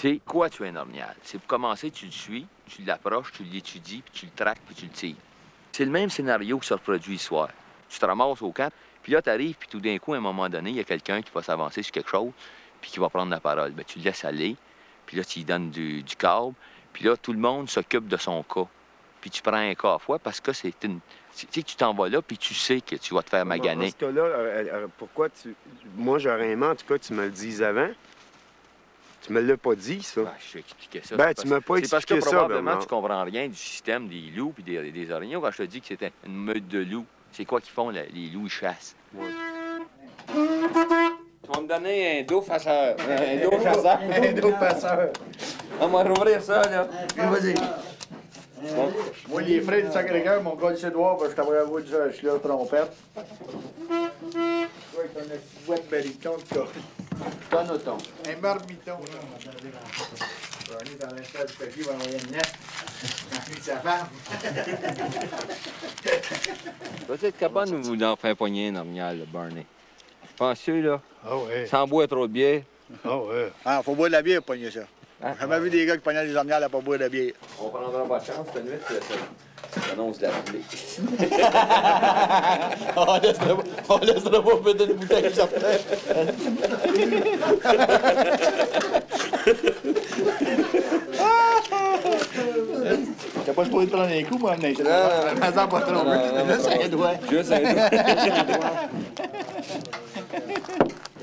C'est quoi tuer un orignal? C'est pour commencer, tu le suis, tu l'approches, tu l'étudies, puis tu le traques, puis tu le tires. C'est le même scénario qui se reproduit ce soir. Tu te ramasses au camp, puis là, tu arrives, puis tout d'un coup, à un moment donné, il y a quelqu'un qui va s'avancer sur quelque chose, puis qui va prendre la parole. Ben, tu le laisses aller, puis là, tu lui donnes du, du câble, puis là, tout le monde s'occupe de son cas. Puis tu prends un cas à fois parce que c'est une. Tu sais, tu t'en vas là, puis tu sais que tu vas te faire Dans maganer. ce cas-là, euh, euh, pourquoi tu. Moi, j'aurais aimé, en tout cas, que tu me le dises avant. Tu me l'as pas dit, ça. Ben, je t'ai expliqué ça. Ben, tu m'as pas C'est parce que expliqué ça, probablement, tu comprends rien du système des loups et des, des orignaux quand je te dis que c'était une meute de loups. C'est quoi qu'ils font, là? les loups, ils chassent? Ouais. Tu vas me donner un dos chasseur. Un dos chasseur. Un dos passeur. On va rouvrir ça, là. Vas-y. Moi, les frères du Sacré-Cœur, mon gars de Cédoire, ben, je à vous dire, je suis là, trompette. Ouais, t'en as une petite boîte de cas. Ton auton. Un marmiton. On est dans l'instant du papier, il va envoyer une lettre. Dans de sa femme. Vas-y, être capable de nous en faire poigner un orignal, le Barney? Penses-tu, là? Ah ouais. Sans boire trop de bière? Ah ouais. Ah, faut boire de la bière pour pogner ça. Hein? J'ai jamais vu des gars qui pognaient des ornières à pas boire de bière. On prendra pas de chance, cette nuit, ça, ça annonce la pluie. on laissera on laissera pas péter une bouteille certaine. T'as pas supposé te prendre un coup, moi, mais je pas trop. c'est un doigt. Juste un Et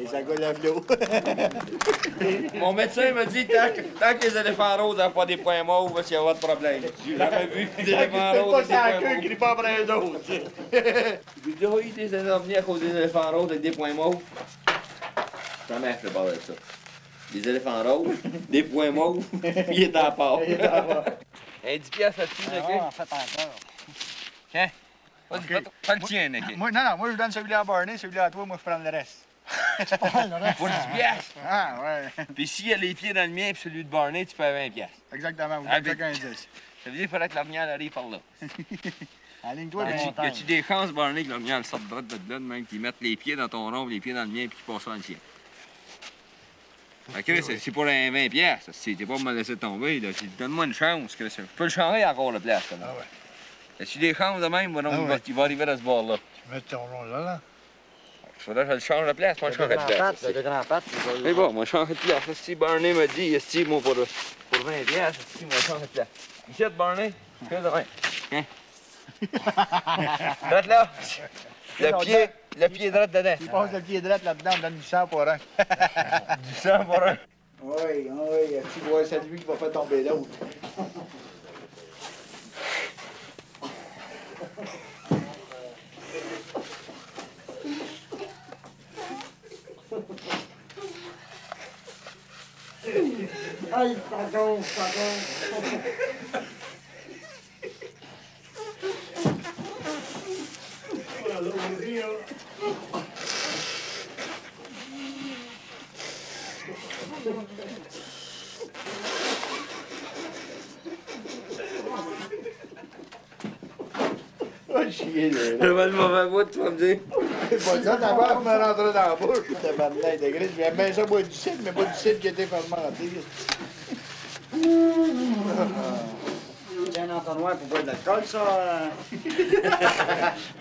à flot. Mon médecin m'a dit tant que, tant que les éléphants roses n'ont pas des points mauves, il n'y a pas de problème. J'ai jamais vu des éléphants roses pas avec des ça à points queue, mauves. crie pas après eux autres. J'ai déjà eu des énormes à cause des éléphants roses avec des points mauves. Ça marche, je parle de ça. Des éléphants roses, des points mauves, puis il est en part. Un 10 piastres là-dessus, Ah, Nicky. en fait encore. Tiens. Vas-y, fais le tien, Nicky. Moi, non, non, moi, je donne celui-là à Barney, celui-là à toi, moi, je prends le reste. Pour 10 piastres. Ah, ouais. Puis s'il y a les pieds dans le mien puis celui de Barney, tu fais 20 piastres. Exactement, vous Ah, ben- chacun 10. Ça veut dire qu'il faudrait que l'orignal arrive par là. Aligne-toi, les a-tu- y a-tu des chances, Barney, que l'orignal sorte droite de là, de même qu'ils mettent les pieds dans ton rond, les pieds dans le mien, puis qu'ils passent dans le tien? Ok, c'est c'est pour un 20 piastres. Si t'es pas pour me laisser tomber, là. Donne-moi une chance, Chris. Je peux le changer encore, le place, comme Ah ouais. Y a-tu des chances de même? Ah il va- ouais. il va arriver à ce bord-là. Mets ton rond là, là. Faudrait que je le change de place, moi, je changerais de place. de grands pattes. Mais bon, moi, je changerais de place. Si Barney me dit, si moi, pour, pour 20 piastres, si moi, je changerais de place. Ici, Barney, fais de rien. Hein? Droite là. Le pied, le pied droit dedans. Il passe le pied droit là-dedans, on donne du sang pour un. Du sang pour un. Oui, oui, tu vois, c'est lui qui va faire tomber l'autre. Aïe, ça gonfle. Oh, chier, là. Le mal mauvais bout, tu vas me dire. Pas ça, mère me rentrer dans la bouche. J'aime bien ça boire du cidre, mais pas du cidre qui a été fermenté. C'est un entonnoir pour boire de l'alcool, ça. euh.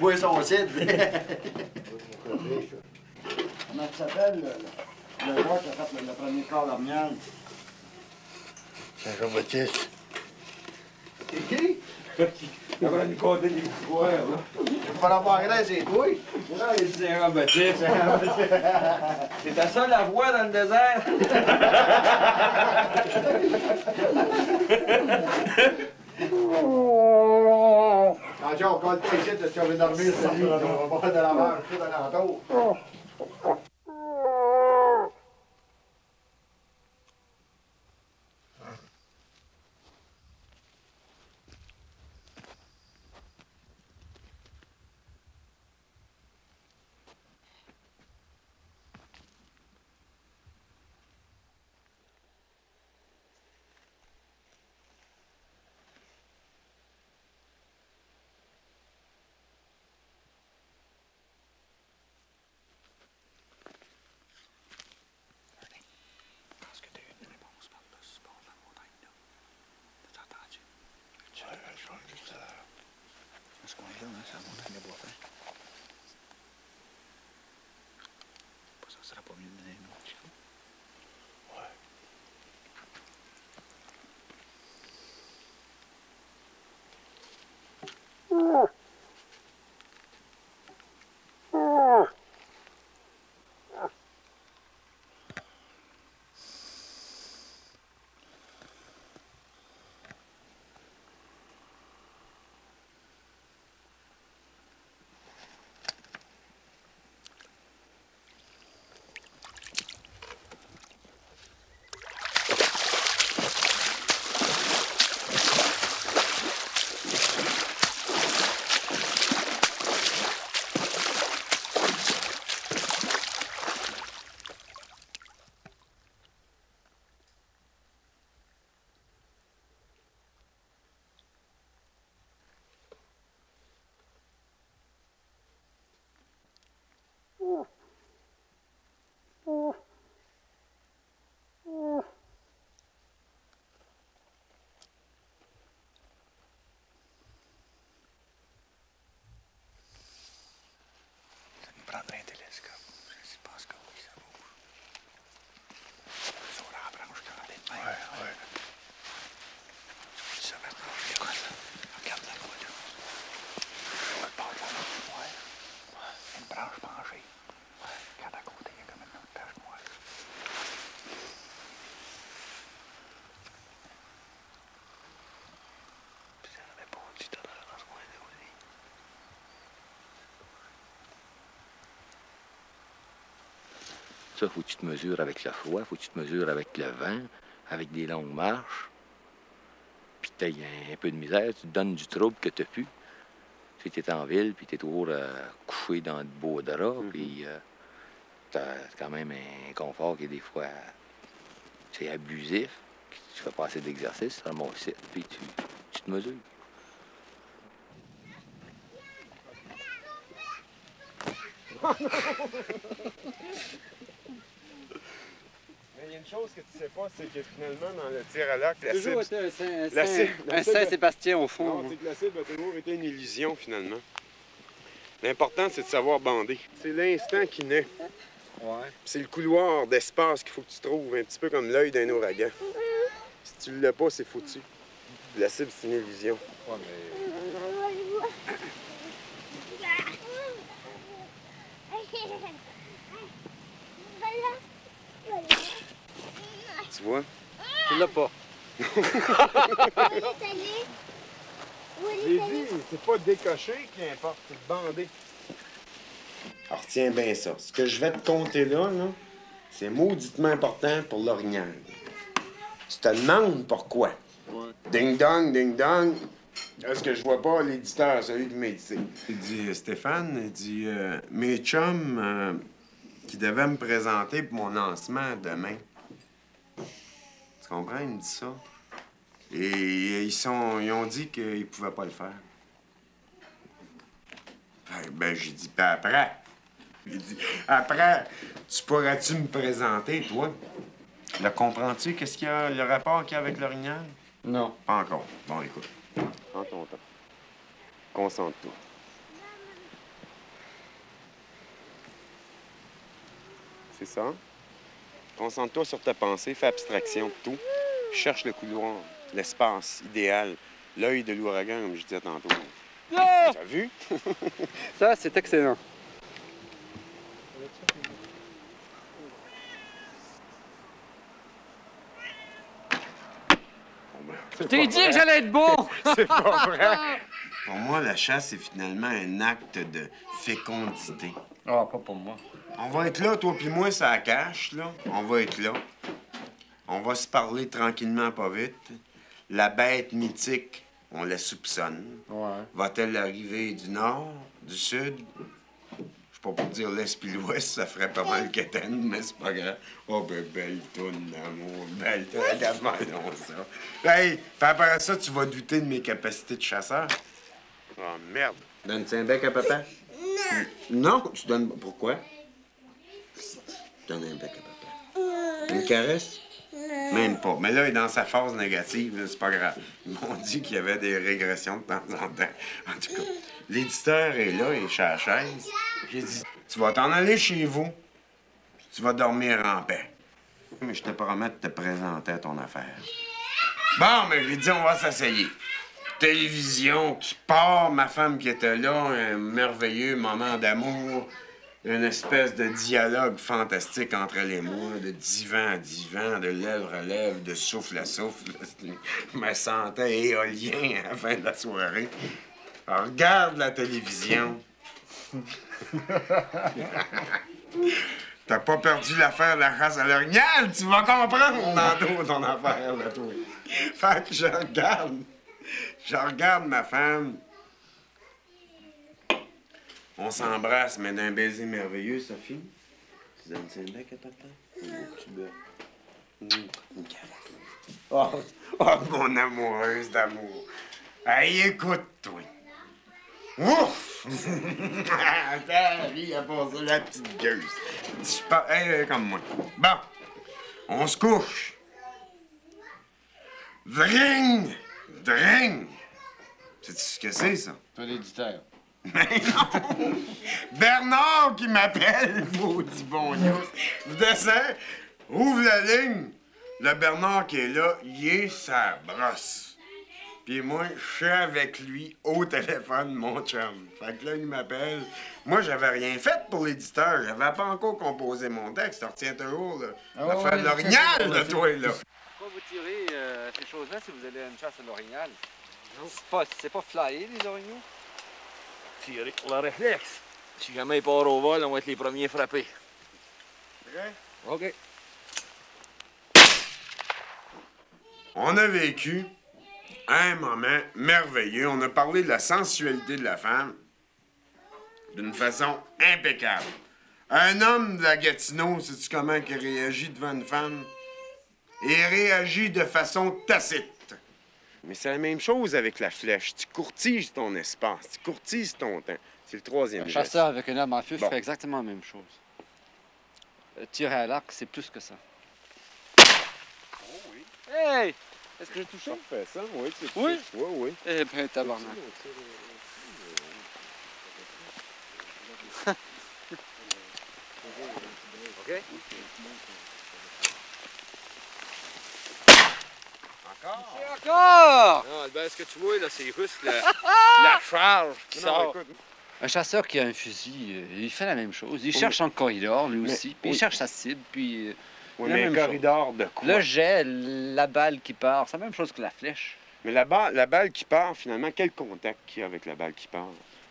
Boire son cidre. Comment ça s'appelle, le, gars qui a fait le, le premier corps d'Ormial? C'est Jean-Baptiste. C'est qui? On va nous compter des histoires, là. Va l'avoir l'air, c'est toi. Non, il dit un Baptiste. C'était ça la voix dans le désert? Quand j'ai encore toi ici, tu vas dormir celui qui va boire de la mer tout alentour. là, hein, ça monte à mes bois fin. Ça sera pas mieux de donner un autre petit coup. Ça nous prendrait un télescope. Je pense que oui, ça bouge. Sur la branche qui en est de même. Ouais, ouais. Ça va Regarde, regarde la loi, là. Ouais, pas là. Ouais. Une branche penchée. Ouais. Regarde à côté, il y a comme une autre tache noire. Puis ça n'avait pas du tout dans ce coin-là aussi. Ça, faut que tu te mesures avec le froid, faut que tu te mesures avec le vent, avec des longues marches. Puis tu un, un peu de misère, tu te donnes du trouble que tu n'as plus. Tu es en ville, puis tu es toujours euh, couché dans de beaux draps, puis tu as quand même un confort qui est des fois c'est abusif. Tu fais pas assez d'exercice, tu it, puis tu, tu te mesures. Mais il y a une chose que tu sais pas, c'est que finalement, dans le tir à l'arc, la cible... Un Saint-Sébastien au Non, fond. c'est que la cible a toujours été une illusion, finalement. L'important, c'est de savoir bander. C'est l'instant qui naît. Ouais. C'est le couloir d'espace qu'il faut que tu trouves, un petit peu comme l'œil d'un ouragan. Si tu l'as pas, c'est foutu. La cible, c'est une illusion. Tu Tu l'as pas. J'ai dit, c'est pas décocher qui importe, c'est de bander. Alors, retiens bien ça. Ce que je vais te compter là, là c'est mauditement important pour l'orignal. Tu te demandes pourquoi. Ding dong, ding dong. Est-ce que je vois pas l'éditeur, celui qui m'a dit Il dit, Stéphane, il dit, euh, mes chums euh, qui devaient me présenter pour mon lancement demain. Tu comprends? Il me dit ça. Et ils, sont, ils ont dit qu'ils pouvaient pas le faire. Que, Ben, j'ai dit, puis après. Il dit, après, tu pourrais-tu me présenter, toi? Le comprends-tu? Qu'est-ce qu'il y a, le rapport qu'il y a avec l'orignal? Non. Pas encore. Bon, écoute. Prends ton temps. Concentre-toi. C'est ça? Concentre-toi sur ta pensée, fais abstraction de tout. Cherche le couloir, l'espace idéal, l'œil de l'ouragan, comme je disais tantôt. Ah! T'as vu? Ça, c'est excellent. Je t'ai dit que j'allais être bon! C'est pas vrai. Pour moi, la chasse, c'est finalement un acte de fécondité. Ah, pas pour moi. On va être là, toi puis moi, ça cache, là. On va être là. On va se parler tranquillement, pas vite. La bête mythique, on la soupçonne. Ouais. Va-t-elle arriver du nord, du sud? Je pas pour dire l'est puis l'ouest, ça ferait pas mal quétaine, mais c'est pas grave. Oh, ben, belle toune d'amour, belle toune. Donc ça. Hey, puis après ça, tu vas douter de mes capacités de chasseur. Oh, merde. Donnes-tu un bec à papa? Non. Tu donnes... Pourquoi? Donne un bec à papa. Une caresse? Même pas. Mais là, il est dans sa phase négative, c'est pas grave. Ils m'ont dit qu'il y avait des régressions de temps en temps. En tout cas, l'éditeur est là, il est chez la chaise. J'ai dit, tu vas t'en aller chez vous, tu vas dormir en paix. Mais je te promets de te présenter à ton affaire. Bon, mais j'ai dit, on va s'essayer. Télévision qui part, ma femme qui était là, un merveilleux moment d'amour, une espèce de dialogue fantastique entre et moi, de divan à divan, de lèvre à lèvre, de souffle à souffle. Je me sentais éolien à la fin de la soirée. Regarde la télévision. T'as pas perdu l'affaire de la race à l'orignal, tu vas comprendre tantôt ton affaire, là. Fait que je regarde. Je regarde ma femme. On s'embrasse, mais d'un baiser merveilleux, Sophie. Tu donnes un bec à papa? Une. Oh, oh, mon amoureuse d'amour. Hey, écoute, toi. Ouf! Attends, lui, a passé la petite gueuse. Tu pas hey, comme moi. Bon, on se couche. Dring! Dring! Sais-tu ce que c'est, ça? Toi, l'éditeur. Mais non! Bernard qui m'appelle, maudit bon news. Vous descends, ouvre la ligne. Le Bernard qui est là, il est sa brosse. Puis moi, je suis avec lui au téléphone, mon chum. Fait que là, il m'appelle. Moi, j'avais rien fait pour l'éditeur. J'avais pas encore composé mon texte. Retiens toujours, là. L'affaire ouais, de l'orignal, de toi, là. Pourquoi vous tirez euh, ces choses-là si vous allez à une chasse à l'orignal? C'est pas, c'est pas flyé, les orignaux? Tirer le réflexe. Si jamais il part au vol, on va être les premiers frappés. Vrai? OK. On a vécu un moment merveilleux. On a parlé de la sensualité de la femme d'une façon impeccable. Un homme de la Gatineau, sais-tu comment il réagit devant une femme? Il réagit de façon tacite. Mais c'est la même chose avec la flèche. Tu courtises ton espace, tu courtises ton temps. C'est le troisième Un geste. chasseur avec un arme à feu Bon. fait exactement la même chose. Tirer à l'arc, c'est plus que ça. Hey! Est-ce que j'ai touché? Parfait, ça, oui, c'est Oui? Oui, oui. Eh ben, tabarnak. OK? Encore? C'est encore! Non, ben, ce que tu vois, là, c'est juste la, la charge qui Non, sort. écoute, Un chasseur qui a un fusil, euh, il fait la même chose. Il Oui. cherche en corridor, lui Mais- aussi. Puis il cherche sa cible, puis... euh, oui, la mais un même chose. corridor de quoi? Le jet, la balle qui part, c'est la même chose que la flèche. Mais la, ba- la balle qui part, finalement, quel contact qu'il y a avec la balle qui part?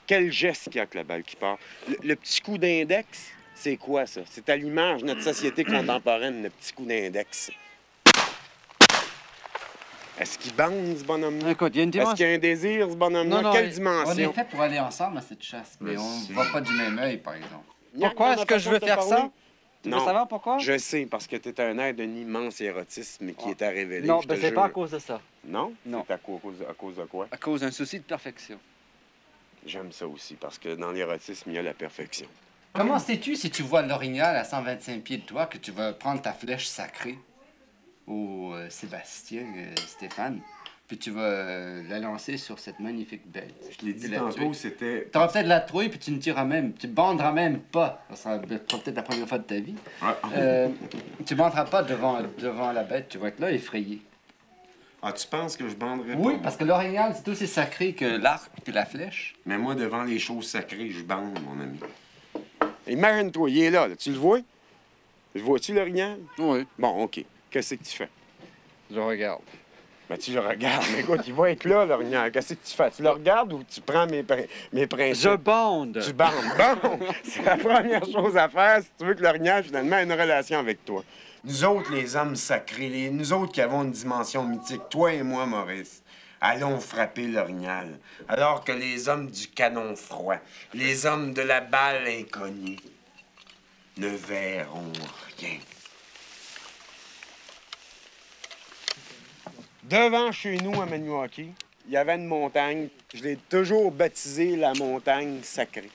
Quel geste qu'il y a avec la balle qui part? Le, le petit coup d'index, c'est quoi ça? C'est à l'image de notre société contemporaine, le petit coup d'index. Est-ce qu'il bande, ce bonhomme-là? Écoute, il y a une Est-ce dimension. qu'il y a un désir, ce bonhomme-là? Quelle On dimension? est fait pour aller ensemble à cette chasse, mais on ne va pas du même œil, par exemple. Pourquoi est-ce que je veux faire ça? Tu veux Non. savoir pourquoi? Je sais, parce que tu es un être d'un immense érotisme qui est à révéler. Non, ben c'est pas à cause de ça. Non? Non. C'est à, cau- à cause, à cause de quoi? À cause d'un souci de perfection. J'aime ça aussi, parce que dans l'érotisme, il y a la perfection. Comment sais-tu si tu vois l'orignal à 125 pieds de toi que tu vas prendre ta flèche sacrée? Au euh, Sébastien, euh, Stéphane, puis tu vas euh, la lancer sur cette magnifique bête? Je l'ai dit Et la tantôt, c'était... Tu auras peut-être la trouille, puis tu ne tireras même, tu banderas même pas. Ça sera peut-être la première fois de ta vie. Euh, tu banderas pas devant, devant la bête, tu vas être là effrayé. Ah, tu penses que je banderais Oui, pas? parce que l'orignal, c'est aussi sacré que l'arc puis la flèche. Mais moi, devant les choses sacrées, je bande, mon ami. Imagine-toi, il est là, là. Tu le vois? Le vois-tu, l'orignal? Oui. Bon, OK. Qu'est-ce que tu fais? Je regarde. Ben, tu le regardes. Mais écoute, il va être là, l'orignal. Qu'est-ce que tu fais? Tu le regardes ou tu prends mes, prin- mes principes? Je bande. Tu bandes. Bon, c'est la première chose à faire si tu veux que l'orignal, finalement, ait une relation avec toi. Nous autres, les hommes sacrés, les- nous autres qui avons une dimension mythique, toi et moi, Maurice, allons frapper l'orignal. Alors que les hommes du canon froid, les hommes de la balle inconnue, ne verront rien. Devant chez nous, à Maniwaki, il y avait une montagne. Je l'ai toujours baptisée la montagne sacrée.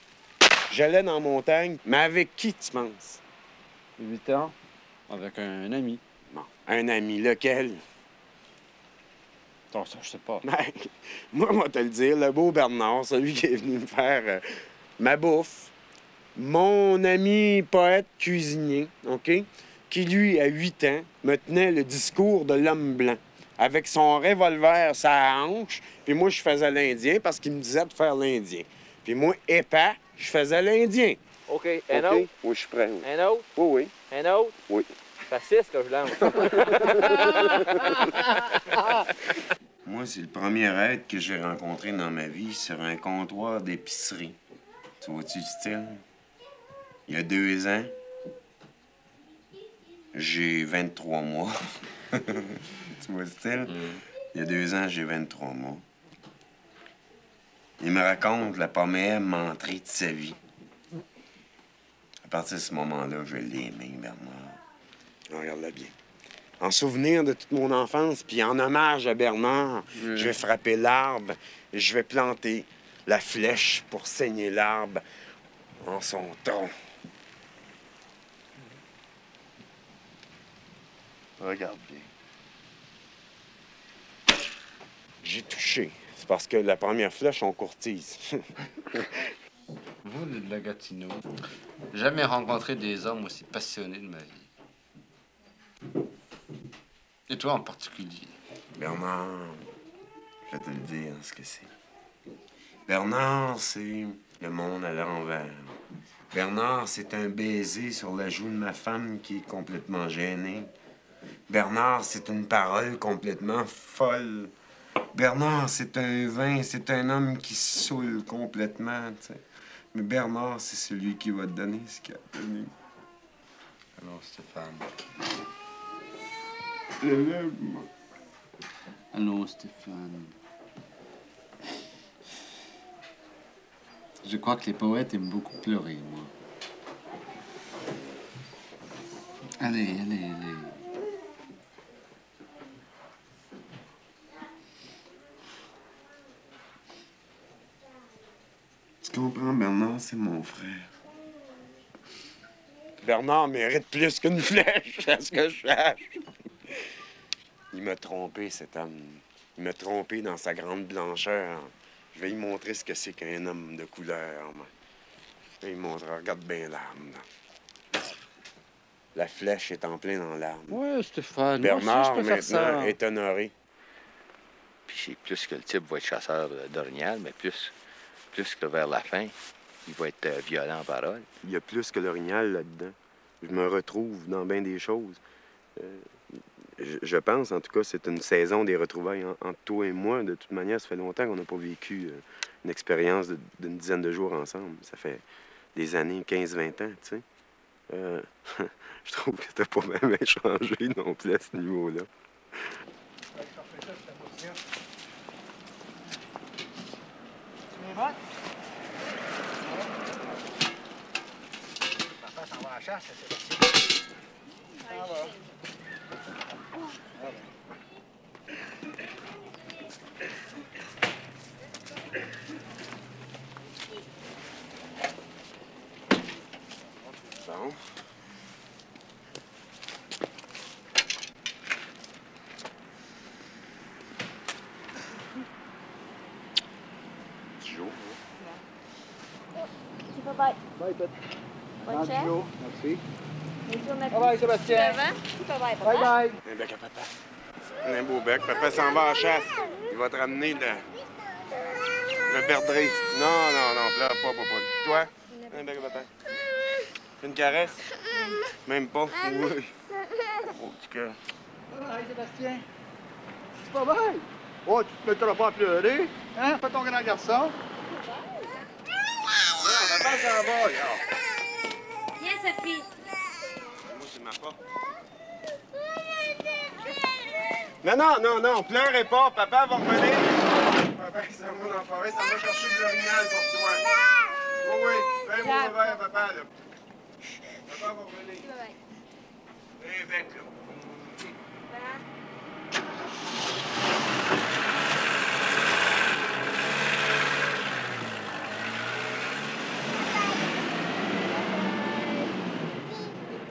J'allais dans la montagne, mais avec qui tu penses? 8 ans, avec un ami. Bon, un ami, lequel? Non, ça, je sais pas. Ben, moi, moi te le dire, le beau Bernard, celui qui est venu me faire euh, ma bouffe, mon ami poète cuisinier, OK, qui, lui, à 8 ans, me tenait le discours de l'homme blanc avec son revolver sa hanche, puis moi, je faisais l'Indien parce qu'il me disait de faire l'Indien. Puis moi, épais, je faisais l'Indien. OK. Un autre? Oui, je suis prêt. oui. Un autre? Oui, oui. Un autre? Oui. Facile, ce que je lance. Moi, c'est le premier être que j'ai rencontré dans ma vie sur un comptoir d'épicerie. Tu vois-tu le style? Il y a deux ans, j'ai 23 mois. tu vois le style? Il y a deux ans, j'ai 23 mois. Il me raconte la première menterie de sa vie. À partir de ce moment-là, je l'ai aimé, Bernard. Regarde-la bien. En souvenir de toute mon enfance, puis en hommage à Bernard, je vais frapper l'arbre et je vais planter la flèche pour saigner l'arbre en son tronc. Regarde bien. J'ai touché. C'est parce que la première flèche, on courtise. Vous, de la Gatineau, jamais rencontré des hommes aussi passionnés de ma vie. Et toi en particulier? Bernard, je vais te le dire ce que c'est. Bernard, c'est le monde à l'envers. Bernard, c'est un baiser sur la joue de ma femme qui est complètement gênée. Bernard, c'est une parole complètement folle. Bernard, c'est un vin, c'est un homme qui saoule complètement. Mais Bernard, c'est celui qui va te donner ce qu'il a donné. Alors, Stéphane. Lève-moi. Allô, Stéphane. Je crois que les poètes aiment beaucoup pleurer, moi. Allez, allez, allez. Tu comprends, Bernard, c'est mon frère. Bernard mérite plus qu'une flèche, à ce que je sache. Il m'a trompé, cet homme. Il m'a trompé dans sa grande blancheur. Je vais lui montrer ce que c'est qu'un homme de couleur. moi. Je vais lui montrer. Regarde bien l'arme. là. La flèche est en plein dans l'arme. Ouais, Stéphane. Bernard, moi aussi, je peux faire maintenant, ça. est honoré. Puis c'est plus que le type va être chasseur d'orignal, mais plus, plus que vers la fin, il va être euh, violent en parole. Il y a plus que l'orignal là-dedans. Je me retrouve dans bien des choses. Euh, je, pense, en tout cas, c'est une saison des retrouvailles en- entre toi et moi. De toute manière, ça fait longtemps qu'on n'a pas vécu euh, une expérience d'une dizaine de jours ensemble. Ça fait des années, 15-20 ans, tu sais. Je trouve que t'as pas même changé non plus à ce niveau-là. Papa s'en va à la chasse, c'est parti. Ça va. Bon. Petit jour, hein? Tu peux pas. Bye, Merci. Bonjour, ma Bye bye, Sébastien. Bye, Bye. Un bec à papa. Un beau bec. Papa s'en va en chasse. Il va te ramener le. Le perdrix. Non, non, non, pleure pas, papa. Toi? Un bec à papa. Une caresse? Même pas? Oui. Oh, petit cœur. Bye, Sébastien. C'est pas bye. Oh, tu te mettras pas à pleurer. Hein? Fais ton grand garçon. Non, papa s'en va, là. Viens, Sophie. Moi, c'est ma porte. Non, non, non, non, pleurez pas. Papa va revenir. Papa, il s'en va dans la forêt. Ça va chercher de l'orignal pour toi. Oui, oui. Fais beau verre, papa, là. Papa va revenir. Un bec, là.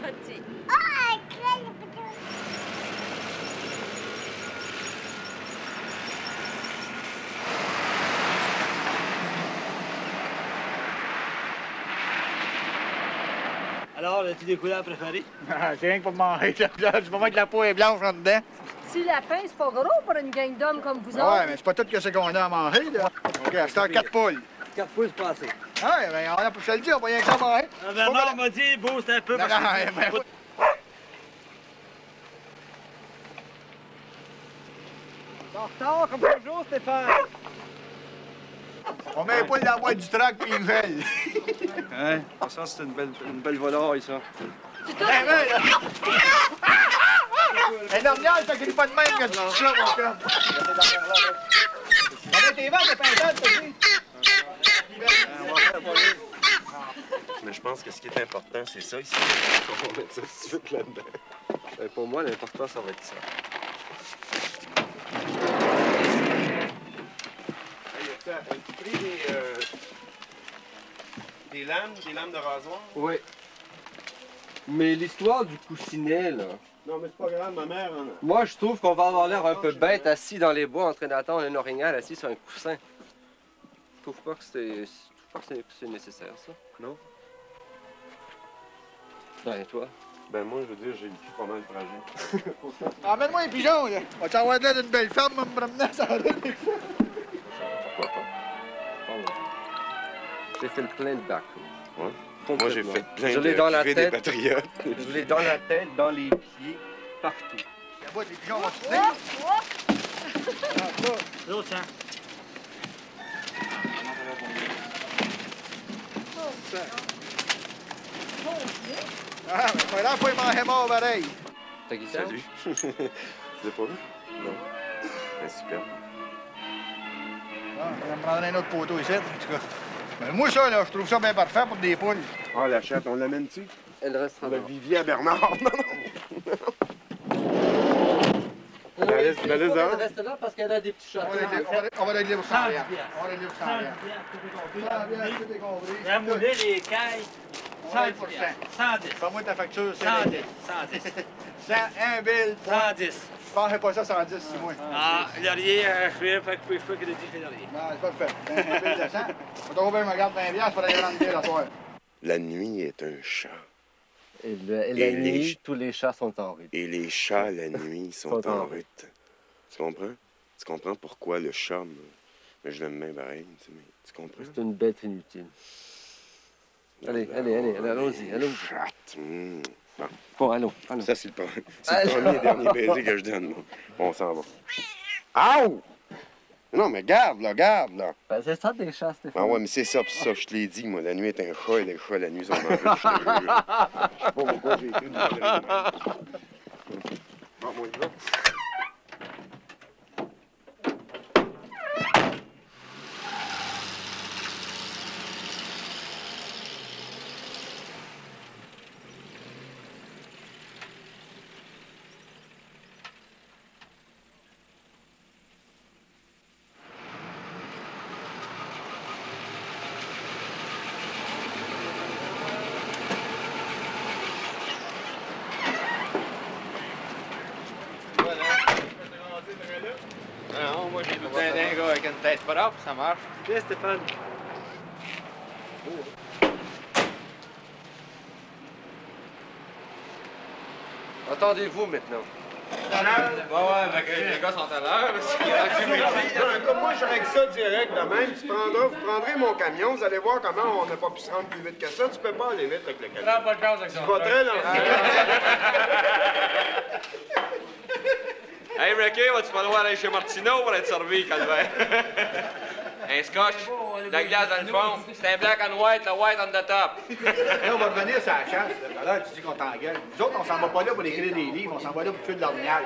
Petit. alors, as-tu des couleurs préférées? C'est rien que pour manger. Du moment que la peau est blanche en dedans. Si lapin, c'est pas gros pour une gang d'hommes comme vous Ouais, autres. mais c'est pas tout que ce qu'on a à manger, là. OK, heure, quatre poules. Quatre pouces passés. Ah, ouais, ben, on a pour se le dire, on va rien que ça manger. Ah, Bernard m'a dit, beau, c'est un peu Non, parce non, que- ben, En retard, comme toujours, Stéphane. On met les poules dans la boîte du truck puis ils veulent. Hein? Ça, c'est une belle, une belle volaille, ça. Ben, ben, là. Un ornial, ça crie pas de même que tu touches là, mon chum. On met tes vaches de pintade, t'as dit? Mais je pense que ce qui est important, c'est ça ici. On va mettre ça tout de suite là-dedans. Ben, pour moi, l'important, ça va être ça. Pris des, euh, des lames, des lames de rasoir? Oui. Mais l'histoire du coussinet, là. Non, mais c'est pas grave, ma mère en a. Moi, je trouve qu'on va avoir l'air un peu bête assis dans les bois en train d'attendre un orignal assis sur un coussin. Je trouve pas que c'est. Nécessaire, ça. Non? Ben, toi? Ben moi, je veux dire, j'ai vécu pas mal de trajets. Emmène-moi les pigeons, là. On va t'envoyer là d'une belle femme, me promener ça. J'ai fait le plein de bac. Ouais. Moi, j'ai fait plein Je de l'ai dans la cuvées des tête. patriotes. Je l'ai dans la tête, dans les pieds, partout. Pigeons. L'autre, hein? Ah, mais pas là, faut y manger mort pareil. Ta guitare? Salut. tu l'as pas vu? Non. Ben, super. Ah, on va prendre un autre poteau ici, en tout cas. Mais moi, ça, là, je trouve ça bien parfait pour des poules. Ah, la chatte, on l'amène-tu? Elle restera Le là. vivier à Bernard. Non, non. La laisse- faut la laisse qu'elle dehors? reste là parce qu'elle a des petits chats. On va régler- pour 100 100 rien. piastres. On va régler pour 100 100 rien. piastres, 100 piastres, tout est compris. La moulée, les cailles, 110 100 piastres. 110. Fais-moi ta facture, c'est 110. 110. 100, 1 bill, point. 110. Je pensais pas ça 110, c'est moi. Ah, laurier, euh, je fais, fait que je peux que le dire, c'est laurier. Non, c'est pas fait. Un bill de 100. On trouve bien, je me garde 20 piastres pour aller grande bill à soir. La nuit est un chat. Et, le- et Et la les nuit, ch- tous les chats sont en rue. Et les chats, la nuit, sont Sont en en route. Tu comprends? Tu comprends pourquoi le chat, me- mais je l'aime bien pareil, tu sais, mais tu comprends? C'est une bête inutile. Allez, allez, allez, allez, allons-y, allons-y. Bon, Bon, allons, allons. ça, c'est le, pre- c'est le premier et dernier baiser que je donne. Bon, on s'en va. Aouh! Non, mais garde, là, garde, là. Ben, c'est ça des chats, Stéphane. Ah ouais, mais c'est ça, pis ça, je te l'ai dit, moi, la nuit est un chat et les chats, la nuit, sont en route, je le sais pas pourquoi j'ai été une Bon, moi, va. Une tête propre, ça marche. Viens, Stéphane. Attendez-vous maintenant? Ouais, ouais, mais que les gars sont à l'heure. Comme moi, je règle ça direct de même. Tu prendras, vous prendrez mon camion, vous allez voir comment on n'a pas pu se rendre plus vite que ça. Tu peux pas aller vite avec le camion. Prends pas de chance avec Tu ça. vas très lentement. Hey, Ricky, vas-tu falloir aller chez Martino pour être servi, calvaire? un scotch, de la glace dans le fond, c'est un black and white, le white on the top. Là, on va revenir sur la chasse. là. Tout à l'heure, tu dis qu'on t'engueule. Nous autres, on s'en va pas là pour écrire des livres, on s'en va là pour tuer de l'ornial.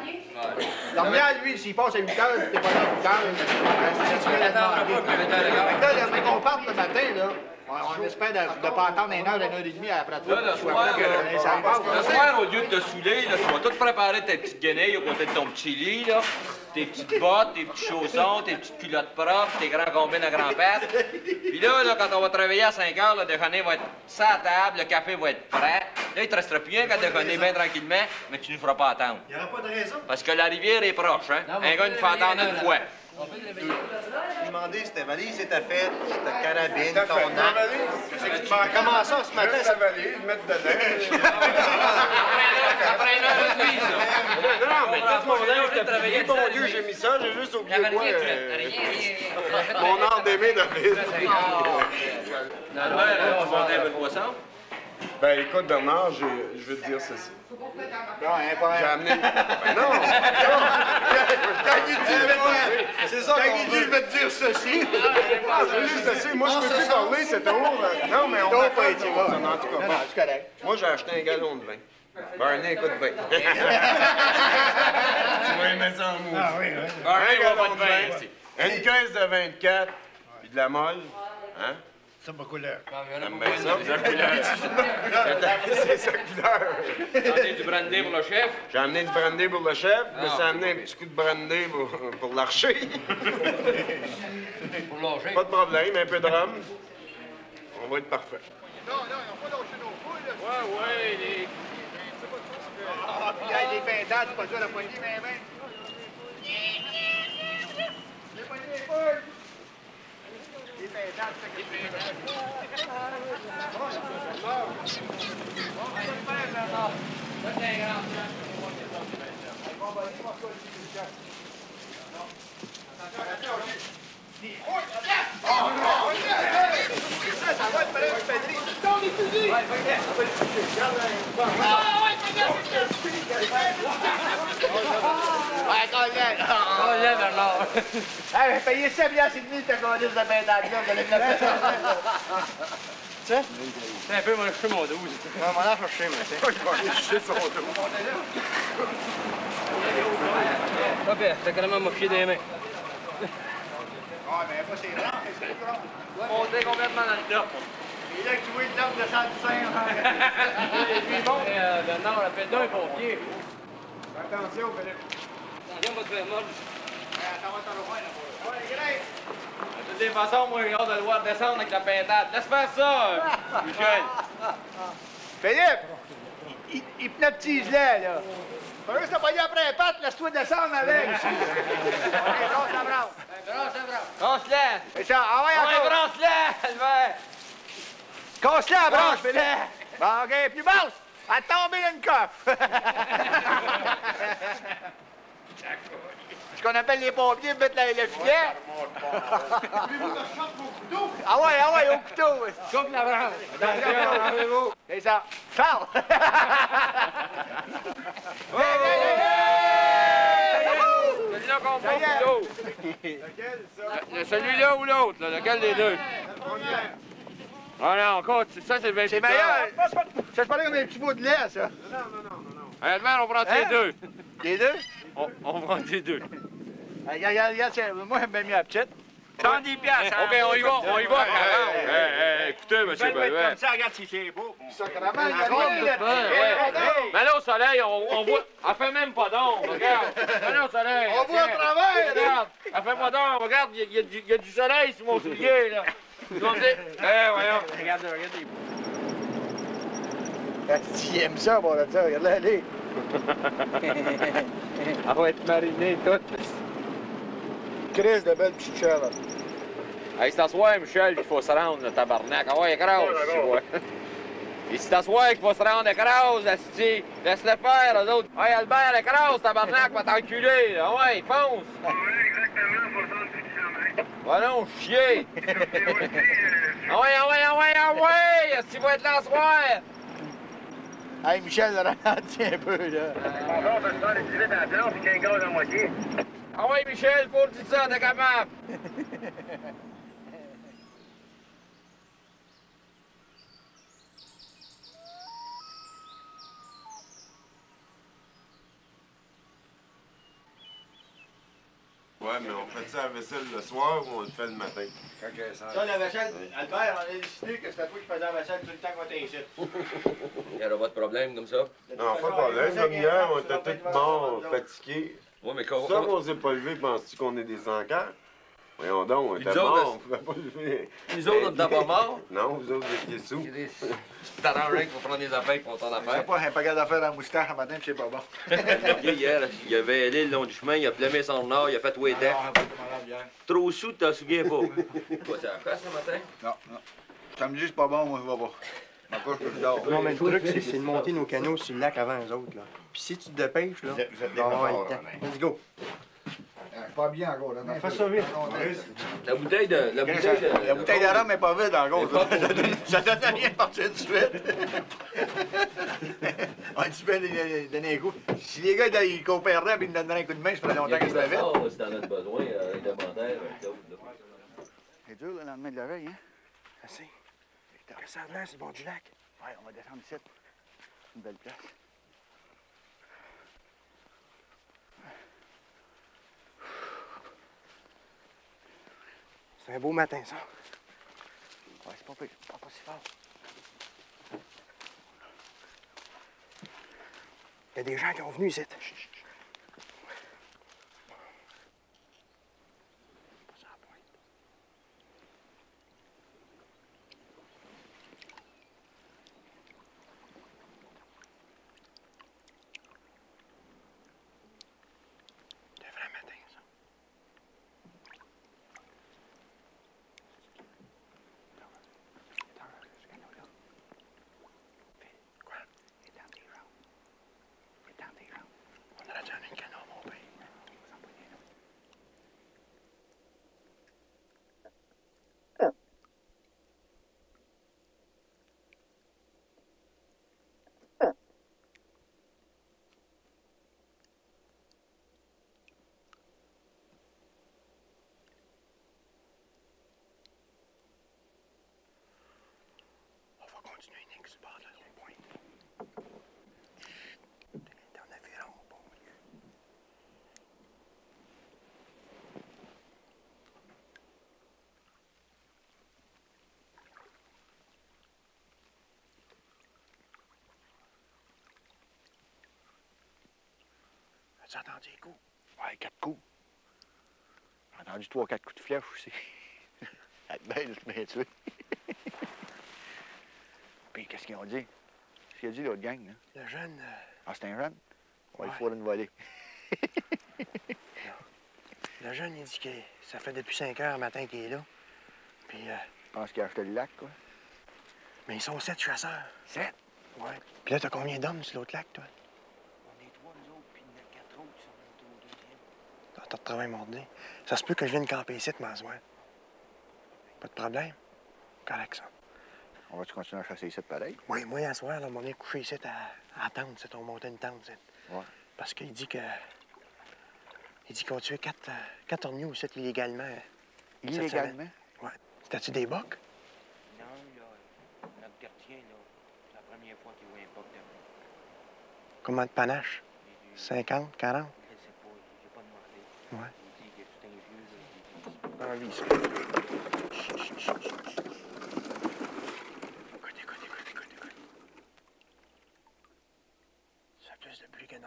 L'ornial, lui, s'il passe à 8 heures, t'es pas là à 8 heures, c'est ça, tu viens de demander. Fait que là, après qu'on parte le matin, là, on, on espère de ne pas attendre une heure, une heure et demie après toi. Là, le soir, euh. Le soir, au lieu de te saouler, là, tu vas tout préparer tes petites guenilles au côté de ton petit lit, là. Tes petites bottes, tes petits chaussons, tes petites culottes propres, tes grands combines à grand pattes. Puis là, là, quand on va te réveiller à 5 heures, le déjeuner va être sur la table, le café va être prêt. Là, il te restera plus rien qu'à déjeuner bien tranquillement, mais tu ne feras pas attendre. Il n'y aura pas de raison. Parce que la rivière est proche, hein? Un gars, il nous fait attendre une fois. Je demandé si ta valise était faite, si ta carabine, T'as ton arme. valise? Comment ça, ce matin? Juste la valise, mettre dedans. Non, non, mais tout mon linge était plié. Mon Dieu, j'ai mis ça, j'ai juste oublié quoi? euh, Mon ordre d'aimer David. on va un peu de poisson. Ben écoute, Bernard, je, je veux te dire ceci. Non, hein, pas J'ai amené. Ben non! Quand il dit, je vais te- C'est ça qu'on veut. je vais te dire ceci. Ah, je ceci. Moi, je peux plus parler, c'est trop. euh, Non, mais on va pas été En bonne. tout cas, c'est correct. Moi, j'ai acheté un gallon de vin. Barney, écoute bien. tu vas aimer ça en mou. Ah oui, oui. Un gallon de vin, une caisse de 24, puis de la molle. Hein? Ça, ma couleur. Bien ça? C'est sa couleur. C'est sa couleur. Tentez du brandy pour le chef. J'ai amené du brandy pour le chef, mais Ah. ça a amené un petit coup de brandy pour, pour l'archer. Pour loger. Pas de problème, un peu de rhum. On va être parfait. Non, non, on va pas lâcher nos poules. là. Ouais, ouais, les... Ah, puis là, les pintades, c'est pas dur à la poignée, mais ben. Les poignées, les poules. Les pintades, Hey, payez 7 piastres et demi, t'as gagné de pédale là, vous allez me la faire. C'est un peu mon cheveu, mon 12. Non, on va la chercher, mais c'est. Hop, t'as des mains. Ah, mais pas c'est mais c'est grand. Monter complètement dans le top. Il a joué de l'arbre de saint Toussaint. Et puis bon, euh, Bernard, on appelle d'un pompier. Attention, Philippe. Attention, va te faire mal. Ça va t'en revoir, là. Ouais, Greg! De toutes les façons, moi, j'ai hâte de le voir descendre avec la pintade. Laisse faire ça, Michel. Philippe! Il, il hypnotise-le, là. Pas juste pas y après les pattes, laisse-toi descendre avec. OK, la branche. Ça, ah ouais, la branche, Philippe. Bon, OK, coffre. Ce qu'on appelle les pompiers, mettre la- le filet. Ah ouais, ah ouais, au couteau. Coupe la branche! Attention, C'est ça. Charles! Celui-là qu'on prend est. ou l'autre? Le- Celui-là ou l'autre, là, lequel des deux? Ah non, encore, ça c'est le 28 C'est meilleur. Ça se parlait comme des petits bouts de lait, ça. Albert, on prend Hein? les deux. Les deux? On, on prend les deux. Regarde, regarde, regarde, tiens, moi, j'aime bien mieux la petite. 110 piastres. OK, on y va, on y va. à 40. Hey, hey, écoutez, monsieur Belvet. ça, regarde si c'est beau. Sacrement, il y a ouais. Mais là, au soleil, on, on voit. Elle fait même pas d'ombre, regarde. Mais là, au soleil. On voit à travers. Regarde, elle fait pas d'ombre. Regarde, il y, a- du- il y a du soleil sur mon soulier, là. Ils vont me dire. Eh, voyons. Regarde, regarde. Si aime ça, bon, là, ça, regarde là, allez. Elle va être marinée toute. Chris de belle petite chèvre. Hey, c'est t'asseoir, Michel, qu'il faut se rendre, le tabarnak. Ah ouais, écrase, tu vois. Et c'est t'asseoir qu'il faut se rendre, écrase, asti. Laisse-le faire, eux autres. Hey, Albert, écrase, tabarnak, va t'enculer. Ah ouais, fonce. Va non, chier. Ah ouais, ah ouais, ah ouais, ah ouais. Est-ce qu'il va être là ce soir? Hey, Michel, ralentis un peu, là. Ah ouais, Michel, faut dire ça, t'es capable. Ouais, mais on fait ça la vaisselle le soir ou on le fait le matin? Ça, la vaisselle, Albert, on a décidé que c'était toi qui faisais la vaisselle tout le temps qu'on était ici. Il n'y aura pas de problème comme ça. Non, pas de problème. Comme hier, on était tous morts, fatigués. Ouais, mais C'est ça qu'on s'est pas levé, penses-tu qu'on est des encarts? Voyons donc, on était morts, on pouvait pas lever. Nous autres, on n'était pas morts. Non, vous autres, vous étiez sous. Tu t'arrangerais pour prendre des affaires pour ton C'est affaire. pas un paquet d'affaires dans la moustache un matin, puis c'est pas bon. Hier, il avait allé le long du chemin, il a plamé son nord, il a fait malade hier. Trop sous, tu t'en souviens pas. Quoi, c'est la face ce matin? Non, non. Samedi, c'est pas bon, moi, je vais pas. Non, mais le truc, c'est c'est de monter nos canaux sur le lac avant les autres. Là. Puis si tu te dépêches, là, Vous êtes- vous êtes tu vas avoir des le temps. préparés, Let's go. Pas bien encore, là. Fais ça vite. La bouteille de. La bouteille de. La bouteille de rhum n'est pas vide encore. Ça Ça donne- rien de partir tout de suite. Tu peux lui donner un coup. Si les gars ils coopéraient et ils me donneraient un coup de main, ça ferait longtemps que je l'avais. Oh, si t'en as besoin, euh, là. C'est dur le lendemain de l'oreille, hein? Assez. Qu'est-ce que ça l'air, c'est le bord du lac? Ouais, on va descendre ici. C'est une belle place. C'est un beau matin, ça. Ouais, c'est pas. Pas, pas si fort. Il y a des gens qui ont venu ici. Chut, chut, chut. Pas sur la pointe. C'est un vrai matin, ça. Quoi? Il est dans tes jambes. Il est dans tes jambes. On aurait dû amener le canot, mon père. On va continuer Nick sur le bord de l'autre pointe. T'es en aviron, bon Dieu. As-tu entendu les coups? Ouais, quatre coups. J'ai entendu trois, quatre coups de flèche aussi. La belle, je m'ai tué. Puis qu'est-ce qu'ils ont dit? Qu'est-ce qu'il a dit l'autre gang, là? Le jeune, euh, Ah, c'est un jeune? On va Ouais. lui fourrer une volée. le jeune, il dit que ça fait depuis 5 heures le matin qu'il est là. Puis, euh, Je pense qu'il a acheté le lac, quoi. mais ils sont sept chasseurs. Sept? Ouais. Puis là, t'as combien d'hommes sur l'autre lac, toi? On est trois, nous autres, puis il y en a quatre autres qui sont montés au deuxième. T'as de travail. Ça se peut que je vienne camper ici, m'asseoir. Pas de problème. Correct, ça. On va-tu continuer à chasser ici pareil? Oui, moi, à soir, là, on est couché ici à, à tente, c'est on montait une tente, ici. Ouais. Parce qu'il dit que. Il dit qu'on tuait quatre, euh, quatre orgnaux ici illégalement. Illégalement? Ouais. C'était-tu des bocs? Non, là, notre gardien, là, c'est la première fois qu'il voit un boc de. Comment de panache? 50, 40? Je sais pas, j'ai pas demandé. Ouais. Que c'est. Écoute, écoute, écoute, écoute, écoute. Ça plus de bruit qu'un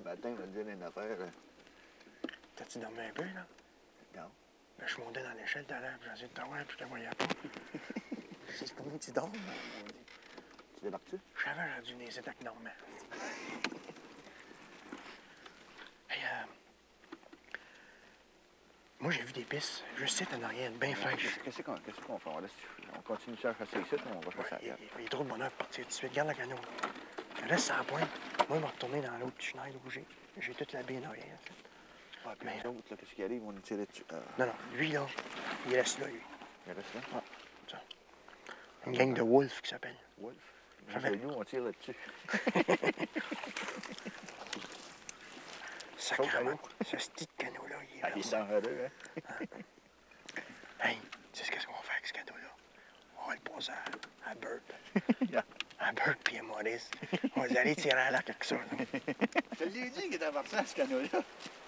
matin, on va te dire une affaire. T'as-tu dormi un peu, là? Non. Ben, je montais dans l'échelle tout à l'heure, puis j'ai essayé de puis je te voyais pas. C'est combien tu dors, là? Tu débarques-tu? Je savais, j'aurais dû avec Normand. Hey, euh, Moi, j'ai vu des pistes, juste ici, en arrière, bien fraîches. Qu'est-ce qu'on qu'est-ce qu'on fait? On, laisse- on continue à chasser ici, ou on va chasser Il, ailleurs? il- il est trop de bonheur pour partir tout de suite. Garde la canot. Reste sans pointe. Moi, je vais retourner dans l'autre chenille où j'ai. J'ai toute la baie en arrière. Ah, puis Mais- là, qu'est-ce qui arrive? On nous tirer dessus. Ah, Non, non, lui, là, il reste là, lui. il reste là? Une gang de wolves qui s'appelle. Wolf. Ça fait- nous, on tire là-dessus. Sacrément. Ce petit canot-là, il est Ah, il est versant. dangereux, hein? Hey, tu sais qu'est-ce qu'on va faire avec ce cadeau-là? On va le passer à, à Bert. à Bert puis à Maurice. On va les aller tirer à la quelque chose. Je te l'ai dit qu'il était versant, ce canot-là.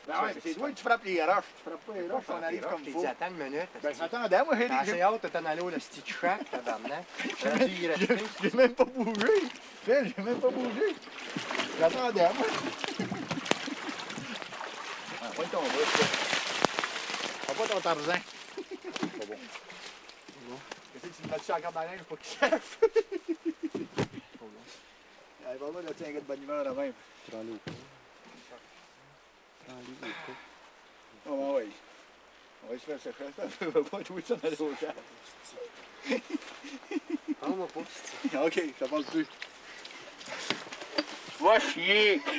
Ben ouais, mais c'est toi que tu frappes les roches. Tu frappes pas les roches, on arrive comme il faut. attends une minute. Ben, j'attendais, moi, j'ai T'as assez hâte de t'en aller au petit track, tabarnak. J'ai même pas bougé. Phil, j'ai même pas bougé. J'attendais, moi. Pointe ton bras, Prends pas ton Tarzan. Pas bon. Qu'est-ce que tu me mets-tu encore dans la linge pour qu'il serve? Pas bon. Allez, va voir, là, tiens, un gars de bonne humeur, là même. Prends-le au cou. Prends-le au cou. Oh, ben oui. On va se faire sécher. Ça va pas tout ça dans le champ. Prends-moi pas. OK, ça passe plus. Va chier!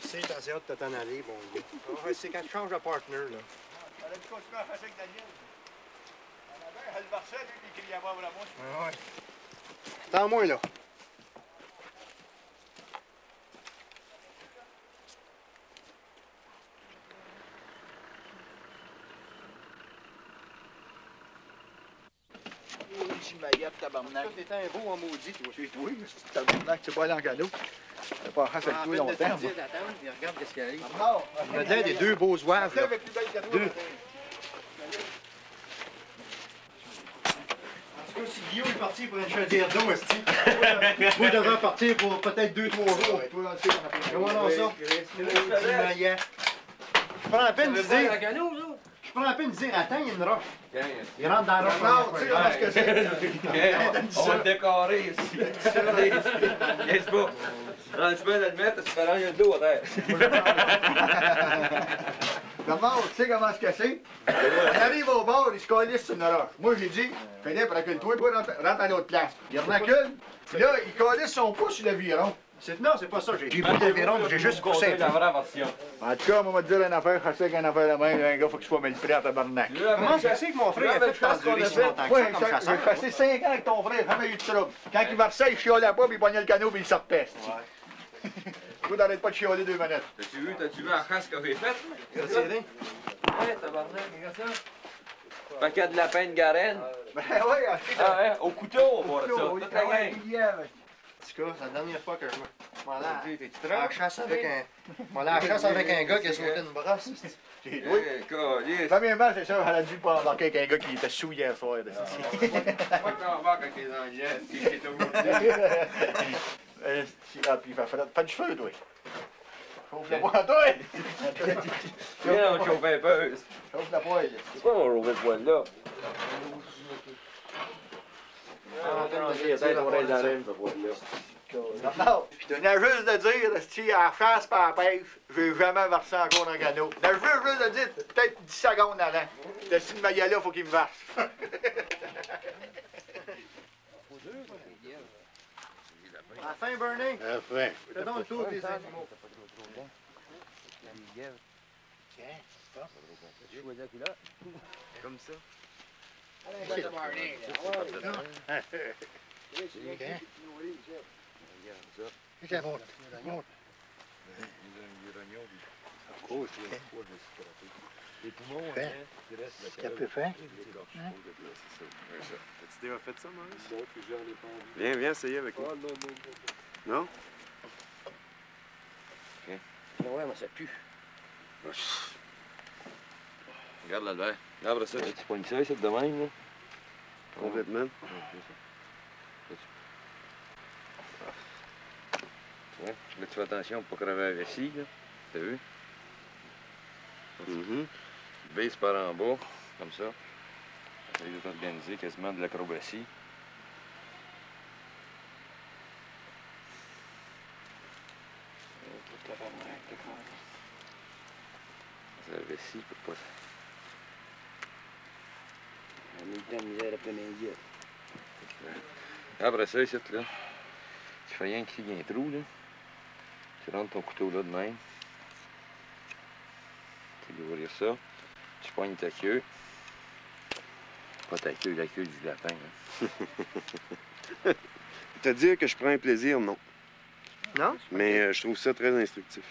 Sais, t'as hâte de t'en aller, bon gars. Ah, ouais, C'est quand tu changes de partner, là. On a dû continuer à faire ça avec Daniel. Avait un Halvarset, lui, qui criait à voir la mouche. Ouais. Attends-moi, là. Oh, maillot, tabarnak. Un beau en maudit, toi. C'est tabarnak, tu vas aller en canot. T'as pas à faire le long terme. Regarde qu'est-ce qu'il arrive. Non! Il y a des deux beaux. Deux. En tout cas, si Guillaume est parti pour une chaudière d'eau, est Moi, devrais partir pour peut-être deux, trois jours. Comment on. Je prends la peine de dire. Je prends la peine de dire, attends, il y a une roche. Il rentre dans la roche. Non, tu sais comment est-ce que c'est? On va le décorer ici. Qu'est-ce pas? Quand tu peux l'admettre, tu fais rien de l'eau à terre. Comment, tu sais comment est-ce que c'est? On arrive au bord, il se calisse sur une roche. Moi, j'ai dit, Philippe, recule-toi, toi, rentre, rentre à l'autre place. Il recule, puis là, il calisse son pouce sur le viron. C'est- Non, c'est pas ça. J'ai pas d'aviron, j'ai juste poussé. la vraie version. En tout cas, on va te dire une affaire, je sais qu'une affaire de même, un gars, faut qu'il soit mal pris à tabarnak. Comment ça se fait que mon frère a fait de durée si longtemps que Ouais, ça comme j'ai passé 5 ans avec ton frère, jamais eu de trouble. Quand il versait, il chiolait pas, puis il pognait le canot, puis il sortait. Toi, t'arrêtes pas de chioler deux minutes. T'as-tu vu, t'as-tu vu la chasse que j'ai faite? Ça serré? Ouais, tabarnak, regarde ça. Paquet de lapin de garenne. Ben ouais, Ah ouais, au couteau, on voit ça. Toute la gang. En cas, c'est la dernière fois que je m'en allais à la chasse avec un. m'en allais à la chasse avec un gars qui a sauté une brosse. Oui. Premièrement, c'est ça, elle a dû pas embarquer avec un gars qui était sous hier soir. Moi, quand va avec les Anglais, qui est au bout de si- Ah, puis il fait du feu, toi. Chauffe la poêle, toi! Viens, on chauffe un peu. Chauffe la poêle. C'est quoi mon de poêle là? Non, je de dire, si à la par la pêche, j'ai jamais versé encore le canot. Juste de dire, peut-être 10 secondes avant. Le style maillet-là, faut qu'il me verse. À fin, Bernie. Des animaux. Comme ça. Un fin. T'as-tu déjà fait ça, Maurice? Viens, viens essayer avec moi. Non? Ouais, mais ça pue. Regarde l'Albert. Regarde ça. Tu pognes ça, c'est de même, là. Complètement. Ouais. Là, tu fais attention pour pas crever la vessie, là. T'as vu? Mhm. Tu baisses par en bas, comme ça. Essaye de t'organiser quasiment de l'acrobatie. La vessie peut pas... On a eu après ça, ici, là, tu fais rien qu'il y ait un trou, là. Tu rentres ton couteau là de même. Tu vas ouvrir ça. Tu poignes ta queue. Pas ta queue, la queue du lapin. Là. Te dire que je prends un plaisir, non? Non? Mais euh, je trouve ça très instructif.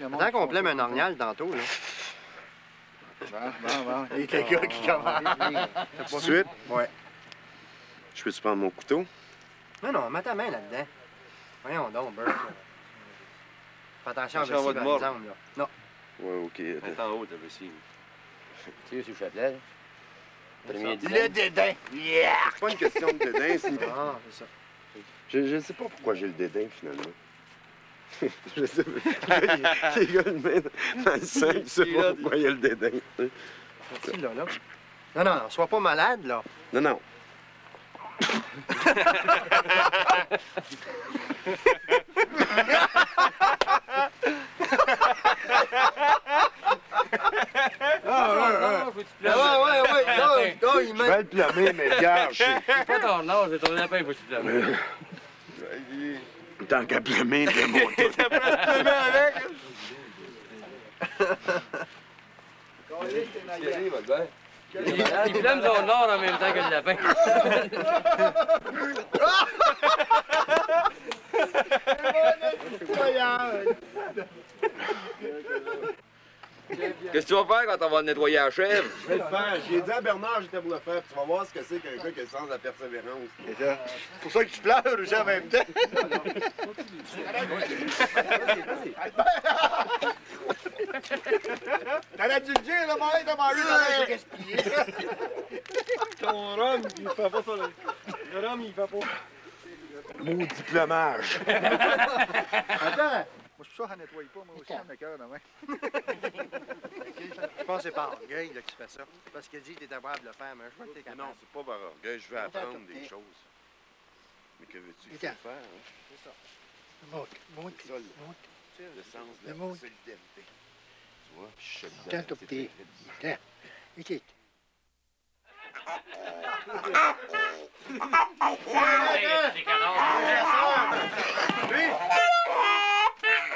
Attends qu'on plaime un ornial tantôt, là. Bon, bon, bon. Il y a quelqu'un qui commence. Tout de suite? Ouais. Je peux-tu prendre mon couteau? Non, non, mets ta main là-dedans. Voyons donc, Bert. Fais attention à vessie, par exemple, là. Non. Ouais, ok. attends. Mets en haut ta vessie. Tu sais, le chapelet, là. Premier Le dédain. Yeah! C'est pas une question de dédain, c'est. Ah, c'est ça. Je ne sais pas pourquoi j'ai le dédain, finalement. Je sais pas. Gars, il- Les gars, le met dans le sang, tu sais pas pourquoi il y a le dédain. Merci, là, là? Non, non, non, sois pas malade, là. Non, non. Ah, ouais, ouais, ouais, ouais, non, non, il Je met... vais le plomber, mais regarde, je. C'est pas ton âge, c'est ton lapin, faut que tu te laves. Tant qu'à plumer, t'es mon tout. Thierry, va bien. Il plane son or en même temps que le lapin. Qu'est-ce que tu vas faire quand on va nettoyer la chèvre? Je vais le faire. J'ai dit à Bernard, j'étais pour le faire. puis Tu vas voir ce que c'est qu'un gars qui a le sens de la persévérance. C'est pour ça que tu pleures aussi en même temps. T'aurais dû le dire, t'as mangé, t'aurais gaspillé. Ton rhum, il fait pas ça. Le rhum, il fait pas. Maudit plomage. Attends. Moi, c'est pour ça qu'elle nettoie pas, moi aussi, à cœur demain. Je pense que c'est par orgueil là, que tu fais ça. Parce qu'il dit que t'es capable de le faire, mais je vois que t'es capable. Non, c'est pas par orgueil. Je veux apprendre des choses. Mais que veux-tu faire? Hein? C'est ça. Monte, le, monte. le sens de la solidarité. Tu vois? Puis je suis Tiens, ton. Tiens.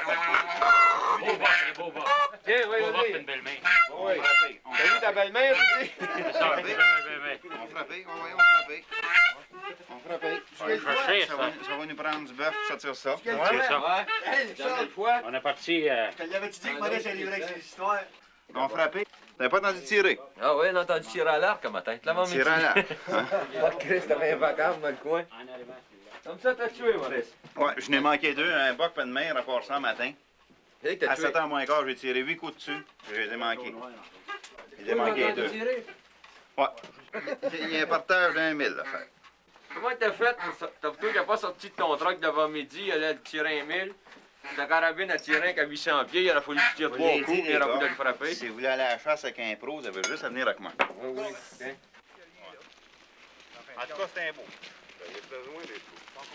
Ici. Tiens, oui, vas-y. une belle-mère. Oui. T'as vu ta belle-mère, tu dis? Ça, c'est On frappait, on va, on frappait. On frappait. Ça va, va nous prendre du bœuf pour sortir ça. C'est ça. Quelle fois? On est parti. euh, je te l'avais-tu dit que Maurice arriverait avec ses histoires? On frappait. T'avais pas entendu tirer? Ah oui, on a entendu tirer à l'arc un matin. Tirer à l'arc. Pas de Christ, t'avais un vacarme dans le coin. Comme ça, t'as tué, Maurice. Ouais, je n'ai manqué deux, un boc pas de mer à part ça matin. Hey, À tué. 7h moins quart, j'ai tiré 8 coups dessus. Je les ai manqués. J'ai manqué deux. Ouais. Il y a un partage d'un mille à faire. Comment t'as fait? pour ça? T'as qui n'as pas sorti de ton truck d'avant midi, il allait tirer un mille. Ta carabine a tiré un qu'à 800 pieds, il aurait fallu que tu tires Je trois coups, dit, puis il les aurait fallu le frapper. Si vous voulez aller à la chasse avec un pro, vous avez juste à venir avec moi. Oui, oui. En tout cas, c'est un beau. Il y a besoin des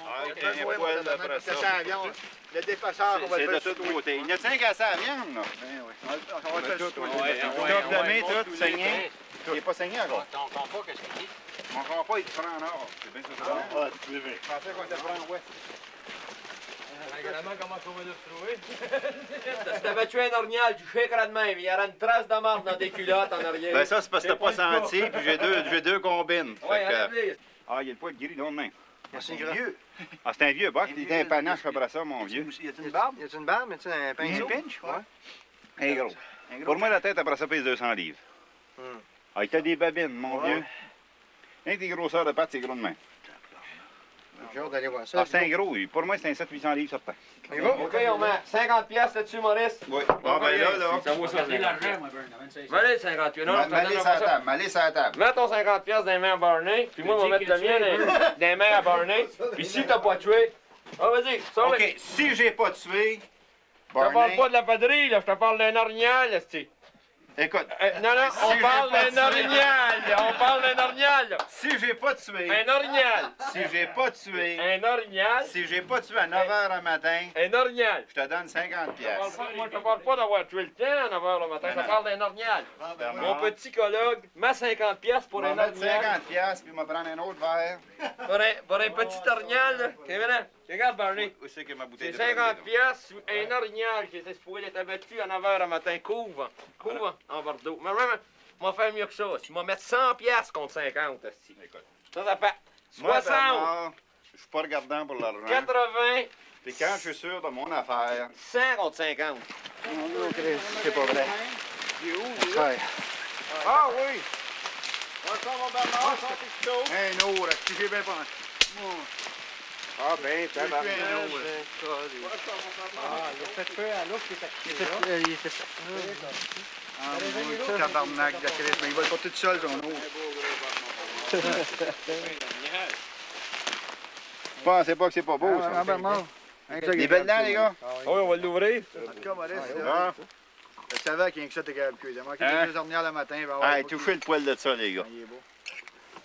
On il a y a un besoin, poil moi, après de ça. ça à la viande. Le on va C'est le de faire côtés. Il y en a cinq à ça à viande, là. Ben oui. On va le- on va le faire Tout, Top de main, tout, saigné. Il n'est pas saigné encore? Ton compas, qu'est-ce qu'il dit? Mon compas, il te prend en or. C'est bien ça. Ah, tu veux. Je pensais qu'on était prêt en ouest. comment on va le retrouver? Si t'avais tué un orignal, tu shakerais de même. Il y aurait une trace de marde dans tes culottes en arrière. Ben ça, c'est parce que t'as pas senti, puis j'ai deux, j'ai deux combines. Ouais, que-. Ah, il y a le poil gris dans le main. C'est vieux. Ah, c'est un vieux boc. Il était un panache après ça, mon vieux. Y a-tu une barbe? Y a-tu une barbe? Y a-tu un Un pinceau? pinch, ouais. Un gros. Pour moi, la tête après ça pèse 200 livres. Ah, il t'a des babines, mon vieux. Avec des grosseurs de pattes, c'est gros de main. J'ai hâte d'aller voir ça. Ah, c'est un gros. lui. Pour moi, c'est un 700-800 livres certain. On va? OK, on met 50 pièces là-dessus, Maurice. Oui. Bon, ben là, là. Ça vaut ça. L'argent, moi, Bern, 25 Va aller 50 pièces. Non, non, M'aller t'en sur la table, m'aller sur la table. Mets ton 50 pièces dans les mains à Barney, puis moi, je vais mettre le mien tu dans, les mains à Barney. Puis si t'as pas tué, ah, vas-y, sors OK, si j'ai pas tué, Je te parle pas de la padrille, là, je te parle d'un orignal, esti. Écoute, Euh, non, non, Si on parle d'un orignal, on parle d'un orignal, si j'ai pas tué, Un orignal. si j'ai pas tué, Un orignal. si j'ai pas tué à 9h le matin, Un orignal. je te donne 50 Je te parle pièces. Moi, je te parle pas d'avoir tué le temps à 9h le matin, je te parle d'un orignal. Mon petit colloque, mets 50 pièces pour un orignal. 50 pièces puis va prendre un autre verre. Pour un, pour un petit orignal, là. Regarde, Barney. Où c'est que ma bouteille C'est de 50 brandy, pièces sur un orignal qui était supposé être abattu à 9h le matin. Couvre. Couvre en Bordeaux. Mais vraiment, on va faire mieux que ça. Tu vas mettre 100 pièces contre 50, esti. Écoute. Ça, ça fait Moi, 60, Bernard, je suis pas regardant pour l'argent. 80, Puis quand je suis sûr de mon affaire, 100 contre 50. c'est pas vrai. Ouais. Ah oui! Un autre, est-ce que j'ai bien pas? Ah ben, tabarnak. Ah, il a fait peur à l'autre qui est actif. Il était ça. Ah, petit tabarnak mais il va le porter tout seul, son autre. Je pensais pas que c'est pas beau, Ah, ça. Des belles dents, les gars? Oui, on va l'ouvrir. En tout cas, Maurice, Ah. là, je savais qu'il y a que ça, t'es capable de cuire. Il a manqué Hein? deux ornières le matin. touchez le poil de ça, les gars. Il est beau.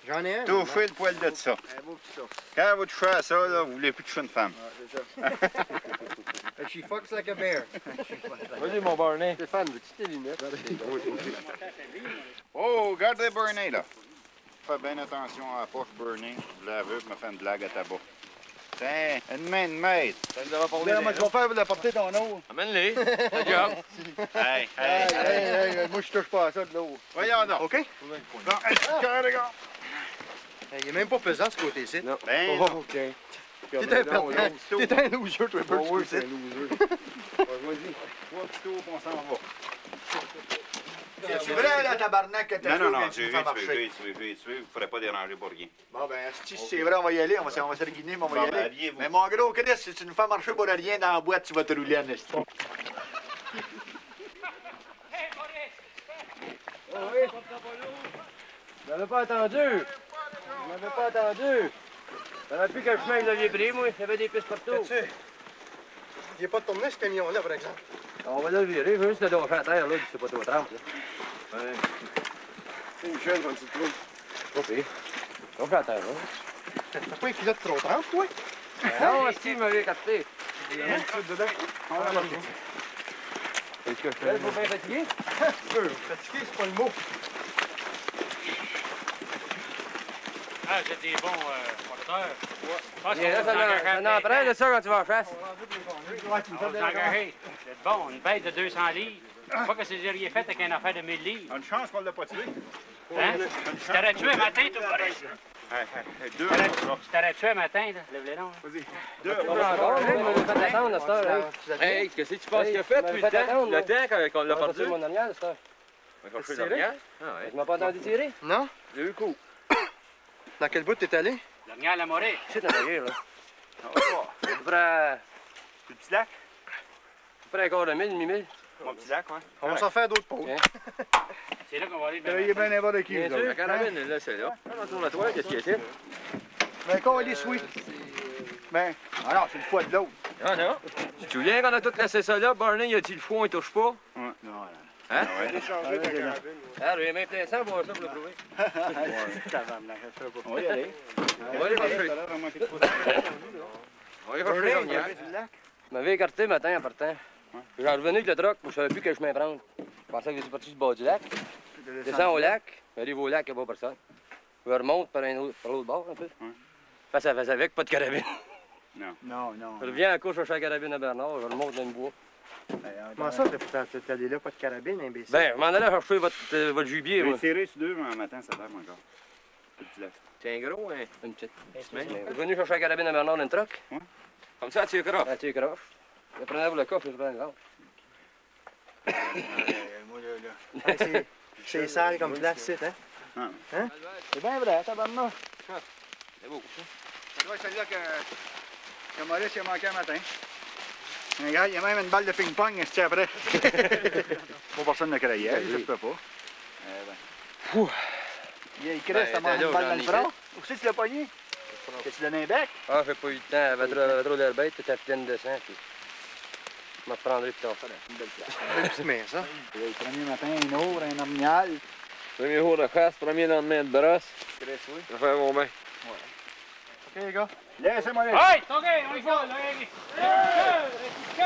J'en ai un. Touchez le poil de ça. Un beau petit ours. Quand vous touchez à ça, là, vous voulez plus toucher une femme. Ouais, c'est ça. She fucks like a bear. Vas-y, mon Barney. Stéphane, veux-tu tes lunettes? Oh, regardez Bernie, là. Fais bien attention à la poche Bernie. Je l'aveugle me fait une blague à tabac. Tiens, une main de maître. Ça nous je vais faire pour l'apporter ton eau. Amène-les. Regarde. Hey, Hey, hey, hey, hey, moi, je touche pas à ça de l'eau. Voyons donc. OK? Bon, est-ce que les? Il est même pas pesant ce côté-ci. Non. Ben, Oh, non. OK. T'es un perdant. T'es un loser, toi, Bert, Oh, oui, c'est un loser. Vas-y, trois petits tours, on s'en va. C'est vrai, là, tabarnak, que t'as Non, non, non, tu j'ai vu, tu veux, tu veux, tu veux, tu veux, vous ne pourrez pas déranger pour rien. Bon, ben, si c'est vrai, on va y aller. On va, on va se reguiner, mais on va Bon, y aller. Mais mon gros Chris, si tu nous fais marcher pour rien dans la boîte, tu vas te rouler en esti. Je m'avais pas attendu? Je m'avais pas attendu. J'aurais pu quel chemin vous aviez pris, moi. Il y avait des pistes partout. Il est pas tourné ce camion-là, par exemple. On va le virer. Je veux juste le donner à terre, là, c'est pas trop trempe, là. C'est une jeune quand tu te trouves. Pas pire. Donner à terre, là. T'as pas un pilote trop trempe, toi? Non, Steve m'avait capté? Il y a un truc dedans. Ah, non, non. Est-ce que je bien fatigué? Fatigué, c'est pas le mot. Ah, êtes des bons euh, porteurs. Je pense qu'on en- prend de ça quand tu vas en. On va. Vous êtes bon, une bête de 200 livres. Pas que c'est rien fait avec une affaire de 1000 livres. Une chance qu'on ne l'a pas tué. Hein? Tu t'aurais tué matin, hey, deux, T'aurais- là. Tu t'aurais tué un matin, là. Lève-les donc. Vas-y. Deux. Heure, là. Hey, qu'est-ce que tu penses qu'il a fait le temps? Le temps qu'on- qu'on l'a perdu? sortir mon arrière C'est. Ah m'as pas entendu tirer? Non? Coups. Dans quel bout t'es allé? L'orignal à Morée. C'est dans l'arrière, là. À peu près, Le petit lac? à peu près un quart de mille, demi-mille. Mon petit lac, ouais. On va s'en faire d'autres pauses. Tiens. C'est là qu'on va aller. Bien n'importe qui, Bien sûr. autres. La carabine, là, c'est là. Ah, Retourne à toi, qu'est-ce qu'il y a Ben, qu'on va les sweet. Ben, ah non, c'est le poids de l'autre. Ah non? Tu te souviens qu'on a tout laissé ça là? Barney, il a dit le foin, il touche pas? Ouais. Non, non. Hein? Ah ouais. Ah, j'ai même plein sang pour ça, pour le prouver. On va y aller. On va aller chercher. On va aller chercher le. Je m'avais écarté le matin en partant. J'en revenu avec le truck, je savais plus quel chemin prendre. Je pensais que j'étais parti du bas du lac. Je descends au lac, j'arrive au lac, il n'y a pas personne. Je remonte par, un autre, par l'autre bord un peu. Face à face avec, pas de carabine. Non. Non, non. Je reviens à court chercher la carabine à Bernard, je remonte dans le bois. Comment ça, t'es- là, pas de carabine, imbécile? Ben, je m'en allais chercher votre, euh, votre gibier, J'ai tiré sur deux un matin, ça t'aime encore. C'est un gros, hein? Une petite. semaine. Je suis venu chercher la carabine à Bernard dans le truck. Comme ça, tu y crois. Ah, tu croches. Je prenais pour le coffre, je prenais. Euh, moi, là, là. Hey, c'est- sale comme place, c'est, hein? Ah. Hein? C'est bien vrai, tabarnak. C'est beau. Ça doit être celle-là que, que Maurice a manqué un matin. Regarde, il y a même une balle de ping-pong, c'est après? pas personne ne croyait, ça se peut pas. Eh ben. Il écrit, Ben, ça m'a t'es là, une balle dans le front. Où c'est que tu l'as pogné? T'as-tu donné un bec? Ah, j'ai pas eu le temps, elle avait trop, elle avait trop l'air bête, était pleine de sang, puis... Je m'en reprendrai plus tard. Une belle place. Belle petite main, ça. Le premier matin, un ouvre, un ornial. Premier jour de chasse, premier lendemain de brosse. Oui. Ça fait mon bain. OK, les gars. Laissez-moi aller. Hey, OK, on y va, là, hey. J'en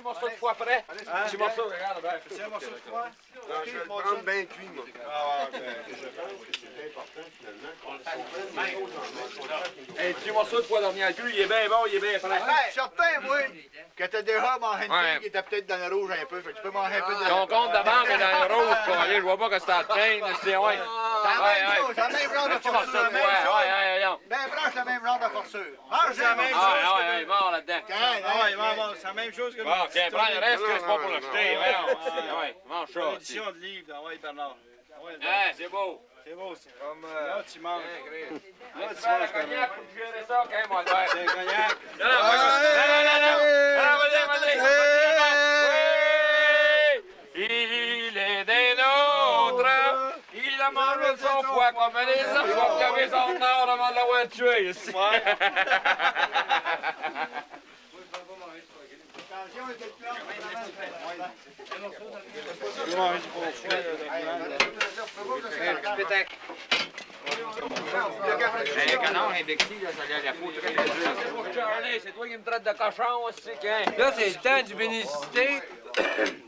petit morceau de foie prêt? Un petit morceau, regarde, ben. C'est un morceau de foie? Non, je vais le prendre bien cuit, moi. Ah, ouais, ben, je pense que c'est important, finalement. Un petit morceau de foie d'ornial cru, il est bien bon, il est bien frais. Je suis certain, moi, que t'as déjà mangé une Ouais. fille qui était peut-être dans le rouge un peu. Fait que tu peux manger un peu de Ton compte de banque est dans le rouge, quoi. Allez, je vois pas que c'est en train, c'est ouais. La même chose, c'est la même genre de forçure. la même chose. ouais, ouais, ouais. Ben proche, le même genre de forçure. Mange la même Ah, chose. ouais, ouais, mort là-dedans. Ah ouais, bon, c'est la même chose que Bon, tiens, prends le reste, que c'est pas pour l'acheter. Ouais, ouais, mange ça. Édition de livre, ah ouais, Bernard. Ah ouais, Ah, c'est beau. c'est beau, ça. Là, tu manges. Là, tu le cognac pour gérer ça, quand même, père. C'est cognac. Non, non, non, non, non, non, non, non, vas-y, vas-y. Il est à manger de son foie. Mais les autres, vont regarder son nord avant de l'avoir tué, Un canard, ça a la c'est toi qui me traite de cochon aussi, qu'un. Là, c'est le temps du bénécité.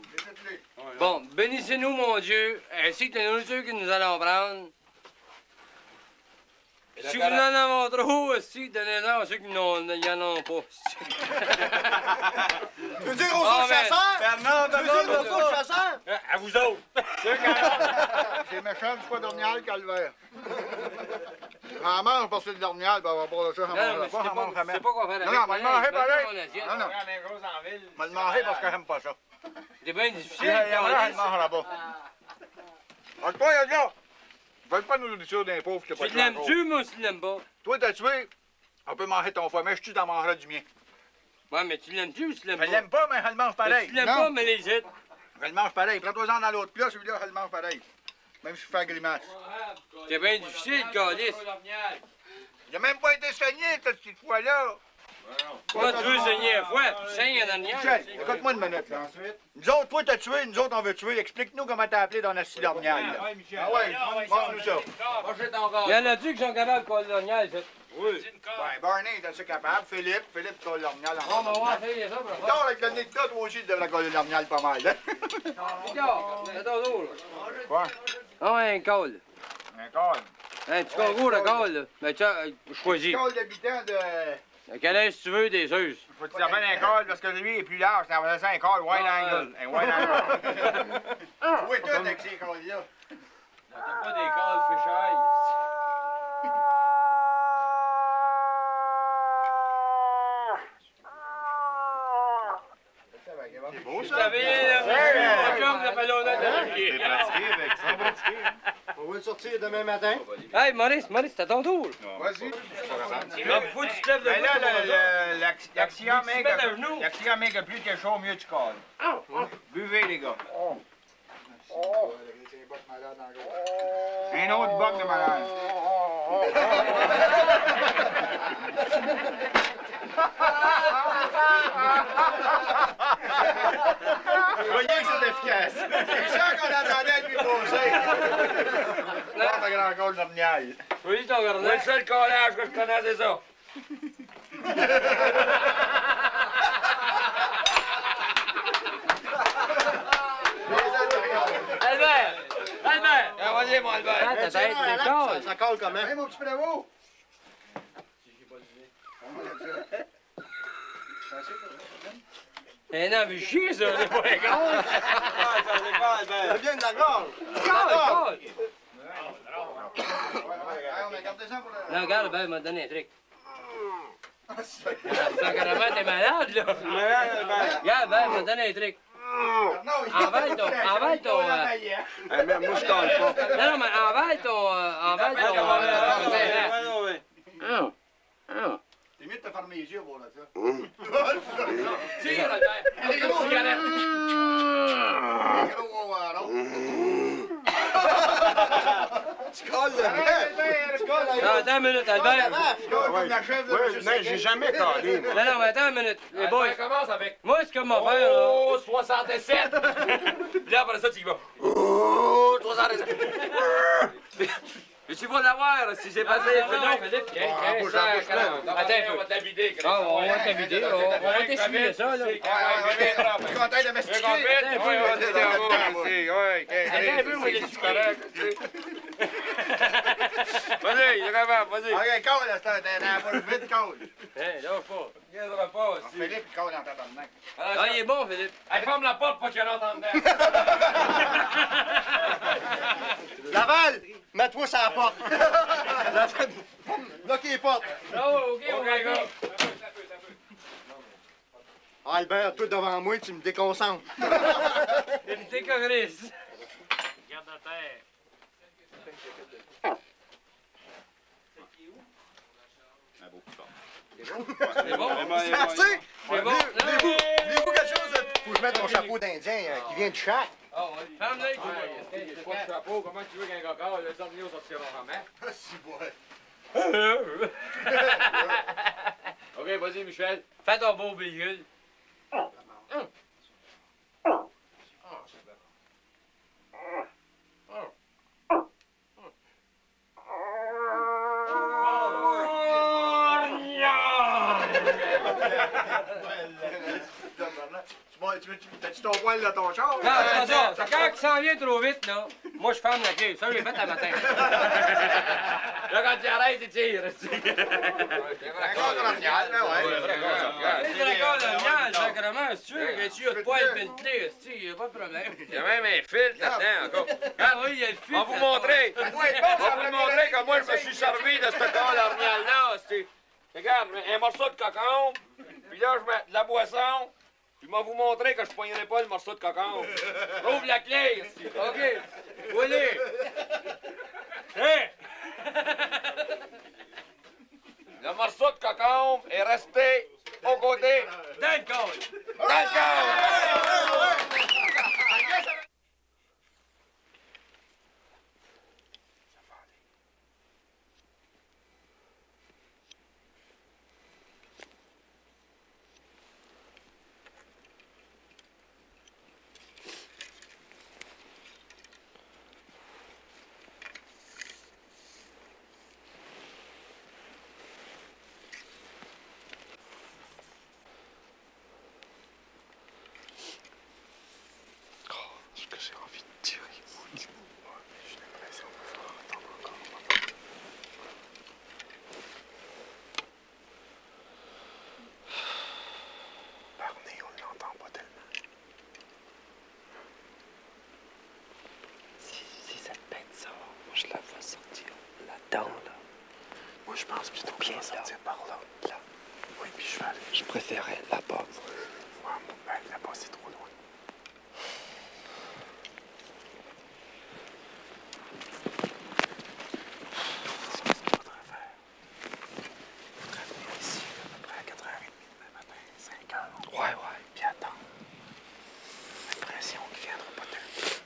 Bon, bénissez-nous, mon Dieu, ainsi que la nourriture que nous allons prendre. Si vous en avez trop, aussi, donnez-en à ceux qui n'en y en ont pas. Tu veux dire aux Ah, autres chasseurs? Fernand, Tu veux dire aux autres chasseurs? À vous autres. C'est méchant, c'est pas d'ornial, calvaire. En mange parce que c'est de l'ornial, ben on va pas le ça, on Non, mange mais pas, on mange pas- jamais. Non, non, on va le mais manger pareil. Non, non. On va le manger parce que j'aime pas ça. C'est bien Il difficile. y a il y a rien, câlisse. il mange là-bas. Ah, toi, y'a là. Faites pas de nourriture d'un pauvre qui Tu l'aimes-tu, moi, si tu l'aimes pas? Toi, t'as tué, on peut manger ton foie, mais je tue mangeras du mien. Ouais, mais tu l'aimes-tu ou tu l'aimes Je pas? l'aime pas, mais je le mange pareil. Tu l'aimes pas, mais les autres. Je le mange pareil. Prends-toi-en dans l'autre plat, celui-là, je le mange pareil. Même si je fais grimace. C'est bien difficile, câlisse. Il a même pas été saigné, cette petite fois-là. Veux saigner la fois, la dernière. Michel, écoute-moi une minute, là. Nous autres, toi, t'as tué, nous autres, on veut tuer. Explique-nous comment t'as appelé dans la cylorniale, là. Ah ouais, montre-nous ça. Il y en a-tu qui sont capables de coller l'ornial? Oui. Ben, Barney, t'es assez capable? Philippe, Philippe, colle l'ornial. On va voir, fais ça, bro. Non, avec le nez de toi, toi aussi, tu devrais coller l'ornial pas mal, hein? Regarde, c'est ton dos, là. Quoi? Ah ouais, un col. Un col. Un petit concours de col, là. Mais tu as choisi. Un col d'habitant de... Quel âge tu veux des œufs? Faut que tu amènes un col parce que lui est plus large. Ça va ça un col wide angle. Un wide angle. Oui, toi, avec ces cols-là. T'as pas des calls fichailles. C'est beau, ça. Vous savez, là, mon chum, la ballonnette de On va le sortir demain matin. Hey, Maurice, Maurice, c'est à ton tour. Vas-y. Là, faut que tu te lèves Mais là, plus t'es chaud, mieux tu colles. Buvez, les gars. Un autre boc de malade. Voyez que c'est efficace. C'est ça qu'on attendait à lui poser. Prends ta grande colle d'ornial. Oui, ton Moi, garnet. le seul collage que je connais, c'est ça. Albert! Albert! Mon Albert! Ah, ta tête, là, calme. ça- Ça colle comment? Hey, mon petit prévôt. Eh non, mais chier, ça, c'est pas un gars. Ça vient de la gorge. Calme, calme. Hey, on a gardé ça pour le... Là, regarde, ben, il m'a donné un truc. Ça, carrément, t'es malade, là. Regarde, ben, il m'a donné un truc. Avale ton, avale ton, euh, mais moi, je colle pas. non, non, mais avale ton, avale ton, euh, Ah, ah. C'est mieux de te fermer les yeux pour là, ça. Tire, Albert. Les Comme une cigarette. gros wawarons. Tu colles le. Tu colles Non, attends une minute, Albert. Ouais, M. non, j'ai jamais collé. moi. Non, non, mais attends une minute. Les boys, commence avec moi, c'est comme mon frère. Oh, 67! Puis là, après ça, tu y vas. Oh, 67! Mais tu vas l'avoir, si j'ai passé. Ah, non, non, Philippe, calme. Attends, on va t'habiter. Ah, on va t'habiter, on on va t'essuyer ça, là. Tu es content de domestiquer? Attends un peu. Attends un peu, moi, les Vas-y, il est capable, vas-y. Ok, colle, là, c'est un peu vite, colle. Là, pas. Il viendra pas aussi. Philippe, il colle dans ta barnaque. Ah, il est bon, Philippe. Hey, ferme la porte, pas qu'il rentre en dedans. Laval, mets-toi sur la porte. Bloquez les portes. Oh, OK, va gars. Albert, toi devant moi, tu me déconcentres. Évitez Cogris. Garde la terre. C'est bon? C'est assez. C'est bon? Voulez-vous voulez-vous quelque chose? de- Faut que je mette mon chapeau d'Indien euh, qui vient de chaque. Ferme-le, toi. Ouais, pas de chapeau, comment tu veux qu'un cocard, le tornillo sortira jamais? Ah, si, ouais. OK, vas-y, Michel. Fais ton beau véhicule. Tu veux- tu- T'as-tu ton poil dans ton char? Non, c'est pas ça. Quand il s'en vient trop vite, là, moi, je ferme la clé. Ça, je l'ai fait un matin. Là, quand tu arrêtes, tu tires. C'est Encore colonial, ben ouais. C'est d'accord, le mien, sacrement, si tu veux, que tu as de poil et une clé, il n'y a pas de problème. Il y a même un fil là-dedans encore. Ah oui, il y a le fil. On va vous montrer. Ça On ça, va vous la montrer moi, je me suis servi de ce colonial-là. c'est- Regarde, un morceau de cocon, puis là, je mets de la boisson, je vais vous montrer que je ne poignerai pas le morceau de cocon. Ouvre la clé, ici. OK. Voilà. Hein? Le morceau de cocon est resté au côté Dans le col. dans corps. Ce que j'ai envie de tirer, maudit. Ouais, mais j'ai l'impression qu'il va falloir attendre encore. Barney, on l'entend pas tellement. Si, si cette bête sort, moi je la vois sortir là-dedans, là. Moi, je pense plutôt qu'il va sortir par là. Là. Oui, puis je vais aller. Je préférais là-bas. Ouais, mon ben, là-bas, c'est trop loin. Qu'est-ce qu'il faudrait faire? Il faudrait venir ici, à peu près à 4h30 demain matin, 5h. Ouais, ouais. Puis attendre. L'impression qu'il viendra pas tellement.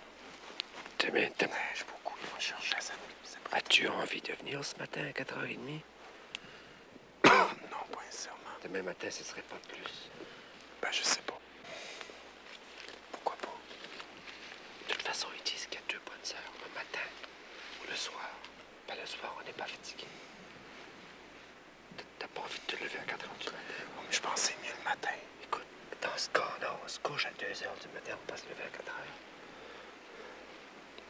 Demain, Il neige beaucoup, il va chercher ça. Pas... As-tu envie de venir ce matin à 4h30? Non, pas nécessairement. Demain matin, ce serait pas plus. Ben, je sais pas. Pourquoi pas? De toute façon, ils disent qu'il y a deux bonnes heures, le matin ou le soir. Ben, le soir, on n'est pas fatigué. T'as- T'as pas envie de te lever à 4h du matin? Oh, mais je pensais mieux le matin. Écoute, dans ce cas-là, on se couche à 2h du matin, on va se lever à 4h.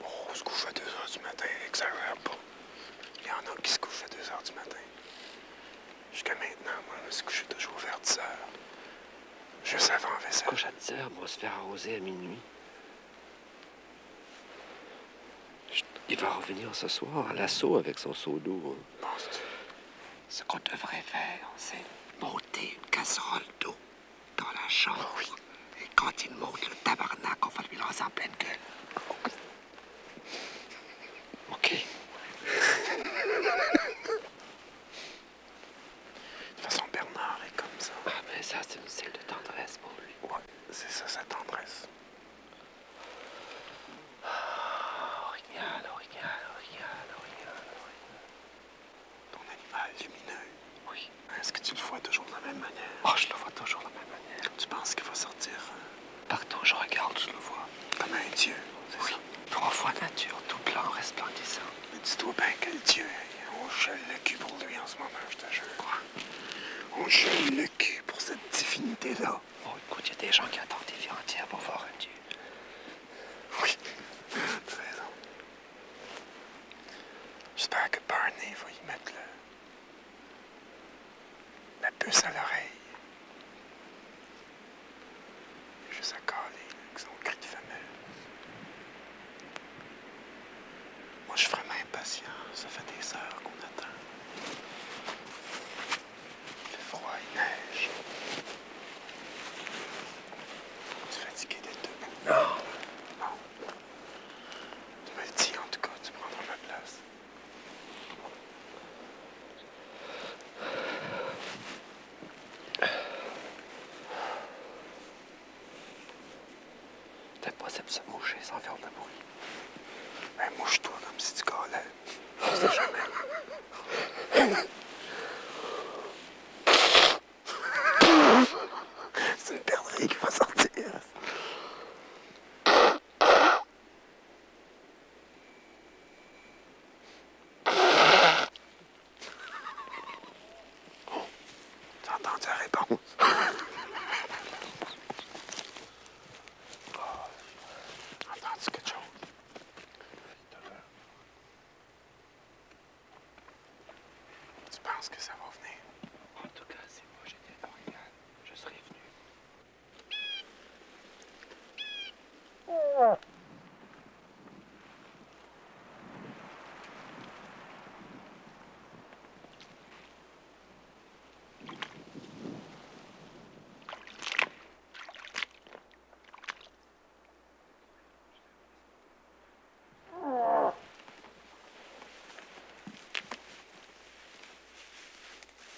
Oh, on se couche à 2h du matin, exagère pas. Il y en a qui se couchent à 2h du matin. Jusqu'à maintenant, moi, je me suis couché toujours vers 10h. Juste avant la On se vaisselle. couche à 10h, mais on va se faire arroser à minuit. Chut, Il va revenir ce soir à l'assaut avec son seau d'eau. Ce qu'on devrait faire, c'est monter une casserole d'eau dans la chambre. Et quand il monte le tabarnak, on va lui lancer en pleine gueule. ça fait des heures qu'on attend. Il fait froid, il neige. Tu es fatigué d'être debout? Non. Non. Tu me le dis en tout cas, tu prendras ma place. Peut-être possible de se boucher sans faire de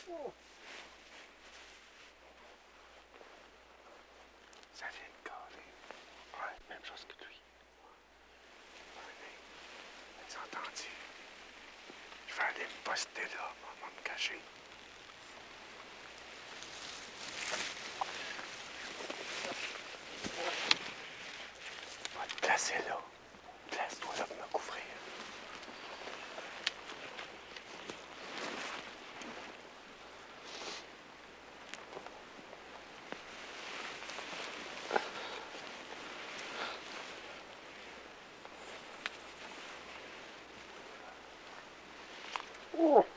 Ça vient de caler. Ouais, même chose que lui. Vous entendu? Je vais aller me poster là, maman me cacher. Oh.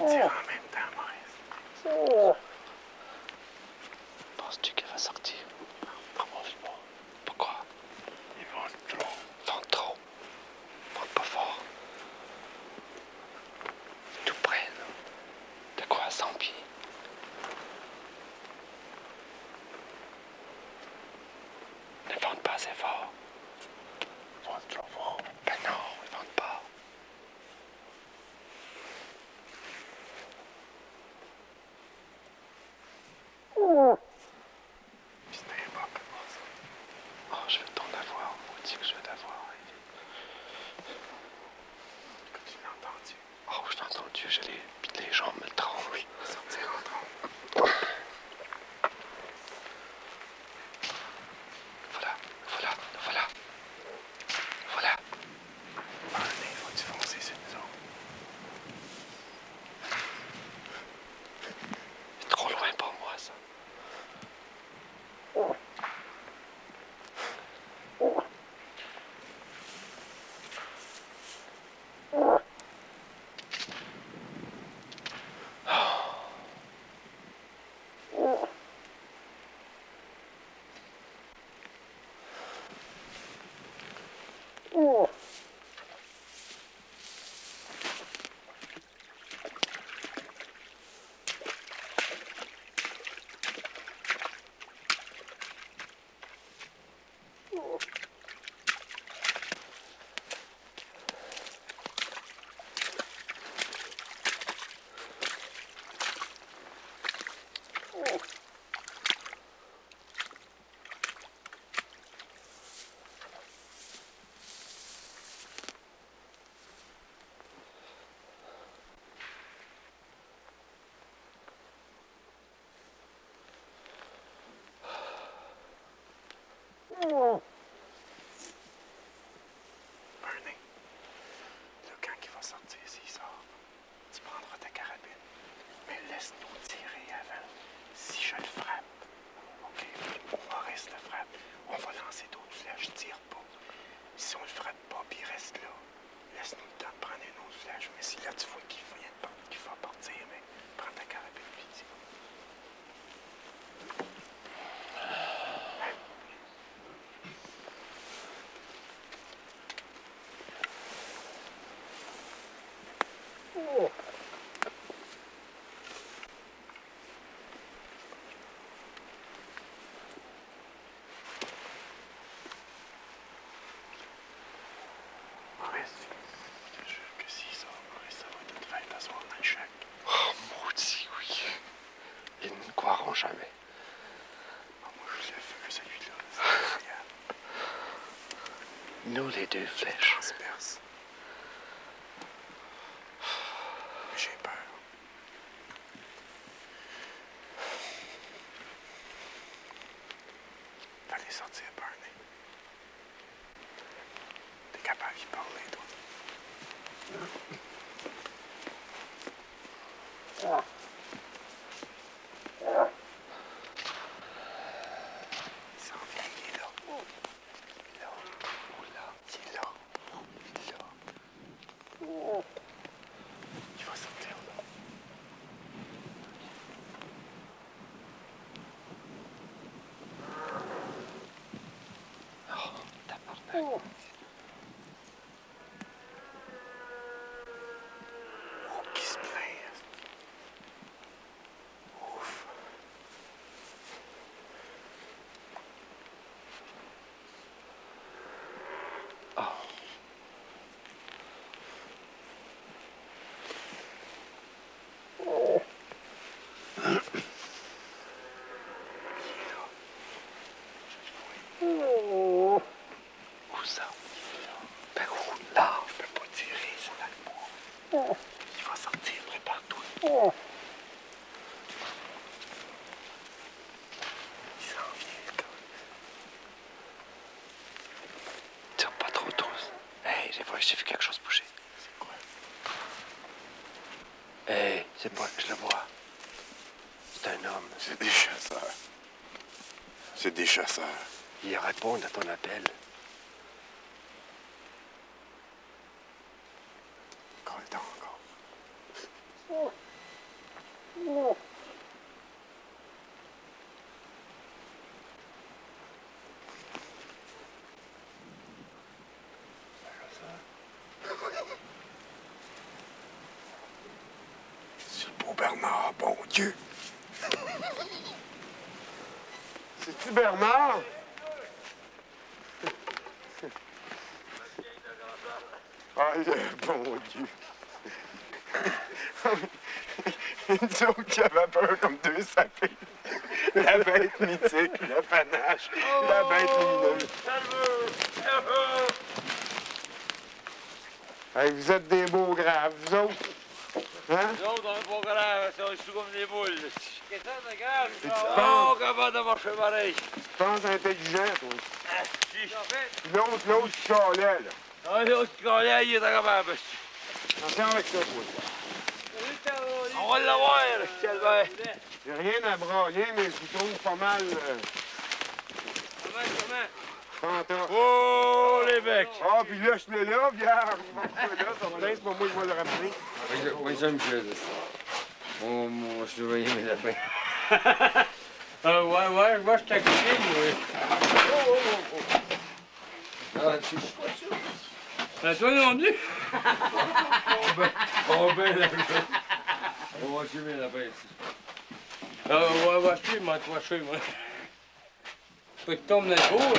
Relativamente mais... Oh. Penses-tu qu'elle va sortir? Pourquoi? Ils vendent trop. Ils vendent trop. Ils vendent pas fort. Ils tout prennent. De quoi 100 pieds? Ne vendent pas assez fort. Ils vendent trop fort. Oh. Bernie, là, quand il va sortir, s'il sort, tu prendras ta carabine. Mais laisse-nous tirer avant. Si je le frappe, OK, ou Maurice le frappe, on va lancer d'autres flèches, je tire pas. Si on le frappe pas, puis il reste là, laisse-nous le temps de prendre une autre flèche. Mais si là, tu vois qu'il vient de par- qu'il va partir, mais prends ta carabine, puis tire. Maurice, je te jure que s'il sort, Maurice, ça va tout faire t'asseoir dans le chac. Oh, maudit, oui. Ils ne croiront jamais. Ah, moi, je feu, celui-là. C'est incroyable. Nous, les deux flèches. Oh. Il répond à ton appel. Encore le temps, encore. Bernard, Aïe, bon Dieu. Nous autres qui avaient peur comme deux sapins. La bête mythique, le panache, la bête lumineuse. Hey, vous êtes des beaux graves, vous autres. Hein? Nous autres, on est pas grave, ça, je suis comme des boules. Qu'est-ce que c'est, grave? tu Oh, capable de marcher pareil. Tu penses intelligent, toi? Ah, si. L'autre, l'autre, là. Ah. Attention avec ça, toi. On va l'avoir, bien. J'ai rien à brailler, mais je trouve pas mal. Euh, Comment, comment? Oh, les becs! Ah, puis là, je l'ai là, Pierre. Il va moi qui vais le ramener. Oui, ça, Michel. Moi, moi, je surveillais mes lapins. Ah ouais, ouais, moi je t'accuse, oui. Ah, tu je suis pas sûr. Ben, toi non plus. On va bien lapin. On va tuer mes lapins ici. Ah ouais, ouais, je suis, moi, toi, je suis, moi. Faut que tu tombes dans le trou.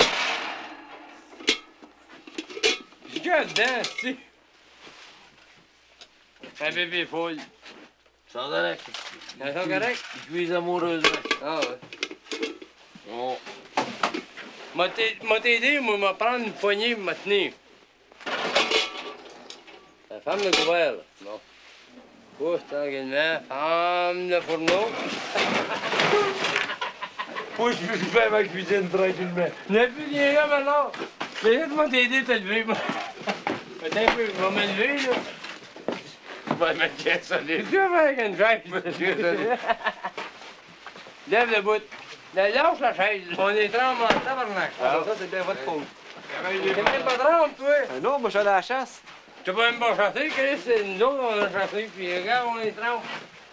J'ai qu'un dedans, tu sais. Un bébé foule. Ça en correct. Ça sent correct? Ils cuisent amoureusement. Ah ouais. Bon. M'a t'ai- m'a t'aider, moi, m'a prendre une poignée pour me tenir. La femme couvert, là. Bon. Pousse tranquillement, femme le fourneau. Moi, je peux faire ma cuisine tranquillement. Il n'y a plus rien là maintenant? Mais laisse-moi t'aider à te lever, moi? Attends un peu, je vais me lever, là. Je vais mettre bien solide. Tu vas faire avec une. Lève le bout. Lâche la chaise. On est tremble en tabarnak. Alors ça, c'est bien votre faute. T'es même pas tremble, toi. Non, moi, je suis à la chasse. T'as pas même pas chassé, Chris? C'est nous autres, on a chassé, puis regarde, on est tremble.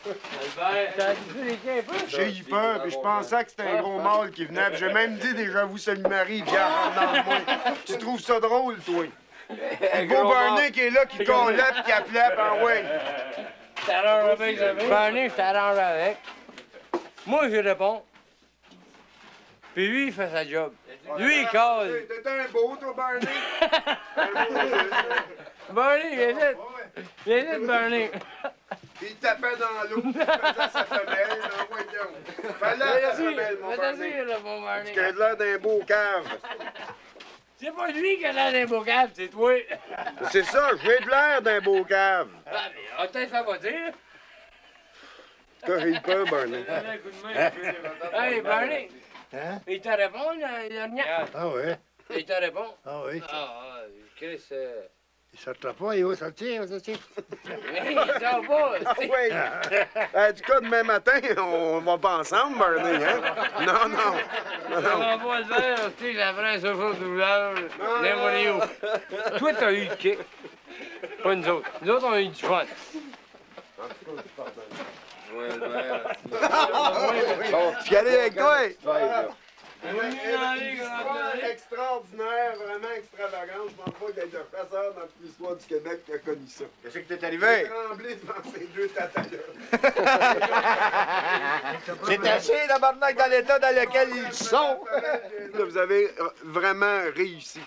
Albert, t'as habitué les tiens un peu? J'ai eu peur, puis je pensais que c'était un gros mâle qui venait. puis J'ai même dit déjà, vous, c'est le mari, viens, rentre dans le moins. Tu trouves ça drôle, toi? Le beau Barney qui est là, qui collait, puis qui appelait, ben ouais. T'arranges avec, j'avais. Barney, je t'arrange avec. Moi, je réponds. Puis lui, il fait sa job. Lui, il cause. T'es un beau, toi, Barney? Barney, viens vite. Viens vite, Barney. Il tapait dans l'eau, il faisait sa femelle, ouais, donc. Fallait la femelle, mon t'asseoir, là, mon Barney. Tu as l'air d'un beau cave. C'est pas lui qui a l'air d'un beau cave, c'est toi. C'est ça, j'ai de l'air d'un beau cave. Ah, mais on t'a fait pas dire. T'as eu peur, Barney. Hey, Barney. Hein? Il te répond, le dernier. Ah ouais? Il te répond. Ah oui. Ah, ah, Chris, euh... Il sortira pas, il va sortir, il va sortir. il sort pas. Ah oui. Euh, du cas, demain matin, on va pas ensemble, Barney, hein? Non, non. Non, On non. va pas le faire, tu sais, social doubleur. N'importe où. Toi, t'as eu le kick. Pas nous autres. Nous autres, on a eu du fun. Je suis allé avec toi. Dans les grands extraordinaire, vraiment extravagant. Je pense pas qu'il y ait de chasseur dans toute l'histoire du Québec qui a connu ça. Qu'est-ce qui t'est arrivé? J'ai tremblé devant ces deux. C'est assez, tabarnak, dans l'état dans lequel ils sont. Vous avez euh, vraiment réussi.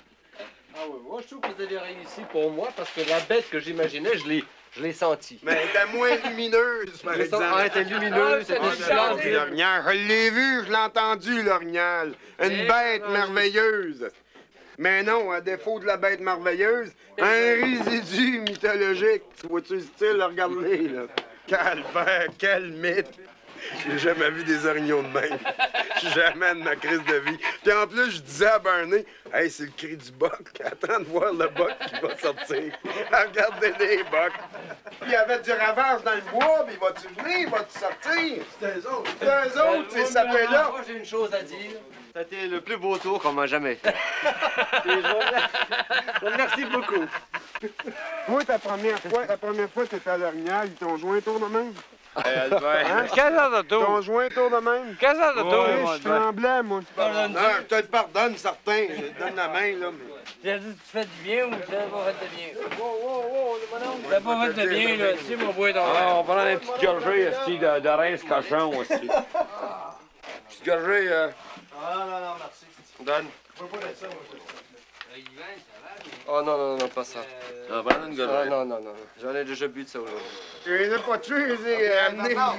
Ah oui, moi je trouve que vous avez réussi pour moi parce que la bête que j'imaginais, je l'ai, je l'ai sentie. Mais elle était moins lumineuse, par exemple. ah, elle était lumineuse, elle était Ah, splendide. Je l'ai vu, je l'ai entendu, l'orignal. Une Eh, bête vas-y. merveilleuse. Mais non, à défaut de la bête merveilleuse, un résidu mythologique. Tu vois-tu le style? Regarde-les, là. Calvaire, quel mythe! J'ai jamais vu des orignaux de même. Jamais de ma crise de vie. Puis en plus, je disais à Barney, hey, c'est le cri du boc. Attends de voir le boc qui va sortir. Regardez les bocs. Puis il y avait du ravage dans le bois, puis va-tu venir, va-tu sortir? C'est eux autres. C'est eux autres, ces sapins-là. Moi, j'ai une chose à dire. Ça a été le plus beau tour qu'on m'a jamais fait. Remercie beaucoup. Moi, ta première fois, la première fois t'étais à l'orignal, ils t'ont joué un tour de même? Hein? Quelle heure de tour? un tour de même? Heure de tour? Je tremblais, moi. Non, je te le pardonne, certain. Je te donne la main, là. J'ai dit, tu fais du bien ou tu fais pas fait de bien? Tu fais pas fait de bien, là. Tu mon bois ton Ah, on prend un petit gorgée esti, de, de rince cochon aussi. Petite gorgée, euh, Ah non, non, merci. donne. Je veux pas ça, moi. Oh non, non, non, pas ça. Ah, prends une Ah, gorgée. non, non, non. J'en ai déjà bu de ça aujourd'hui. Je les pas tués, je les ai amenés vivants.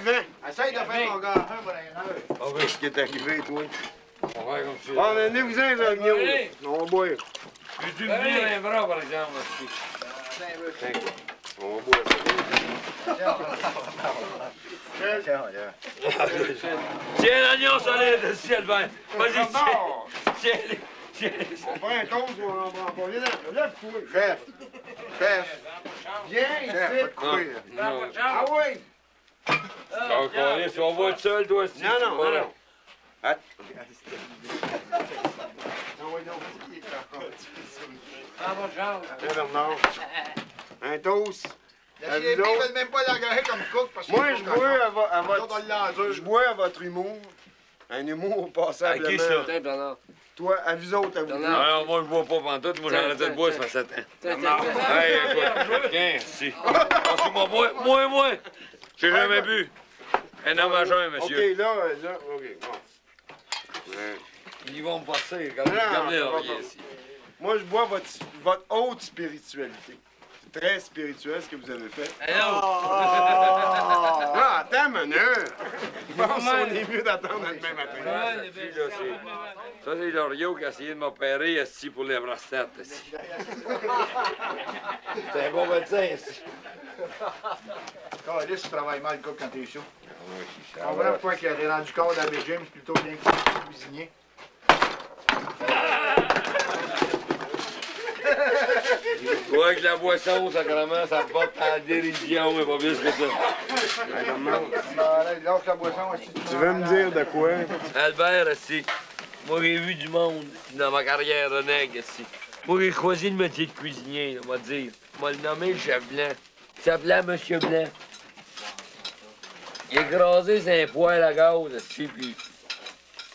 Essaye de faire ton gars un un. Ah oui, ce qui est arrivé, toi. On va comme ça. Bon, amenez-vous un, les orignaux. là. Allez. On va boire. Peux-tu me venir un bras, par exemple, aussi? On va boire. Tiens, l'oignon solide, ciel vert. Vas-y, tiens. Non! Tiens, tiens. On prend un toast ou on prend pas? Viens lève-toi. Chef. Chef. Viens Chef, ici. pas couille. Non, Ah oui. On est, on va être toi, aussi. Non, non, non, non. Att- Non, oui, non, qui est encore bon, genre. Viens, Bernard. Un toast. La veulent même pas l'engager comme cook parce Moi, je pas bois à. Je bois à votre humour. Un humour passablement. À qui ça? Toi, à vous autres, à vous. Non, non, moi, je bois pas pantoute. Moi, arrêté de boire, ça tiens. fait 7 ans. Hey, écoute, tiens, si. Parce que moi, moi, moi, moi, j'ai jamais bu. Un homme à jeun, monsieur. OK, là, là, OK, bon. Ils vont me passer. Regardez, regardez ici. Moi, je bois votre, votre haute spiritualité. C'est très spirituel ce que vous avez fait. Ah, attends minute. Je pense qu'on est mieux d'attendre à demain matin. Là, Ça, c'est Loriot qui a essayé de m'opérer esti, pour les prostates. C'est un bon médecin, esti. Caliste, tu travailles mal, cook, quand t'es chaud. Je comprends pourquoi il a rendu compte à James plutôt bien que cuisinier. Toi, avec la boisson, sacrément, ça porte à la dérision, mais pas plus que ça. Lâche la boisson. Tu veux me dire de quoi? Albert, aussi. Moi, j'ai vu du monde dans ma carrière de nègre, aussi. Moi, j'ai choisi le métier de cuisinier, on va dire? On va le nommer le chef blanc. Il s'appelait Monsieur Blanc. Il a écrasé ses poêles à gaz, aussi, puis...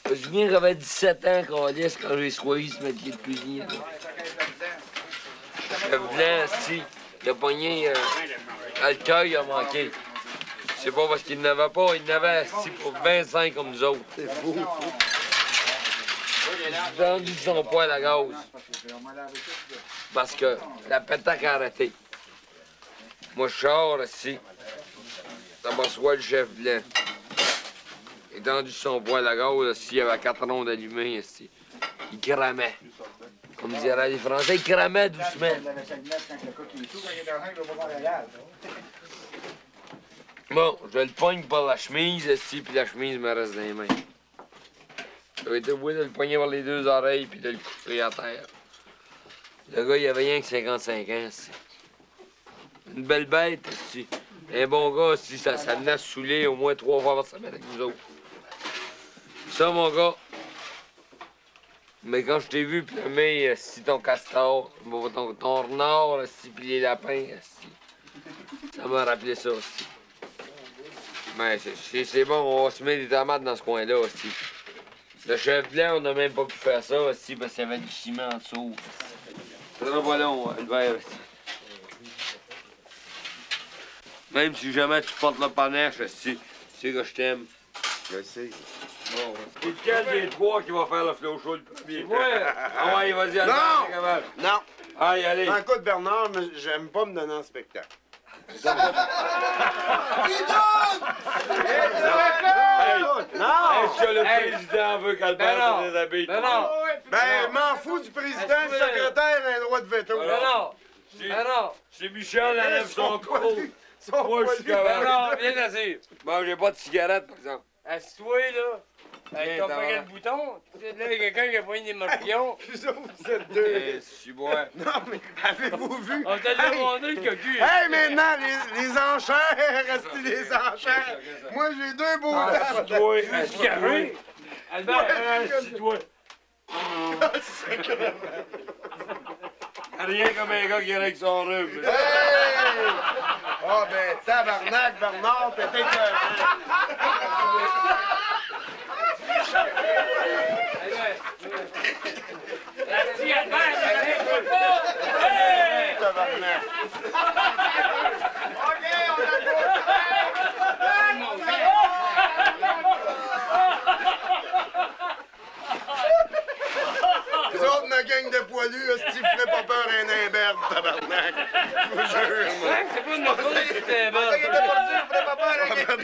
Je me souviens que j'avais 17 ans, Calis, quand j'ai choisi ce métier de cuisinier. là. Chef blanc, si. Il a pogné... Euh, le cœur, a manqué. C'est pas parce qu'il n'avait pas, il n'avait si pour 25 comme nous autres. C'est fou. Il a vendu son poêle à gaz. Parce que la pétaque a arrêté. Moi, je sors ici. Ça m'assoit le chef blanc. Il a tendu son poêle à gaz, ici, il y avait quatre ronds allumés, ici. Il cramait. Comme diraient les Français, cramait doucement. Bon, je le pogne par la chemise, ici, puis la chemise me reste dans les mains. J'avais été obligé de le pogner par les deux oreilles, puis de le coucher à terre. Le gars, il avait rien que 55 ans. Une belle bête. Un bon gars, ici, ça, ça venait se saouler au moins trois fois par semaine avec nous autres. Ça, mon gars. Mais quand je t'ai vu plumer, si ton castor, ton, ton renard, si, puis les lapins, si. Ça m'a rappelé ça aussi. Mais c'est- bon, on va se mettre des tomates dans ce coin-là aussi. Le chef blanc, on n'a même pas pu faire ça aussi parce qu'il y avait du ciment en dessous. C'est très pas long, le. Même si jamais tu portes le panache, aussi, tu sais que je t'aime. Je sais. Bon, c'est lequel des trois qui va faire le flow show le premier? Ouais. Ah ouais, vas-y, allez. Non! allez, Non! Allez, allez. Ben, écoute, Bernard, mais j'aime pas me donner en spectacle. Hey, Non! Est-ce que le Hey. président veut qu'Albert Ben non. se déshabille? Ben non. Ben, m'en fous du président, le secrétaire a un droit de veto. Ben non. Ben non. C'est Michel, elle lève son cou. Moi, je suis capable. Ben non, viens assis. Bon, j'ai pas de cigarette, par exemple. Assis-toi, là. Avec ton Viens, paquet de t'en boutons. Là, il y a quelqu'un qui a poigné des morpions. Vous êtes deux. Eh, si, ouais. Non, mais avez-vous vu? On t'a Hey! demandé le cocu. Hey, maintenant, les, les enchères, restez les enchères. Moi, j'ai deux beaux Ah, suis assis-toi. carré. Albert, assis-toi. Rien comme un gars qui est avec son rhume. Hey! Ah, ben, tabarnak, Bernard, peut-être Assis, C'est pas de ma faute que c'était bon. Un peu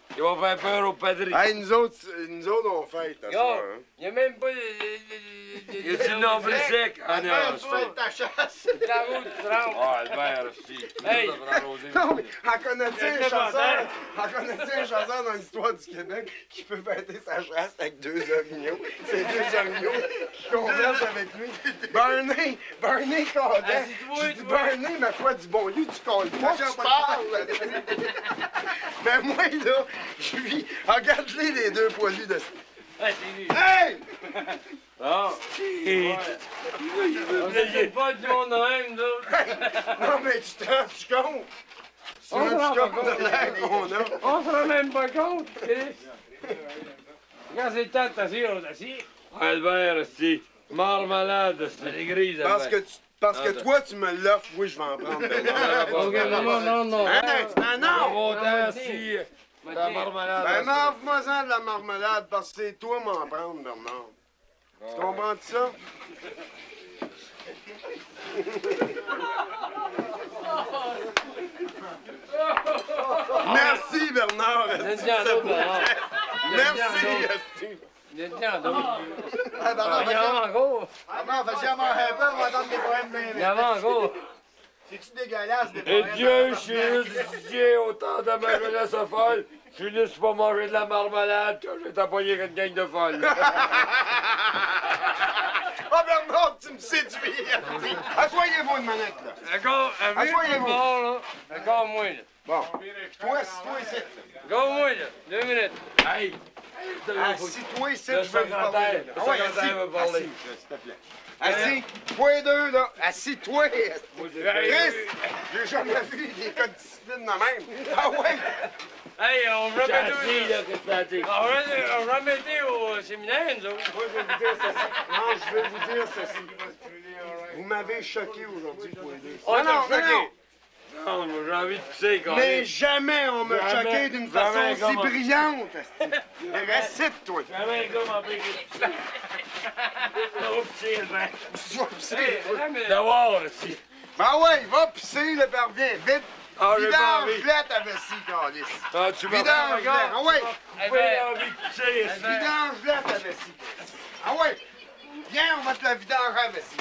faire avec les gars de même? Et on pourra pas l'amener à la chasse. Même pas. Il va faire peur au padri. Hey, nous autres, nous autres, on fête, soir, hein. il y a même pas Il y a du nombril sec. Ah non, c'est ta chasse. La route. Ah, Albert, aussi. Hey. Non, mais en connais-tu un chasseur, en connais-tu un chasseur dans l'histoire du Québec qui peut fêter sa chasse avec deux orignaux? C'est deux orignaux qui conversent avec lui. Barney, Barney Cadet. J'ai dit, Barney, ma foi du bon Dieu, tu colles pas, tu parles. Ben moi, là, je lui, regarde-les les deux poilus de... C'est lui. Hey! Ah. On ne pas du monde de même, là. Non, mais tu te rends compte? Pas -tu compte de compte. l'air qu'on a? On se rend même pas compte, Chris. Quand c'est le temps de t'asseoir, on. Albert, aussi. Mort malade, c'est les grises, Parce que, tu, parce que Ah, toi, tu me l'offres, oui, je vais en prendre. Non, non, non. Hein, non, non! La marmelade. Ben, m'offre-moi-en de la marmelade, parce que c'est toi m'en prendre, Bernard. Tu comprends ça? Merci, Bernard. Autre, Bernard. Merci, C'est-tu dégueulasse, des Et poèmes? Dieu, je suis autant de ma jeunesse folle. Je suis juste pour manger de la marmelade que j'ai taponné avec une gang de folles. Ah, Bernard, tu me séduis! Assoyez-vous une manette, là. Encore, un vieux Assoyez-vous. bord, là. Encore moins, là. Bon. Toi, assis-toi ici. Encore moins, là. Deux minutes. Hey! Assis-toi ici, Le je vais vous parler. Ah ouais, assis. parler. Assis, s'il te plaît. Assis. Toi et deux, là. Assis-toi. Chris, j'ai jamais vu des cas de discipline de même. Ah ouais? Hey, on remet J'ai assis, là, qu'est-ce que t'as dit? On remet- on remettait au séminaire, nous autres. Moi, je vais vous dire ceci. Non, je vais vous dire ceci. Vous m'avez choqué aujourd'hui, toi deux. On Non, non, choqué. non, Non, moi, j'ai envie de pisser, quand Mais jamais on m'a choqué d'une façon si brillante. asti. Récite, toi. Jamais un gars m'a pris vas pisser. Tu vas pisser. D'avoir, aussi. Ben ouais, va pisser, le parvient. Vite. Ah, envie. Vidange-la ta vessie, Calice. Ah, tu m'as Vidange-la. Ah ouais. Eh ben, pisser. Vidange-la ta vessie. Ah ouais. Viens, on va te la à la vessie.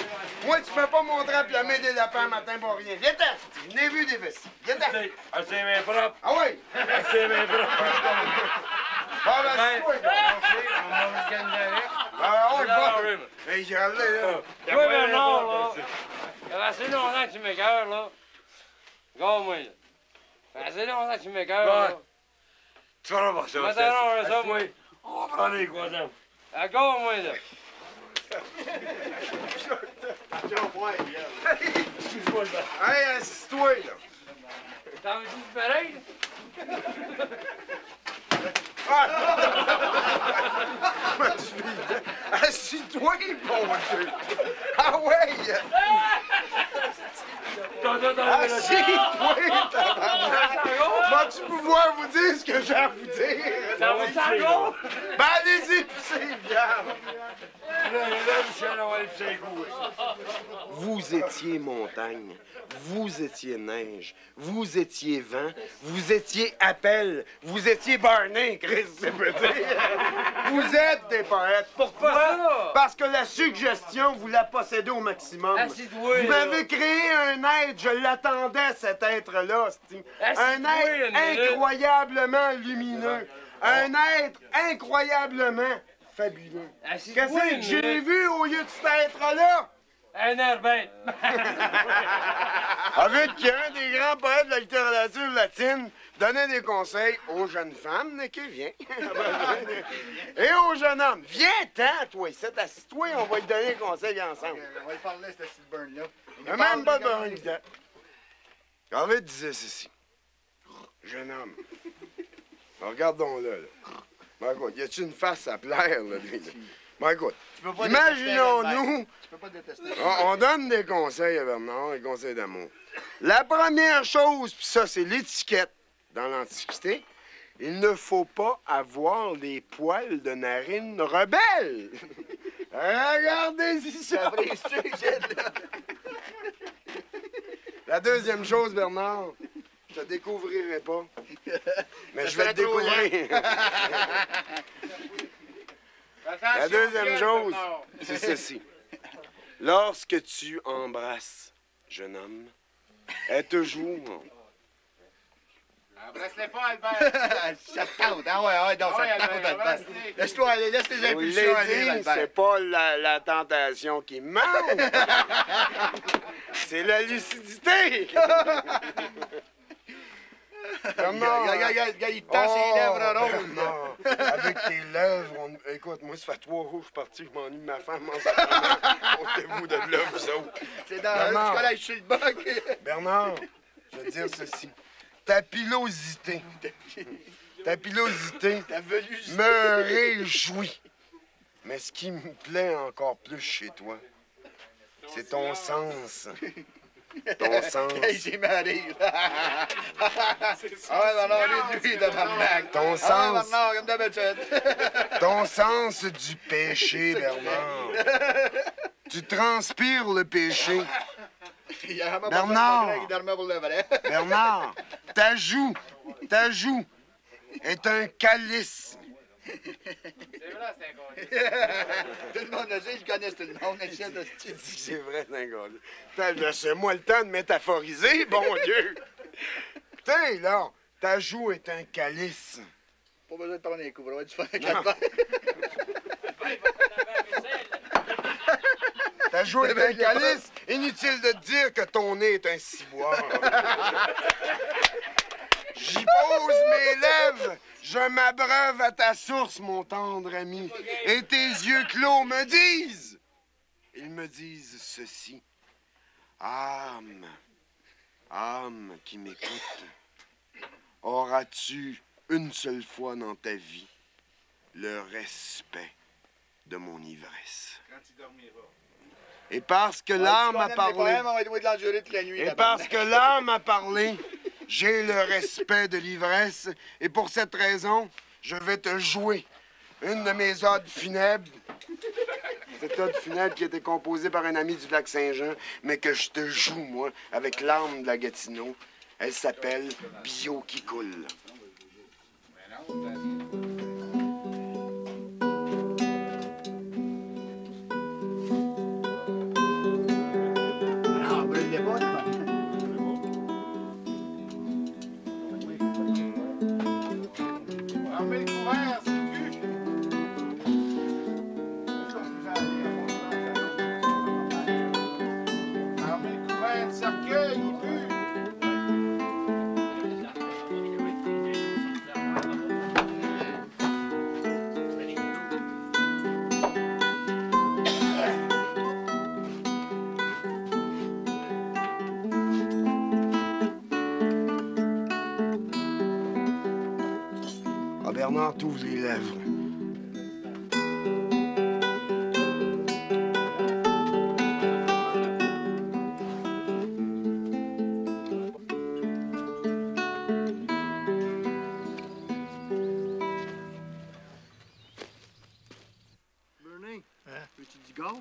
Moi, tu peux pas montrer à plamer des lapins matin pour rien. Viens-t'en. Je n'ai vu des vessies. Viens-t'en. Ah, c'est mes propres. Ah ouais. Ah, c'est mes propres. Ah ben, c'est toi. on. Ah Là, va. oui, mais- Hey, j'ai là. Toi, Bernard, là, ça fait assez longtemps que tu m'écœures, là. Regarde-moi, là. Ça fait assez longtemps que tu m'écœures, là. Tu vas pas ça. Maintenant, on va ça, moi? On va prendre les croissants. Regarde-moi, là. Excuse-moi, le vent. Hey, assis-toi, là. T'en veux-tu pareil? Ah, tu fais- Assis-toi, bon Dieu. Ah tabarnak. Vas-tu pouvoir vous dire ce que j'ai à vous dire? Ça va t'en Ben, allez-y, les coups. Vous étiez montagne, vous étiez neige, vous étiez vent, vous étiez appel, vous étiez Barney, Chris, c'est peut dire. Vous êtes des poètes. Pourquoi? Parce que la suggestion, vous la possédez au maximum. Vous m'avez créé un être, je l'attendais, cet être-là. Un être incroyablement lumineux. Un être incroyablement fabuleux. Qu'est-ce que j'ai vu au lieu de cet être-là? Un air bête. Avec qu'un des grands poètes de la littérature latine donnait des conseils aux jeunes femmes, n'est qui vient? Et aux jeunes hommes. Viens-t'en, toi, ici, assis-toi, on va lui donner des conseils ensemble. On va y parler, ce style burn-là. Il n'y a même pas de besoin de temps. Harvey disait ceci. Jeune homme, regardons-le, là. Ben, écoute, y a-tu une face à plaire, là, lui, là? Ben, écoute, imaginons-nous... Tu peux pas détester. On, on donne des conseils à Bernard, des conseils d'amour. La première chose, puis ça, c'est l'étiquette dans l'Antiquité. Il ne faut pas avoir les poils de narine rebelles. Regardez-y ça. La deuxième chose, Bernard, je te découvrirai pas. Mais je vais te découvrir. La deuxième chose, c'est ceci. Lorsque tu embrasses, jeune homme, elle te joue. Embrasse-les pas, Albert. ça te tente, hein? Ouais, ouais, non, ça te tente, Albert. Laisse-toi aller, laisse tes Je vous impulsions l'ai aller, c'est pas la, la tentation qui manque. c'est la lucidité. Comment? Regarde, regarde, regarde, il te tend ses Oh, lèvres roses. Bernard, Avec tes lèvres, on- écoute, moi, ça fait trois jours que je suis parti, je m'ennuie de ma femme en ce moment. Ôtez-vous de là, vous autres. C'est dans Bernard. le collège sur le bac. Bernard, je veux dire ceci. Ta pilosité, ta pilosité me réjouit. Mais ce qui me plaît encore plus chez toi, c'est ton sens. Ton sens. J'ai mal à rire. Ah ouais, Bernard, lui, lui, de tabarnak. Ton Ah ouais, sens. Bernard, comme d'habitude. Ton sens du péché, Bernard. Tu transpires le péché. Bernard. Bernard, ta joue, ta joue est un calice C'est vrai, c'est un gars. tout le monde le sait, ils connaissent tout le monde, les chefs de style. C'est vrai, c'est un gars. Laisse-moi le temps de métaphoriser, bon Dieu. Putain, là, ta joue est un calice. Pas besoin de prendre un coup, on va du faire un Non. calvaire. Ta joue est un calice. Inutile de te dire que ton nez est un ciboire. J'y pose mes lèvres. Je m'abreuve à ta source, mon tendre ami. Et tes yeux clos me disent. Ils me disent ceci. Âme, âme qui m'écoute, auras-tu une seule fois dans ta vie le respect de mon ivresse? Quand il dormira. Et parce que l'âme a parlé. Et parce que l'âme a parlé, j'ai le respect de l'ivresse. Et pour cette raison, je vais te jouer une de mes odes funèbres. Cette ode funèbre qui était composée par un ami du lac Saint-Jean, mais que je te joue, moi, avec l'âme de la Gatineau. Elle s'appelle Bio qui coule. T'ouvres les lèvres. Bernie, veux-tu du gaz?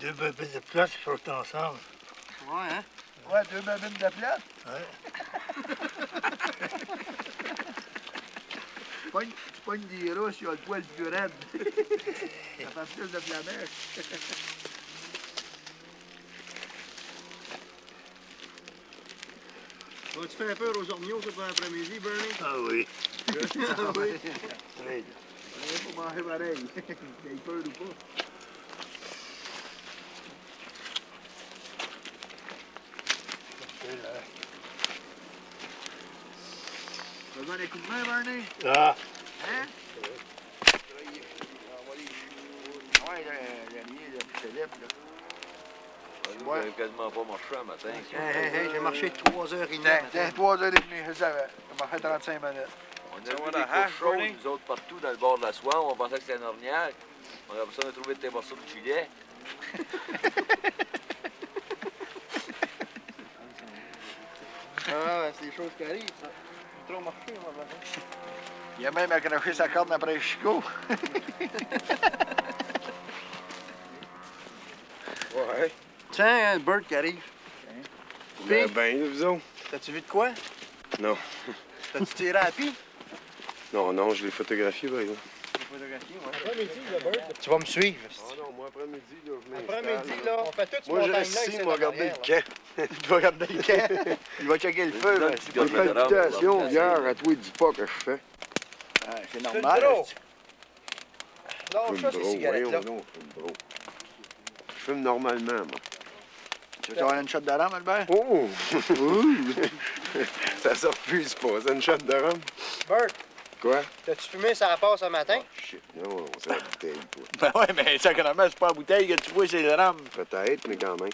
Deux bébés de place qui sont ensemble. Ouais, hein? Ouais, deux babines de plate. Ouais. Tu pognes- tu pognes des rousses, il a le poil plus raide. Ça fait plus de flamèche. Vas-tu faire peur aux orgnaux, ça, pour l'après-midi, Bernie? Ah oui. ah oui. Oui. Il faut manger pareil. Qu'il ait peur ou pas. Besoin d'un coup de main, Bernie? Ah. Hein? Ouais, le, de Philippe, là. Vous n'avez quasiment pas marché un matin. Hey, hey, hey, j'ai marché 3h30. Tiens, tiens, 3h30, je savais. Ça m'a fait 35 minutes. On a vu des courses chaudes, nous autres, partout dans le bord de la soie. On pensait que c'était un ornière. On a besoin de trouver des morceaux de gilet. Ah, ouais, c'est des choses qui arrivent, ça. Trop marché, moi, maintenant. Il a même accroché sa corde après Chico. Ouais. Tiens, un bird qui arrive. Ben, ben, là, vous autres? T'as-tu vu de quoi? Non. T'as-tu tiré à pied? Non, non, je l'ai photographié, par exemple. Après-midi, bird. Tu vas me suivre. Ah non, moi, après-midi, là, je Après-midi, là, on fait tout ce Moi, je reste ici, moi, en regarder le camp. Tu vas regarder le camp. Il va checker le feu. Donne mais- petit Des palpitations, hier, à toi, dis pas que je fais. Ah, c'est normal. fume ça, ces bro, cigarettes-là. voyons, non, je fume bro. Je fume normalement, moi. Tu veux avoir une shot de rame, Albert? Oh! ça se refuse pas, c'est une shot de rhum. Bert, Quoi? t'as-tu fumé ça passe ce matin? Shit, non, c'est la bouteille, toi. Ben ouais, mais sacrément, c'est pas la bouteille que tu vois, c'est le rame. Peut-être, mais quand même.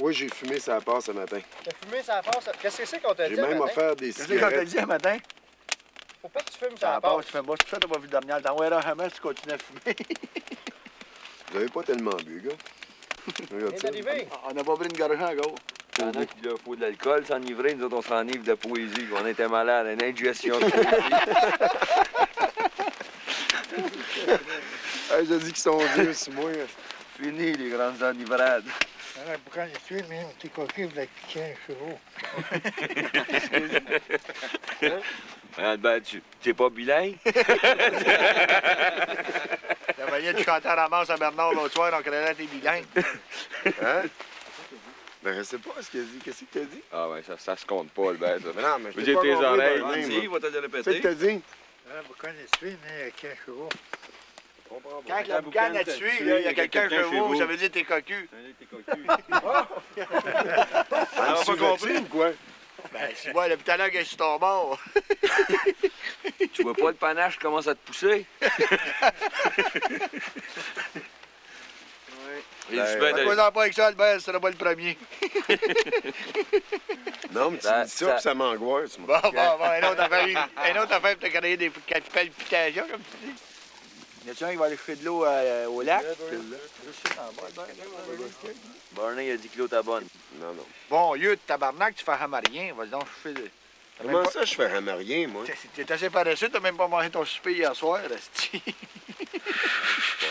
Oui, j'ai fumé ça passe ce matin. T'as fumé ça passe? Qu'est-ce que c'est qu'on t'a dit J'ai ce même matin? offert des Qu'est-ce qu'on t'a cigarettes. dit un matin? Faut pas que tu fumes Ça ça passe, tu fais pour ça que t'as pas vu le dernier. T'envoies là, jamais, tu continues à fumer. Vous avez pas tellement bu, gars. Regarde ça. On n'a pas pris une gorgée encore. Il y en a qui leur faut de l'alcool, s'enivrer. Nous autres, on s'enivre de poésie. On était malades, une indigestion de poésie. Hey, j'ai dit qu'ils sont vieux, c'est moi. Fini, les grandes enivrades. Alors, pour quand je suis, même, t'es coquille de la piquer un chevaux. Ah, ben, tu t'es pas bilingue? La manière de chanter à la à Bernard l'autre soir, on créait tes bilingues. Hein? Ben, je sais pas ce qu'il a dit. Qu'est-ce que t'as dit? Ah, ouais, ça, ça se compte pas, le ben, ça. Mais non, mais je dire pas tes oreilles. Moi. il va te le C'est ce que t'as dit? Quand je suis, mais avec un chevaux. Quand la boucane a tué, il y a quelqu'un chez vous, ça veut dire t'es cocu. Ah, pas compris ou quoi? Ben, si moi, depuis tout à l'heure que je suis ton bord. Tu vois pas le panache qui commence à te pousser? Il Ben, dit, ben, pas pas avec ça, Albert, ce sera pas le premier. Non, mais tu Ça- me dis ça, ça- puis ça m'angoisse, moi. Bon, bon, bon, une autre affaire, une autre affaire pour te créer des palpitations, comme tu dis. Y a-tu un qui va aller chercher de l'eau euh, au lac? Barney a dit que l'eau est bonne. Non, non. Bon, lieu de tabarnak, tu fais rien, vas-y donc chercher de... Comment pas- ça, je fais rien, moi? T'es t'es assez paresseux, t'as même pas mangé ton souper hier soir, Esti.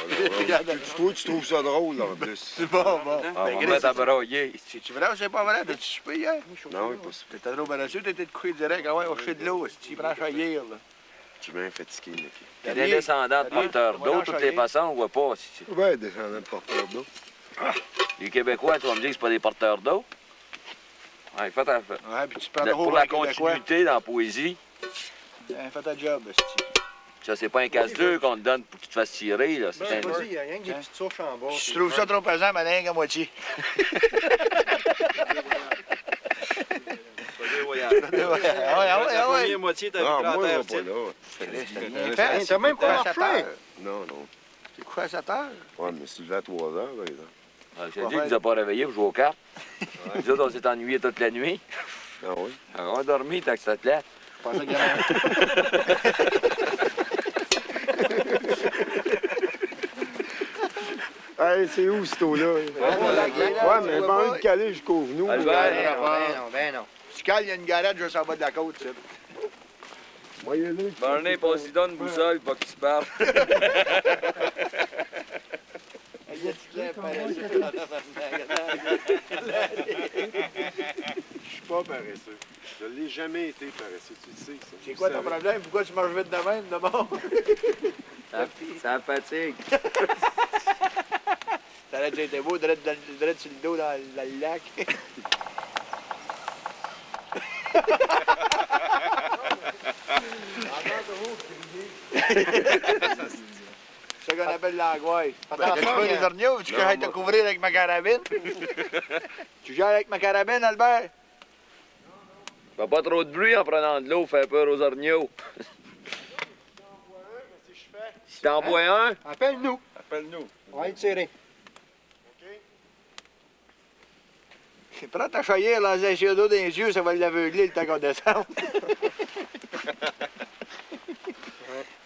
Tu trouves, tu trouves ça drôle, là, en plus. C'est bon, bon. Ah, on Ben, va Chris, mettre à broyer. C'est-tu vrai ou c'est pas vrai? T'as-tu souper hier? Non, pas ça. T'étais trop paresseux, t'étais de courir direct. Ah ouais, on chercher de l'eau, Esti, prends la hier, là. Je suis bien fatigué, Nicky. A des descendants de porteurs d'eau, de toutes les façons, on voit pas. si- Ouais, descendant de porteur d'eau. Les Québécois, tu vas me dire que c'est pas des porteurs d'eau? Ouais, fais ta... Ouais, puis tu prends La- trop Pour la continuité dans la poésie, Fais ta job, ça, c'est pas un casse-deux qu'on te donne pour que tu te fasses tirer, là. C'est un... Vas-y, il y a rien que des petites souches en bas. Si tu trouves ça trop pesant, ben, rien qu'à moitié. Ah ouais, ouais, moitié, t'as vu la terre, même pas marché. Non, non. C'est quoi à 7 heures? Ouais, mais c'est levé à 3 heures, par exemple. Ah, Je te dis qu'il nous a pas réveillés pour jouer aux cartes. Nous autres, on s'est ennuyés toute la nuit. Ah oui? Alors, on a dormi tant que ça te plaît. Je pensais qu'il y avait Hey, c'est où, cette eau-là? Ouais, mais pas envie de caler jusqu'au genou. Ben non, Ben non, ben non. Tu cales, il y a une garage juste en bas de la côte, ça. Voyez-le. Barney, passe-y donne une boussole, pas qu'il se parle. Je suis pas paresseux. Je l'ai jamais été paresseux, tu le sais, ça. C'est quoi ton problème? Pourquoi tu marches vite de même, de bon? Ça, ça fatigue. T'aurais déjà été beau, direct direct sur le dos dans, dans le lac. C'est qu'on appelle l'angoisse. Que tu fais les orgnaux, tu Non, j'aille te couvrir avec ma carabine? tu gères avec ma carabine, Albert? Fais pas trop de bruit en prenant de l'eau, fais peur aux orgnaux. Si t'en bois un, Appelle-nous. Appelle-nous. On va y tirer. Prends ta chaillère, lance un d'eau dans les yeux, ça va l'aveugler le temps qu'on descend.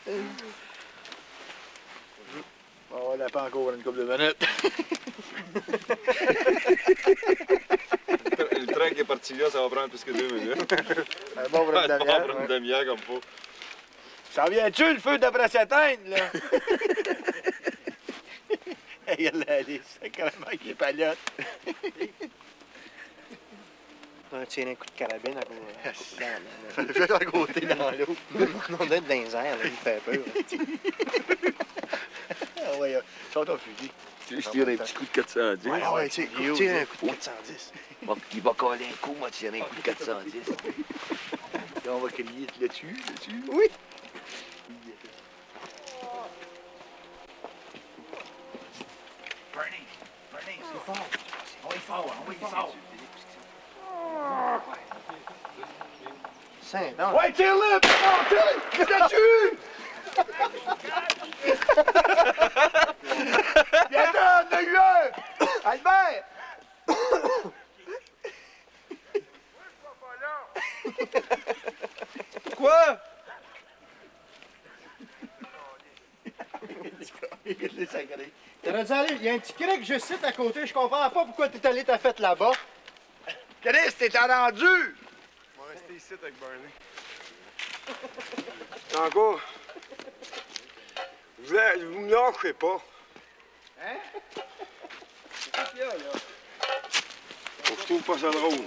On l'a pas encore une couple de minutes. Le train qui est parti là, ça va prendre plus que deux minutes. Un bon pour une Ça va demi-heure. prendre une demi-heure comme faut. Ça vient-tu le feu d'après s'éteindre, là? Regarde là, les sacrément qui est palotte. On va tirer un coup de carabine à cause Ça le fait à côté dans l'eau. On doit être dans les airs, là, il fait peur. Ah ouais, sors ton fusil. tu je tire un petit coup de 410. Ouais, ouais, tu sais, Tire un coup de 410. Bon, il va coller un coup, moi, tirer un coup de 410. Là, on va crier là-dessus, là-dessus. Oui. Bernie, Bernie, c'est fort. On est fort, on est fort. Saint, non. Ouais, tire-le! Oh, tire-le! Là-dessus! Bientôt, on a eu un! Albert! Quoi? Les sacrés. T'aurais dû aller. Il y a un petit cric juste ici à côté. Je comprends pas pourquoi t'es allé ta fête là-bas. Chris, t'es rendu! On va rester ici avec Barney. Encore. Vous, vous me lâchez pas. Hein? Qu'est-ce qu'il y a, là? Faut que je trouve pas ça drôle.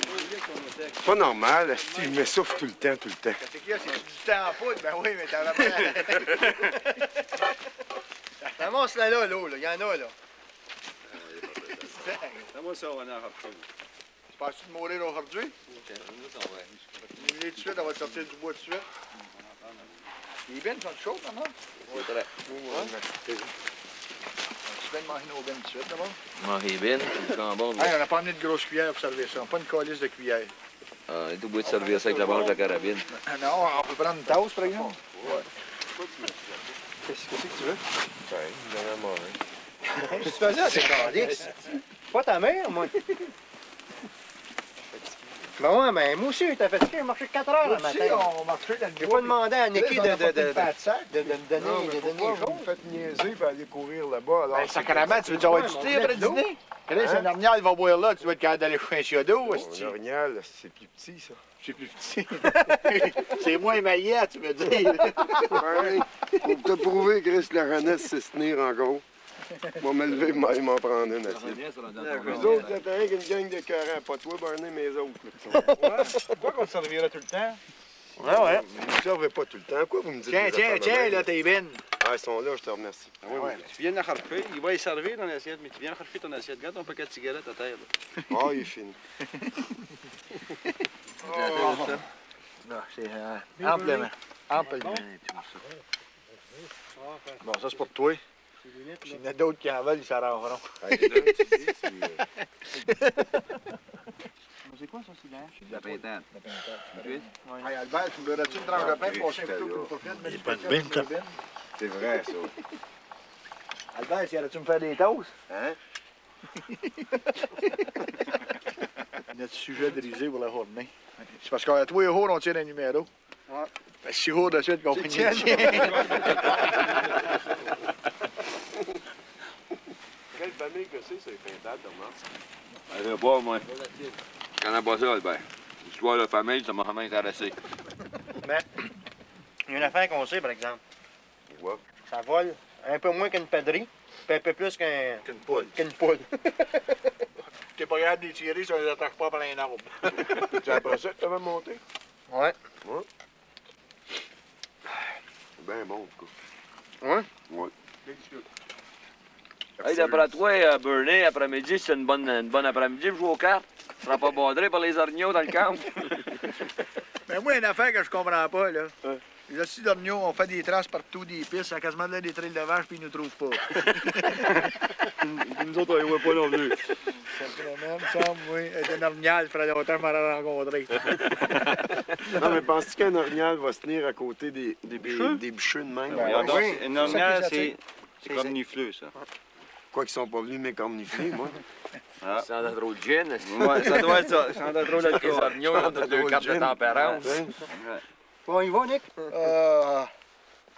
C'est pas normal, esti, il m'essouffle tout le temps, tout le temps. C'est qu'il y a, c'est du temps en poudre. Ben oui, mais t'as vraiment. Ramasse là, là, l'eau, là. Il y en a, là. moi ça, on a rappelé. Tu penses-tu de mourir aujourd'hui? Il est tout de suite, on va te sortir du bois tout de suite. Les bennes sont chaudes, maman? Oui, très. Tu viens de manger nos bennes tout de suite, d'abord? Marie-Bine, le jambon. Hey, on n'a pas amené de grosse cuillère pour servir ça. Pas une calice de cuillère. Ah, on est obligé de servir ça avec la branche de la carabine. Non, on peut prendre une tasse, par exemple. Qu'est-ce que c'est que tu veux? Ouais, il en a manger. Qu'est-ce que tu faisais à tes calices? Pas ta mère, moi. Ben ouais, mais moi aussi, t'as fatigué, j'ai marché 4 heures le Nous aussi, matin. on marchait dans le J'ai pas demandé à Nicky de, de, de, de de, de me donner, Non, mais de donner les vous choses. me faites niaiser pour aller courir là-bas? alors Ben, sacrément, tu veux dire, on va du thé après le dîner? Hein? un ornial, il va boire là, tu dois être capable d'aller chercher un Oh, esti. L'orignal, c'est plus petit, ça. C'est plus petit. c'est moins maillat, tu veux dire. Ouais, pour te prouver, Chris, la jeunesse, c'est se tenir encore. Moi, me lever, il m'en prendre une assiette. Les autres, c'est rien qu'une gang de carrés. Pas toi, Barney, mais les autres. Pourquoi qu'on te servira tout le temps? Ouais, ouais. Vous ne servez pas tout le temps. Quoi, vous me dites? Tiens, tiens, tiens, là, tes bennes. Ah, ils sont là, je te remercie. Ah ouais, ouais. Tu viens de la harper, il va y servir dans l'assiette, mais tu viens de harper ton assiette. Regarde ton paquet de cigarettes à terre. Là. Ah, il est fini. Non, c'est euh, amplement. Amplement. Bon, ça, c'est pour toi. S'il y en a d'autres qui en veulent, ils s'arrangeront. C'est quoi ça, c'est De la pintade. Hey, Albert, tu me donnerais-tu une tranche de pain pour une fourchette? Il y a pas de bine, ça. C'est vrai, ça. Albert, irais-tu me faire des toasts? Hein? Notre sujet de risée pour la journée. C'est parce qu'à tous les jours, on tire un numéro. Ouais. Fait six jours de suite qu'on finit le tienne. tien. Quelle famille que c'est, ces pintades, Thomas? Je sais pas, moi. Je connais pas ça, Albert. L'histoire de famille, ça m'a vraiment intéressé. Mais, il y a une affaire qu'on sait, par exemple. Ouais. Ça vole un peu moins qu'une padrie, puis un peu plus qu'un... Qu'une poule. Qu'une poule. T'es pas capable de les tirer si on les attaque pas par un arbre. C'est après ça que t'avais monté? Ouais. Ouais. C'est bien bon, en tout cas. Ouais? Ouais. Hey, d'après toi, euh, Bernie, après-midi, c'est une bonne, une bonne après-midi pour jouer aux cartes. Tu seras pas badré par les orgnaux dans le camp. Mais moi, une affaire que je comprends pas, là. Les assis d'orgnaux, on fait des traces partout, des pistes, ça a quasiment l'air des trails de vache, puis ils nous trouvent pas. Nous autres, on les voit pas non plus. Simplement, me semble, oui. Être un orgnal, il ferait longtemps que je m'en rencontré. Non, mais penses-tu qu'un orignal va se tenir à côté des, des, bûcheux? des bûcheux de même? Oui. c'est- c'est c'est C'est- comme nifleux, ça. Quoi qu'ils sont pas venus m'écornifler, moi. Ah. Ça en a trop de gin. Ouais, ça doit être ça. Ça en a trop Les d'alcool. ils ont deux cartes de tempérance. Bon, il va, Nick? Euh,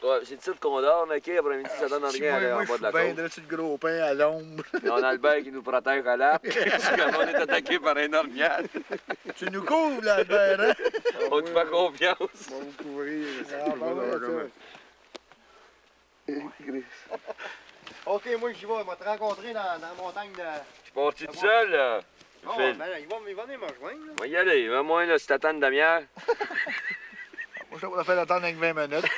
Ouais, c'est le titre qu'on donne, OK? Après-midi, ça donne si rien en je bas suis de la côte. sur le gros pain à l'ombre. On a Albert qui nous protège à l'arbre. Comme on est attaqué par un orgnal. tu nous couvres, là, Albert, hein? On te fait confiance. On va vous couvrir. Ah, ouais, OK, moi, j'y vais. Je vais te rencontrer dans, dans la montagne de... Je suis parti tout seul, là? Phil. ben, il va, il va venir me rejoindre, là. On va y aller. Va moins, là, si t'attends une demi-heure. Moi, je vais faire attendre avec 20 minutes.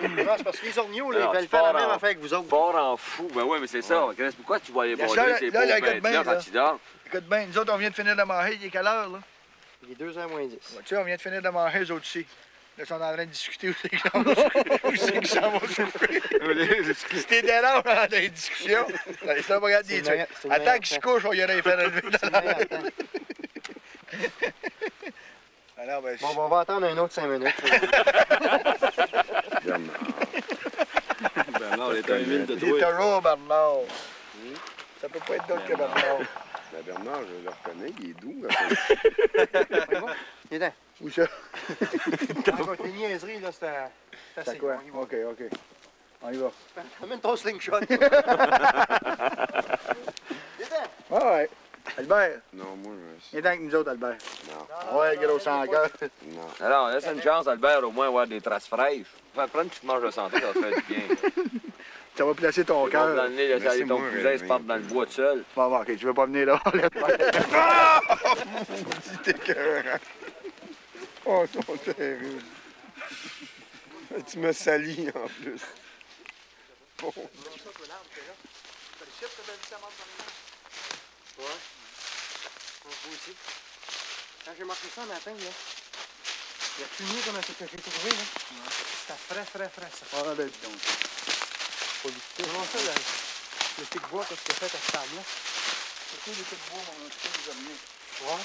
Non, c'est parce que les orgnaux, là, ils veulent faire la même en- affaire que vous autres. Fort en fou. Ben oui, mais c'est ça. Chris, Pourquoi tu vas aller tes là, pauvres là. quand tu dors? Écoute bien, nous autres, on vient de finir de manger. Il est quelle heure, là? Il est 2h moins 10. Ouais, tu sais, on vient de finir de manger, eux autres aussi. Là, ils sont en train de discuter où c'est s'en vont se coucher. C'était des là, on a des discussions. Allez, ça, regarde des C'est trucs. Attends qu'ils se couchent, on y aurait fait lever dans la Alors, ben, Bon, ben, on va attendre un autre 5 minutes. Bernard est un mille de il est toi. toujours Bernard. Ça peut pas être d'autre que Bernard. Ben Bernard, je le reconnais, il est doux. Là, Il est temps. Où ça? Encore tes niaiseries, là, c'est assez. quoi? On. OK, OK. On y va. Amène ton slingshot. Ouais, ouais. Albert, non, moi, je... il est que nous autres, Albert. Non. Ouais, gros sans cœur. Non. Alors, laisse une chance, Albert, au moins avoir des traces fraîches. Enfin, prends une petite marge de santé, ça va te faire du bien. Ça va placer ton cœur. te l'emmener, laisser aller ton cousin se perdre dans le bois tout seul. Tu vas voir, ok, tu veux pas venir là. Ah! Maudit écœurant. Oh, ils sont terribles. Tu me salis en plus. Bon. Ouais. Vous aussi. Quand j'ai marqué ça un matin, là, il a fumé comme ce que j'ai trouvé, là. C'était frais, frais, frais, ça. Ah, ben, dis donc. C'est vraiment ça, le, le pic bois que c'était fait à cette table-là. C'est quoi les pics bois, mon petit amené? Ouais.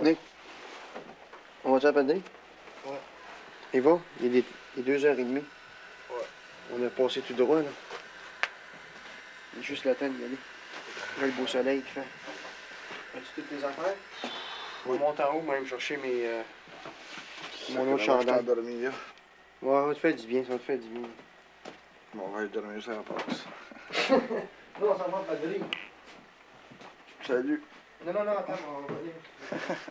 Nick, on va-tu à Padre? Ouais. Il va? Il est, il est 2h30. Ouais. On a passé tout droit, là. Il est juste le temps d'y aller. Là, le beau soleil qui fait. As-tu toutes tes affaires? On va monter en haut, même chercher mes. euh, mon autre je chandail. endormi, là? Ouais, ça va te faire du bien, ça va te faire du bien. Bon, on va aller dormir la passe. Non, ça va, Padre. Salut. Non, non, non, attends, on va aller.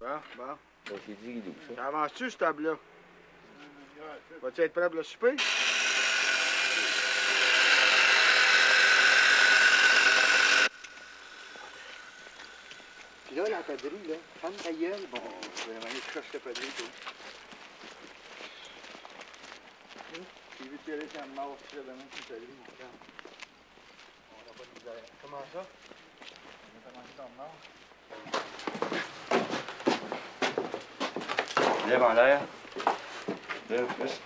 Bon, bon. Ça, c'est dit, Guido, Avances-tu, cette table-là? Vas-tu être prêt pour le souper? Puis là, la padrie, là, ferme ta. Bon, je vais de chercher la padrie, toi. Tu. On pas de misère. Comment ça? A. Lève en l'air. Lève, plus.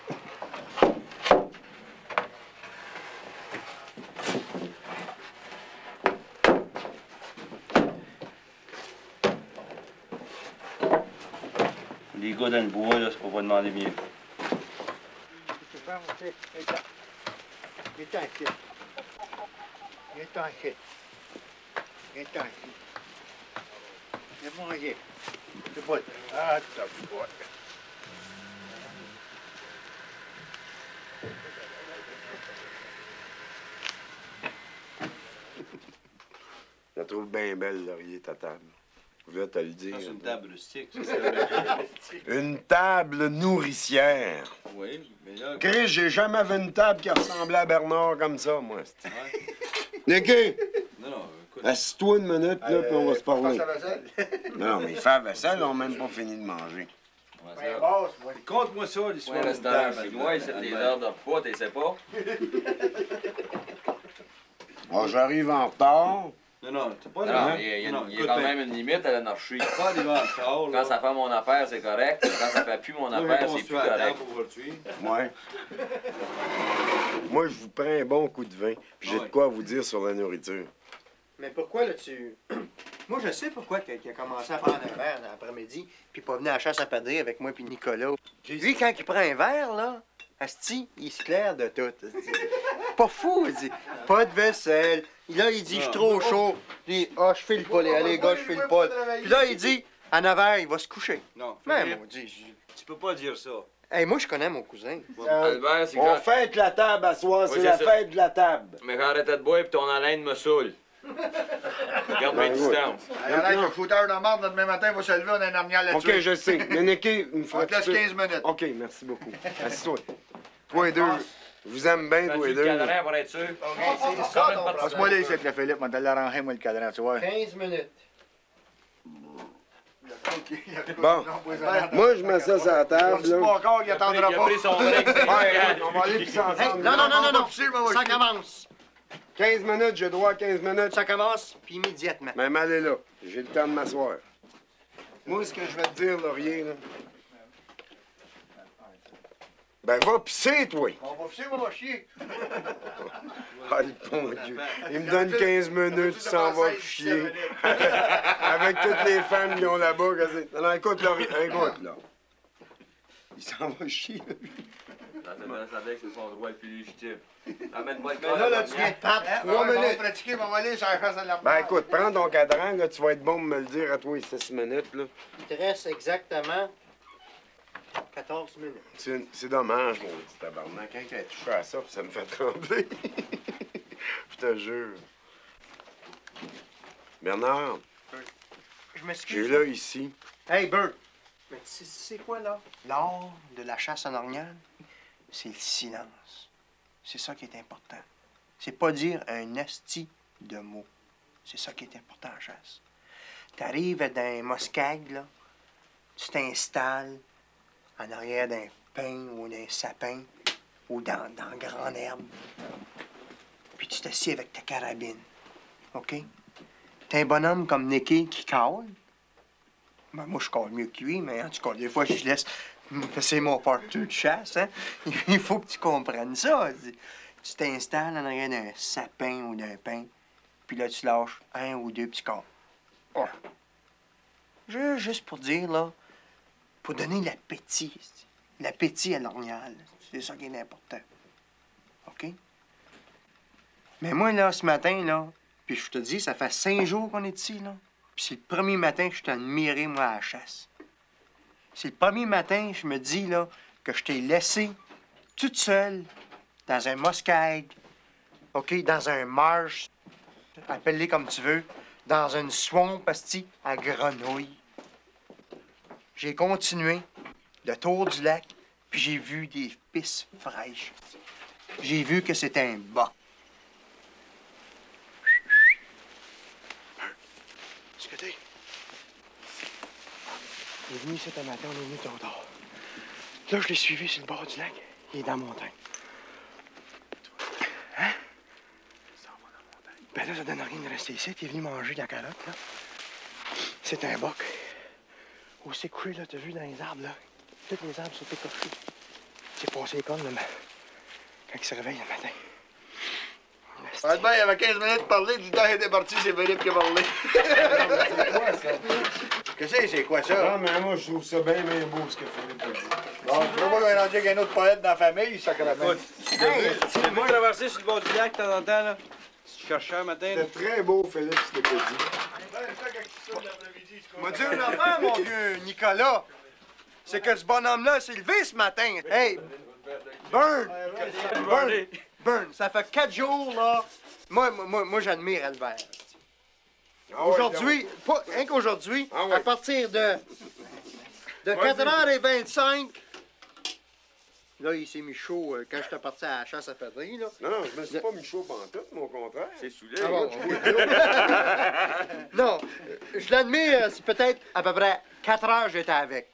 Les gars dans le bois, là, pour pas demander mieux. Viens-t'en ici. Viens-t'en ici. Viens-t'en ici. Viens manger. C'est bon. Ah, t'as bon. Je la trouve bien belle, Laurier, ta table. Je voulais te le dire. c'est une table rustique. Une table nourricière. Oui, mais là. Chris, j'ai jamais vu une table qui ressemblait à Bernard comme ça, moi. Nicky, Non, non, écoute. assis-toi une minute, là, puis on va se parler. La vaisselle. Non, non, mais faire vaisselle, on n'a même pas fini de manger. Ben, boss, moi. Conte-moi ça, l'histoire. Ouais, table, chinois, c'est les heures de repas, tu sais pas? Bon, j'arrive en retard. Non, non, t'as pas Non, de- il y a, il y a- non, il y a quand même une limite à l'anarchie. Pas. Quand ça fait mon affaire, c'est correct. Quand ça fait plus mon affaire, c'est plus correct. Ouais. Moi, je vous prends un bon coup de vin, puis j'ai de Ouais. quoi vous dire sur la nourriture. Mais pourquoi, là, tu. moi, je sais pourquoi qu'il a commencé à prendre un verre dans l'après-midi, puis pas venir à la chasse à padrer avec moi puis Nicolas. Lui, quand il prend un verre, là, Asti, il se claire de tout. pas fou, il dit. Pas de vaisselle. Là, il dit, je suis trop chaud. Puis, ah, je file pas, les allez, gars, je file pas. Puis là, il dit, à 9 h, il va se coucher. Non, Mais, mon Dieu, tu peux pas dire ça. Hey, moi, je connais mon cousin. Albert, c'est On quand... fête la table à soir, Oui, c'est la ça. fête de la table. Mais quand arrêtais de boire et ton haleine me saoule. Garde mes Ben, distances. Il a un fouteur de marde, notre demain matin, va se lever, on a un armial là-dessus. Ok, je sais. Mais Nicky, me On te laisse 15 minutes. Ok, merci beaucoup. Assis-toi. Toi et deux, je vous aime bien, toi et Fais-tu le deux. cadran pour être sûr? C'est ça, ton Passe-moi là, ici, avec le Philippe, on va te l'arranger, moi, le cadran, tu vois. 15 minutes. Bon, moi, je mets ça sur la table, C'est pas là. encore, il attendra Il a pas. pris son break, c'est Ouais, égal. on va aller pisser ensemble. non, non, non, non, Ça commence. 15 minutes, j'ai droit à 15 minutes. Ça commence, puis immédiatement. Même aller là. J'ai le temps de m'asseoir. Moi, ce que je vais te dire, Laurier, là. Ben, va pisser, toi. On va pisser, on va chier. Ah, le bon Dieu. Il me donne 15 minutes, il s'en va chier. Avec toutes les femmes qui ont là-bas. qu'est-ce que c'est? Non, écoute, Laurier, écoute, là. Il s'en va chier, là. Ça savait que c'est son droit le plus légitime. Amène-moi le Mais là, là, tu viens de perdre Hein? trois Ouais, on va minutes. pratiquer, on va aller sur la face de la Ben, écoute, prends ton cadran, là, tu vas être bon de me le dire à toi, 6 minutes, là. Il te reste exactement 14 minutes. C'est dommage, mon petit tabarnak. Quand elle touche à ça, ça me fait trembler. Je te jure. Bernard, Je j'ai m'excuse. là, ici. Hey, Bert. Mais tu sais- quoi, là? L'art de la chasse en orignal, c'est le silence. C'est ça qui est important. C'est pas dire un esti de mots. C'est ça qui est important en chasse. T'arrives dans un moscag, là, tu t'installes en arrière d'un pin ou d'un sapin ou dans, dans grande herbe. Puis tu t'assieds avec ta carabine. OK? T'es un bonhomme comme Nicky qui cale. Ben, moi, je colle mieux que lui, mais en tout des fois, je laisse. C'est mon partout de chasse, hein? Il faut que tu comprennes ça. Tu t'installes en arrière d'un sapin ou d'un pin, puis là, tu lâches un ou deux petits corps. Oh. Ju- Juste pour dire, là, pour donner l'appétit. L'appétit à l'orignal. C'est ça qui est important. OK? Mais moi, là, ce matin, là, puis je te dis, ça fait cinq jours qu'on est ici, là. Puis c'est le premier matin que je t'ai admiré, moi, à la chasse. C'est le premier matin, je me dis, là, que je t'ai laissé toute seule dans un moscag, OK, dans un marsh, appelle-les comme tu veux, dans une swamp, pasti, à grenouilles. J'ai continué le tour du lac, puis j'ai vu des pistes fraîches. J'ai vu que c'était un t'es? Il est venu un matin, on est venu tôt tard. Là, je l'ai suivi sur le bord du lac. Il est dans la montagne. Hein? Ben là, ça donne rien de rester ici. Il est venu manger de la carotte, là. C'est un boc. Où c'est couché, là, t'as vu, dans les arbres, là? Toutes les arbres sont écorchés. C'est passé les cornes, là, mais quand il se réveille le matin. Ben, il y avait 15 minutes de parler, du temps était parti, c'est Philippe qui a parlé. Qu'est-ce que c'est, quoi ça? Ah, mais moi, je trouve ça bien, bien beau, ce que Philippe a dit. Bon, tu veux pas qu'on est rendu avec un autre poète dans la famille, sacrément? C'est moi traversé sur le bord du lac de temps en temps, là. Tu cherchais un matin. C'était très beau, Philippe, ce que tu as dit. M'a dit une affaire, mon vieux Nicolas. C'est que ce bonhomme-là s'est levé ce matin. Hey, Burn! Burn! Burn! Ça fait quatre jours, là. Moi, moi, moi, j'admire Albert. Ah Aujourd'hui, pas rien qu'aujourd'hui, Ah à partir de, de Vas-y. 4h25, là, il s'est mis chaud euh, quand j'étais parti à la chasse à Pedry, là. Non, non, je me suis pas mis chaud pendant tout, mais au contraire. C'est saoulé. Ah bon? non, euh, je l'admire, c'est peut-être à peu près 4 heures que j'étais avec.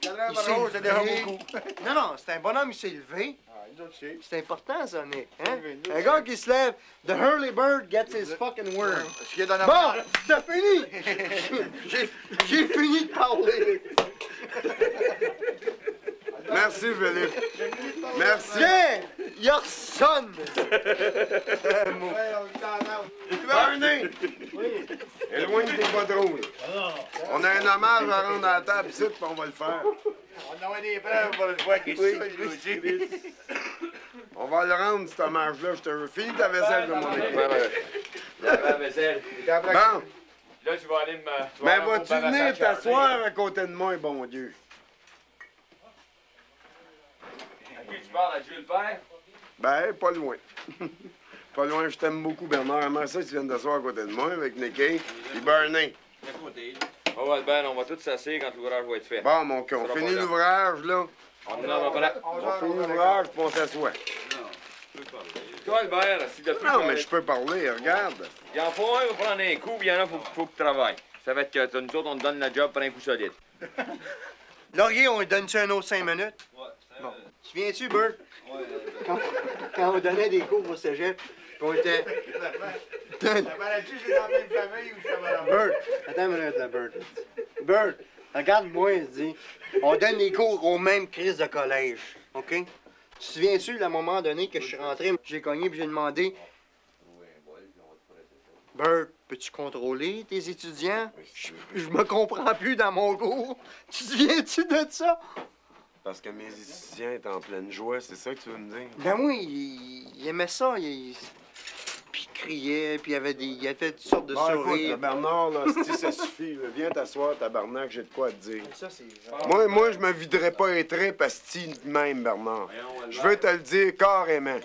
4 heures par jour, c'est déjà levé. beaucoup. Non, non, c'est un bonhomme, il s'est levé. Ah, c'est. C'est important, ça, Nick. Hein? Un gars qui se lève, the hurly bird gets his fucking worm. Ce qui est dans la Bon, c'est fini! J'ai- J'ai fini de parler. Merci, Philippe. Merci. Tiens, Yorson! Barney! Éloigne tes pas trop, là. On a un hommage à rendre à la table ici, puis on va le faire. On envoie des preuves pour le voir qui. On va le rendre, cet hommage-là. Je te finis ta vaisselle de mon équipe. La vaisselle. Bon, Là, tu vas aller me. tu vas mais aller vas-tu venir t'asseoir à côté de moi, bon Dieu? À tu parles à Jules Père? Ben, pas loin. pas loin, je t'aime beaucoup, Bernard. J'aimerais ça tu viennes t'asseoir à côté de moi avec Nicky et Barney. Oh, Albert, on va tous s'asseoir quand l'ouvrage va être fait. Bon, mon con, on finit l'ouvrage, là. On en va prêt. On finit l'ouvrage, puis on s'assoit. Toi, Albert, si depuis. Non, mais je peux parler, regarde. Il en faut un, il va prendre un coup, puis il y en a, faut, faut que tu travailles. Ça fait que nous autres, on te donne la job pour un coup solide. Laurier, on lui donne-tu un autre 5 minutes? Bon. Tu viens-tu, Bert? Quand, quand on donnait des cours au cégep, puis on était. La maladie, j'ai dans la même famille ou je? Bert, attends une minute, là, Bert. Bert, regarde-moi, il dit. On donne les cours aux mêmes crises de collège, OK? Tu te souviens-tu, à un moment donné, que je suis rentré, j'ai cogné puis j'ai demandé Bert, peux-tu contrôler tes étudiants? Je, je me comprends plus dans mon cours. Tu te souviens-tu de ça? Parce que mes étudiants étaient en pleine joie, c'est ça que tu veux me dire? Ben oui, il, il aimait ça. Il, puis il criait, puis il y avait des, il y avait toutes sortes de Bon, écoute, sourires. Bernard, là, si ça suffit, là. viens t'asseoir, tabarnak, j'ai de quoi te dire. Ça. Moi, moi, je me viderais pas un trait pasti de même, Bernard. Je veux te le dire carrément.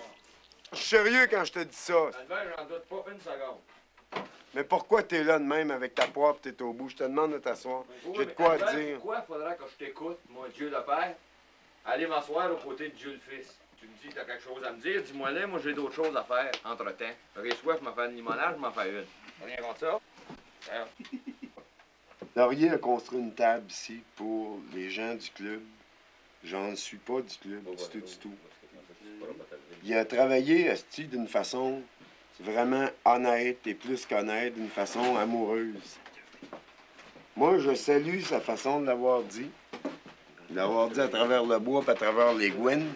Je suis sérieux quand je te dis ça. Albert, j'en doute pas une seconde. Mais pourquoi t'es là de même avec ta poire pis t'es au bout? Je te demande de t'asseoir. J'ai de quoi te dire. Pourquoi faudra que je t'écoute, mon Dieu le Père? Aller m'asseoir aux côtés de Dieu le Fils. Tu me dis que t'as quelque chose à me dire, dis-moi là, moi j'ai d'autres choses à faire entre-temps. J'aurais soif, je m'en fais une limonade, je m'en fais une. Rien contre ça? Alors, Laurier a construit une table ici pour les gens du club. J'en suis pas du club, du tout, du tout. Il a travaillé, esti, d'une façon vraiment honnête et plus qu'honnête, d'une façon amoureuse. Moi, je salue sa façon de l'avoir dit. De l'avoir dit à travers le bois et à travers les gouines.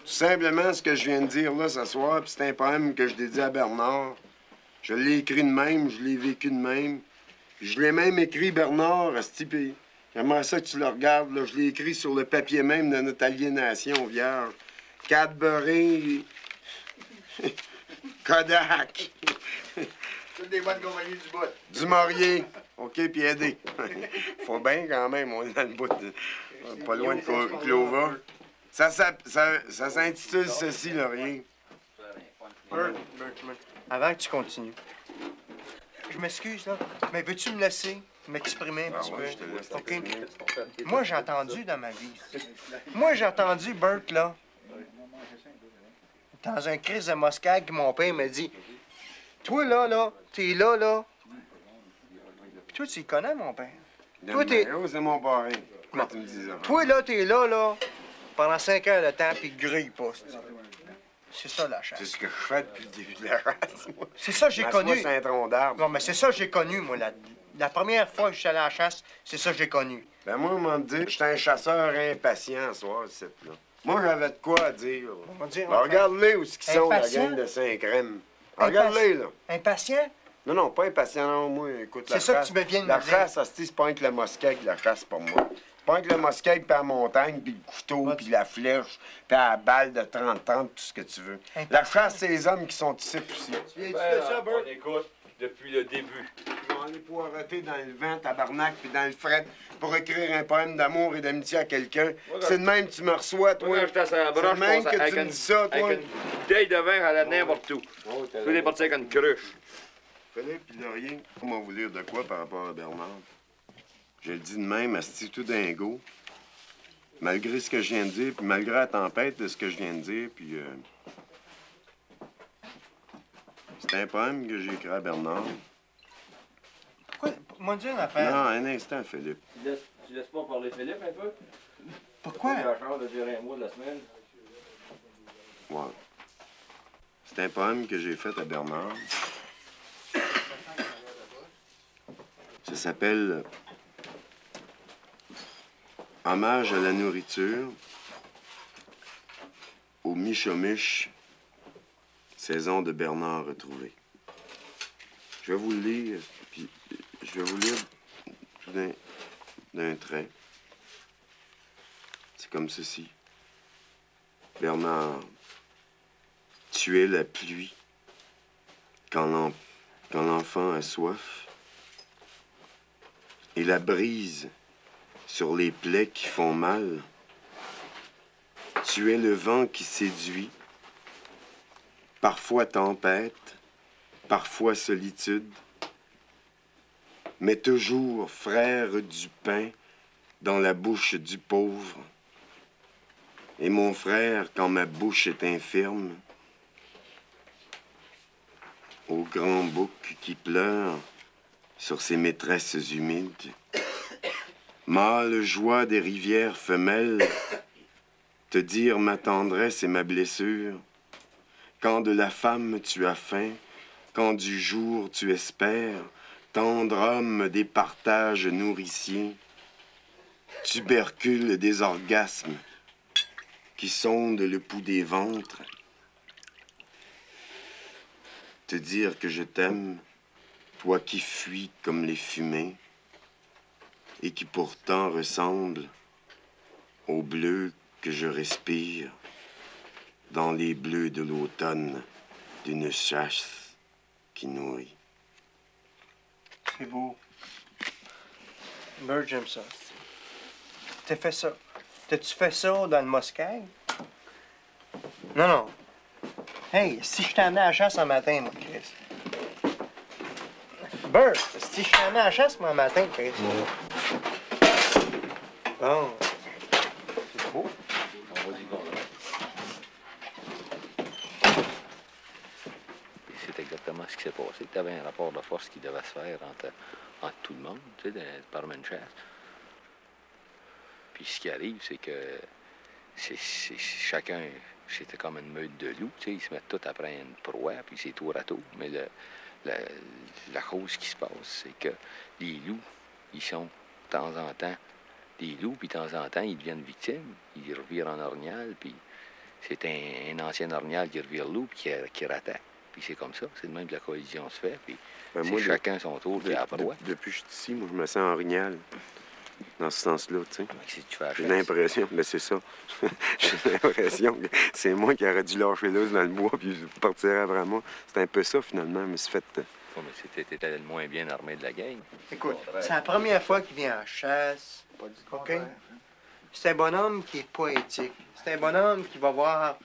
Tout simplement ce que je viens de dire là ce soir, puis c'est un poème que je dédie à Bernard. Je l'ai écrit de même, je l'ai vécu de même. Je l'ai même écrit, Bernard, esti, puis j'aimerais ça que tu le regardes, là. Je l'ai écrit sur le papier même de notre aliénation vierge. Cadbury, Kodak, Toutes des bonnes compagnies du bout. du Maurier, OK, puis aider. Faut bien quand même, on est dans le bout de... Pas loin de Clo- Clover. Ça, ça, ça, ça s'intitule ceci, là, rien. Bert, Bert, Bert, avant que tu continues, je m'excuse, là, mais veux-tu me laisser m'exprimer un Ah petit ouais, peu? Moi, j'ai entendu dans ma vie. Moi, j'ai entendu Bert, là, dans un crise de moscade, que mon père m'a dit Toi, là, là, t'es là, là. Puis toi, tu le connais, mon père. Toi, t'es. C'est mon parrain. Pourquoi tu me dis ça? Toi, là, t'es là, là, pendant cinq heures de temps, puis grille pas, c'est- C'est ça, la chasse. C'est ce que je fais depuis le début de la race, moi. C'est ça que j'ai connu. sur un tronc d'arbre. Non, mais c'est ça que j'ai connu, moi. La, la première fois que je suis allé à la chasse, c'est ça que j'ai connu. Ben moi, on m'a dit, j'étais un chasseur impatient ce soir, ce là Moi, j'avais de quoi à dire. va dire, Ben, Regarde-les où ce qu'ils sont, la gang de Saint-Crème. Regarde-les, là. Impatient? Non, non, pas impatient, non, moi, écoute, la C'est ça que tu me viens de La me dire. chasse, c'est pas avec le mosquée la chasse pour moi. C'est pas avec le mosquée puis la montagne, puis le couteau, puis la flèche, puis la balle de 30-30, tout ce que tu veux. La chasse, c'est les hommes qui sont ici aussi. Tu viens Ben, on écoute depuis le début. Vont aller poireauter dans le vent, tabarnak, puis dans le fret, pour écrire un poème d'amour et d'amitié à quelqu'un. C'est de même que tu me reçois, toi. Moi, quand j'étais sur la C'est broche, de même je que tu me dis ça, toi. Avec une bouteille de vin, elle allait n'importe où. Tu peux les partir avec une cruche. Philippe Laurier, on m'a voulu dire de quoi par rapport à Bernard? Je le dis de même, asti tout dingo. Malgré ce que je viens de dire, puis malgré la tempête de ce que je viens de dire, puis... euh, C'est un poème que j'ai écrit à Bernard. Pourquoi? Moi, dire une affaire. Non, un instant, Philippe. Tu laisses, tu laisses pas parler Philippe un peu? Pourquoi? J'ai la chance de dire un mot de la semaine. Ouais. C'est un poème que j'ai fait à Bernard. Ça s'appelle Hommage à la nourriture au Michomiche, saison de Bernard retrouvé. Je vais vous le lire, puis je vais vous lire d'un, trait. C'est comme ceci. Bernard, tu es la pluie quand l'enfant a soif et la brise sur les plaies qui font mal. Tu es le vent qui séduit, parfois tempête, parfois solitude, mais toujours frère du pain dans la bouche du pauvre. Et mon frère, quand ma bouche est infirme, au grand bouc qui pleure, sur ses maîtresses humides. Mâle joie des rivières femelles, te dire ma tendresse et ma blessure. Quand de la femme tu as faim, quand du jour tu espères, tendre homme des partages nourriciers, tubercule des orgasmes qui sondent le pouls des ventres. Te dire que je t'aime, toi qui fuis comme les fumées, et qui pourtant ressemble au bleu que je respire dans les bleus de l'automne d'une chasse qui nourrit. C'est beau. Bird, j'aime ça. T'as fait ça. T'as-tu fait ça dans le Moscagne? Non, non. Hey, si je t'amenais à la chasse un matin, moi, Chris. Bird, si je t'amenais à la chasse, moi, un matin, Chris. Bon. C'est beau. C'est exactement ce qui s'est passé. Tu avais un rapport de force qui devait se faire entre, entre tout le monde, tu sais, par une chasse. Puis ce qui arrive, c'est que c'est, chacun, c'était comme une meute de loups, tu sais, ils se mettent tous après une proie, puis c'est tour à tour. Mais la, la cause qui se passe, c'est que les loups, ils sont de temps en temps des loups, puis de temps en temps, ils deviennent victimes. Ils revirent en orignal, puis c'est un, ancien orignal qui revire loup, puis qui, qui rattaque. Puis c'est comme ça, c'est de même que la collision se fait, puis Ben, c'est moi, chacun son tour qui a proie. depuis que je suis ici, moi, je me sens orignal. Dans ce sens-là, tu sais. tu fais la J'ai l'impression, mais c'est ça. J'ai l'impression que c'est moi qui aurais dû lâcher l'os dans le bois puis partir après moi. C'est un peu ça, finalement. Je me suis fait. euh, Ouais, mais c'était le moins bien armé de la gang. Écoute, c'est la première fois qu'il vient en chasse. OK? C'est un bonhomme qui est poétique. C'est un bonhomme qui va voir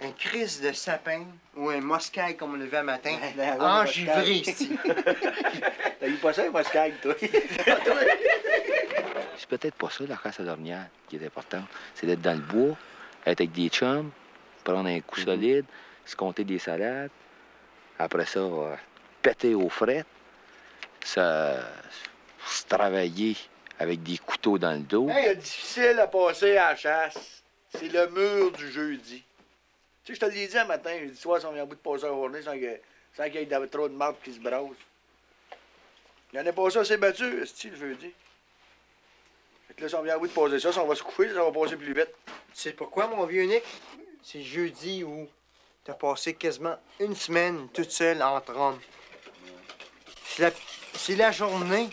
un crise de sapin ou un moscaille comme on le fait un matin, Ben, engivré ici. T'as eu pas ça, moi, Skag, toi? C'est peut-être pas ça, la chasse à l'orignal, qui est important. C'est d'être dans le bois, être avec des chums, prendre un coup solide, se compter des salades. Après ça, euh, péter aux frettes, se, se travailler avec des couteaux dans le dos. Hey, c'est difficile à passer à la chasse. C'est le mur du jeudi. Tu sais, je te l'ai dit un matin, j'ai dit, soir, si on vient à bout de passer la journée sans qu'il y ait trop de marde qui se brasse. Il y en a pas ça, c'est battu, style le jeudi. Fait que là, si on vient à bout de passer ça, si on va se coucher, ça va passer plus vite. Tu sais pourquoi, mon vieux Nick? C'est jeudi où t'as passé quasiment une semaine toute seule entre hommes. C'est la, la journée.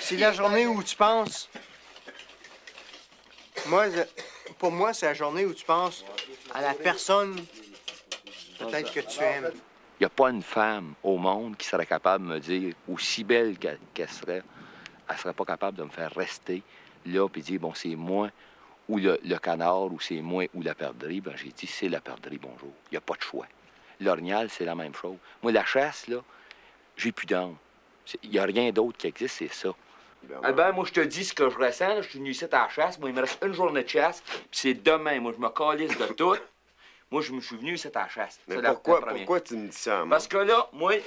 C'est la journée où tu penses. Moi, je- pour moi, c'est la journée où tu penses à la personne peut-être que tu aimes. Il n'y a pas une femme au monde qui serait capable de me dire, aussi belle qu'elle serait, elle serait pas capable de me faire rester là puis dire, bon, c'est moi ou le, canard ou c'est moi ou la perdrix. Ben, j'ai dit, c'est la perdrix, bonjour. Il n'y a pas de choix. L'orignal, c'est la même chose. Moi, la chasse, là, j'ai plus d'âme. Il n'y a rien d'autre qui existe, c'est ça. Albert, moi, je te dis ce que je ressens. là. Je suis venu ici à la chasse. Moi, il me reste une journée de chasse. Puis c'est demain. Moi, je me calisse de tout. Moi, je me suis venu ici à la chasse. Mais pourquoi, la pourquoi tu me dis ça à moi? Parce que là, moi, Mais non,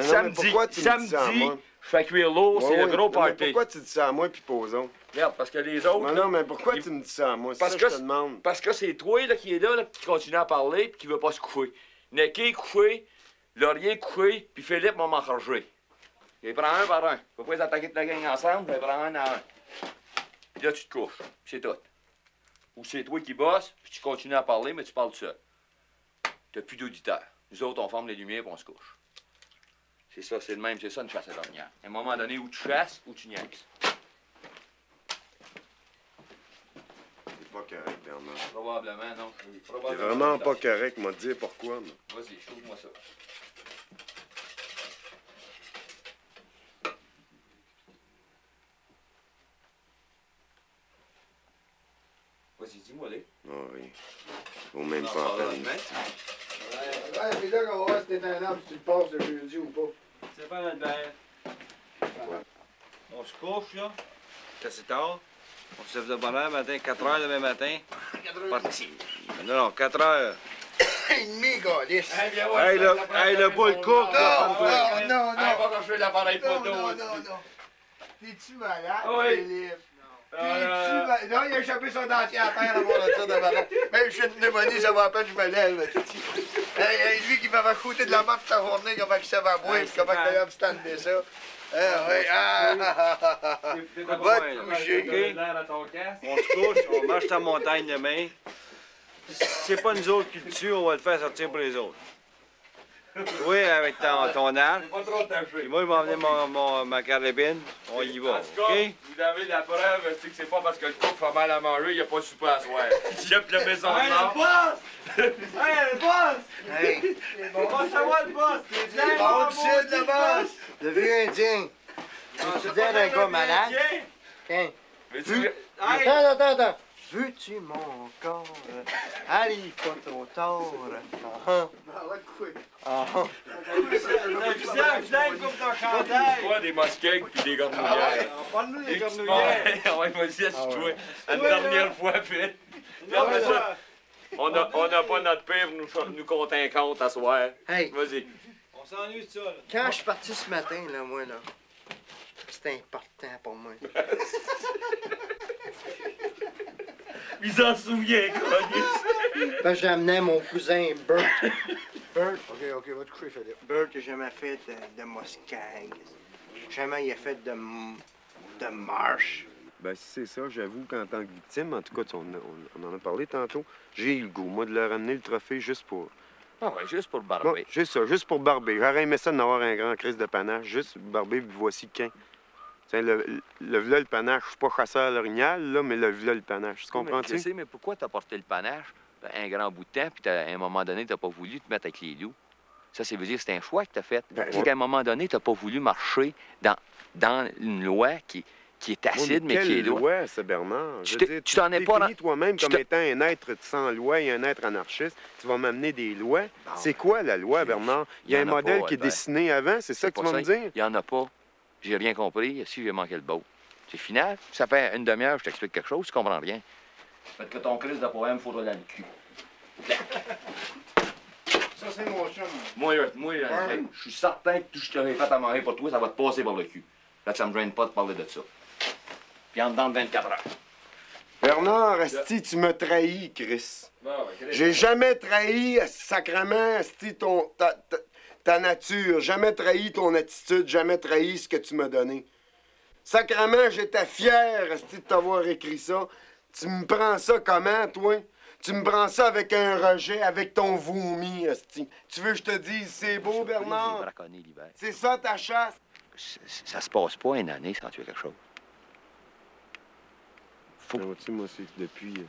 mais samedi, pourquoi tu me dis samedi, ça à moi? je fais cuire l'eau, Ouais, c'est le ouais, gros non, mais party. Pourquoi tu dis ça à moi puis autres? Regarde, parce que les autres. Non, là, non, mais pourquoi ils- tu me dis ça à moi? Parce ça que je te demande. Parce que c'est toi là, qui est là, là, puis qui continue à parler, puis qui veut pas se coucher. Necky couché, Laurier couché, puis Philippe m'a m'encouragé. Il prend un par un. Faut pas les attaquer toute la gang ensemble, il prend un à un. Puis là, tu te couches. Puis c'est tout. Ou c'est toi qui bosses, puis tu continues à parler, mais tu parles seul. T'as plus d'auditeurs. Nous autres, on forme les lumières, puis on se couche. C'est ça, c'est le même, c'est ça une chasse à l'orignal. À un moment donné, où tu chasses, ou tu niaises. C'est pas correct, Bernard. Probablement, non. C'est vraiment pas correct, m'a dire pourquoi. moi. Vas-y, trouve-moi ça. Vas-y, dis-moi les. Ah oui. Faut même On en pas en parlera parler. demain. Ouais, puis là, on va voir si t'es un homme, si tu le passes le jeudi ou pas. C'est pas Albert. On se couche, là. C'est assez tard? On se lève de bonne heure matin, 4 heures demain matin. Parti. Non, non, 4 heures. et demi, Gaulis. Hey, le, hey, le boule court, là, Non, non, non, Hey, non. va quand je fais l'appareil Non, photo. non, non, non. T'es-tu malade, Oui. Philippe? Euh? Non, il a échappé son dentier à terre avant de ça de ma Même si j'ai une pneumonie, ça va à peine que je me lève. Hey, hey, lui qui m'avait foutu de la map toute la journée, comment il savait à boire, comment il avait stander ça? Ah, oui, ah, ah, ah, ah, ah. Va te coucher. On se couche, on marche ta montagne demain. Si c'est pas nous autres qui le tuent, on va le faire sortir pour les autres. Oui, avec ton, ton arme. pas trop taché. Puis moi, je vais emmener mon, mon- ma carabine. On y va, En tout cas, OK? vous avez la preuve, c'est que c'est pas parce que le couple fait mal à manger, il a pas soupé à soir. Il a pleuré son Hey, le boss! Hey, le boss! Hey, Comment ça va, le boss? T'es bien, bon, sais, petit le boss. Le vieux indien. Ah, Tu c'est dis un gars malade? Tiens. Mais tu- Vu- Hey! Attends, attends, attends. Veux-tu mon corps? Allez, pas trop tard. Ah, ah. Ah, Le visage, coupe ton chandail. Quoi, des mosquées puis des grenouillères? Ah, Parle-nous des cornouillères. Ah ouais, vas-y, assis-toi. Une Ouais, dernière fois, là, on n'a on a pas notre père nous, nous compte un compte à soir. Hey, Vas-y. On s'ennuie de ça, là. quand je suis parti ce matin, là, moi, là, c'était important pour moi. Il s'en souvient, Colis. Ben, j'amenais mon cousin Bert. Bert, ok, ok, va te coucher, Philippe. Bert n'a jamais fait de, de. Jamais il a fait de, m- de marche. Ben, si c'est ça, j'avoue qu'en tant que victime, en tout cas, on, on- on en a parlé tantôt, j'ai eu le goût, moi, de leur amener le trophée juste pour. Ah ouais, juste pour Bon, barber. juste ça, juste pour barber. J'aurais aimé ça d'en avoir un grand crise de panache, juste barber, voici qu'un. Tiens, le, le, v'là le panache, je suis pas chasseur à l'orignal, là, mais le v'là le panache. Tu comprends-tu? Je sais, mais pourquoi t'as porté le panache? Ben, un grand bout de temps, puis à un moment donné, t'as pas voulu te mettre avec les loups? Ça, ça veut dire que c'est un choix que t'as fait. Ben, c'est ouais. qu'à un moment donné, t'as pas voulu marcher dans, dans une loi qui, qui est acide, mais, qui est lourde. loi, ça, Bernard? Tu Je tu t'en es pas ren- toi-même tu comme étant un être sans loi et un être anarchiste. Tu vas m'amener des lois. C'est quoi la loi, Bernard? Il y a un modèle pas, qui est Albert. dessiné avant, c'est ça que tu vas me dire? Il y en a pas. J'ai rien compris. Si j'ai manqué le beau. C'est final. Ça fait une demi-heure, je t'explique quelque chose, tu comprends rien. Fait que ton crise de poème, faudra dans le cul. Ça, c'est mon chum. Moi, là, moi, Ouais. je suis certain que tout ce que j'aurais fait à manger pour toi, ça va te passer par le cul. Là, ça me gêne pas de parler de ça. Puis en dedans de 24 heures. Bernard, Asti, tu m'as trahi, Chris. J'ai jamais trahi, sacrement, Asti, ton, ta, ta, ta nature. Jamais trahi ton attitude, jamais trahi ce que tu m'as donné. Sacrement, j'étais fier, de t'avoir écrit ça. Tu me prends ça comment, toi? Tu me prends ça avec un rejet, avec ton vomi, Asti. Tu veux que je te dise, c'est beau, Bernard? C'est ça ta chasse? Ça se passe pas une année sans tuer quelque chose. Faut... moi, depuis, euh,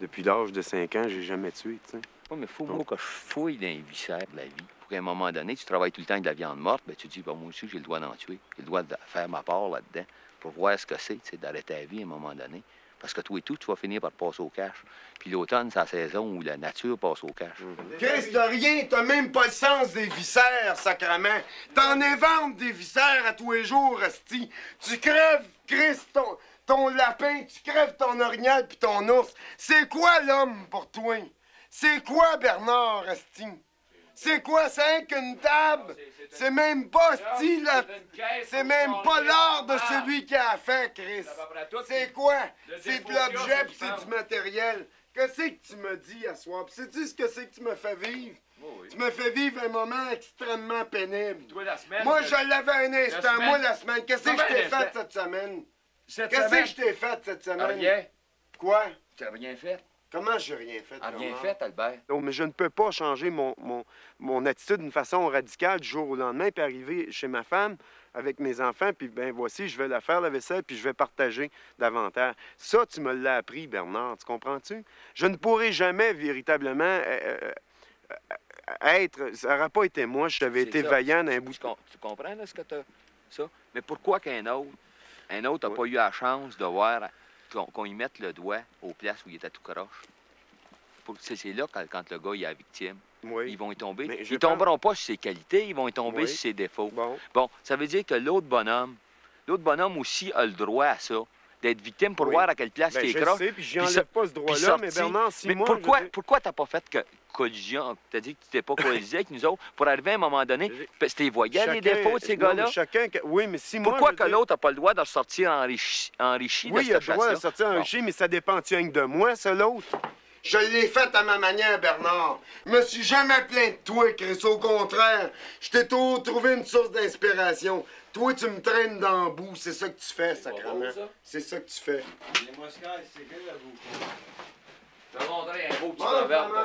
depuis l'âge de 5 ans, j'ai jamais tué, tu sais. Mais faut moi que je fouille dans les viscères de la vie. Pour qu'à un moment donné, tu travailles tout le temps avec de la viande morte, ben, tu te dis, bon, moi aussi, j'ai le droit d'en tuer. J'ai le droit de faire ma part là-dedans pour voir ce que c'est, tu sais, d'arrêter ta vie à un moment donné. Parce que toi et tout, tu vas finir par passer au cash. Puis l'automne, c'est la saison où la nature passe au cash. Chris, t'as rien, t'as même pas le sens des viscères, sacrement. T'en inventes des viscères à tous les jours, Asti. Tu crèves, Chris, ton, ton lapin, tu crèves ton orignal puis ton ours. C'est quoi l'homme pour toi? C'est quoi Bernard, Asti? C'est quoi, rien qu'une table? C'est même pas, Asti, là. C'est même pas l'art de celui qui a fait, Chris. C'est quoi? C'est de l'objet puis c'est du matériel. Qu'est-ce que tu me dis à soir? Sais-tu ce que c'est que tu me fais vivre? Tu me fais vivre un moment extrêmement pénible. Toi, la semaine, Moi, je l'avais un instant. Moi, la semaine. Qu'est-ce que je t'ai fait cette semaine? Qu'est-ce que je t'ai fait cette semaine? Rien. Quoi? T'as rien fait. Comment j'ai rien fait? Ah, fait, Albert. Non, mais je ne peux pas changer mon, mon, mon attitude d'une façon radicale du jour au lendemain, puis arriver chez ma femme avec mes enfants, puis ben voici, je vais la faire la vaisselle, puis je vais partager davantage. Ça, tu me l'as appris, Bernard, tu comprends-tu? Je ne pourrai jamais véritablement euh, euh, euh, être... Ça n'aurait pas été moi, je t'avais été ça. vaillant d'un bout Tu, com- tu comprends, là, ce que t'as... Ça? Mais pourquoi qu'un autre, un autre n'a pas eu la chance de voir qu'on qu'on y mette le doigt aux places où il était tout croche? C'est là, quand, quand le gars il est la victime. Oui. Ils vont y tomber. Mais Ils tomberont pas sur ses qualités, ils vont y tomber Oui. sur ses défauts. Bon. Bon, ça veut dire que l'autre bonhomme, l'autre bonhomme aussi a le droit à ça. D'être victime pour Oui. voir à quelle place Ben, il est je croche. sais, puis j'y puis enlève ça- pas ce droit-là, mais Bernard, si Mais moi, pourquoi, pourquoi t'as pas fait que collision? T'as dit que tu t'es pas coalisé avec nous autres pour arriver à un moment donné, parce que tu voyais les défauts de ces gars-là. chacun, oui, mais si moi. Pourquoi que dire- l'autre n'a pas le droit de ressortir enrichi, enrichi Oui, de il a cette le droit de sortir chien, mais ça dépend rien que de moi, ça, l'autre. Je l'ai fait à ma manière, Bernard. Je me suis jamais plaint de toi, Chris. Au contraire, je t'ai toujours trouvé une source d'inspiration. Toi, tu me traînes dans le bout. C'est ça que tu fais, ça? C'est ça que tu fais. Les moscailles, c'est quel la boue? Je vais te montrer un beau petit proverbe.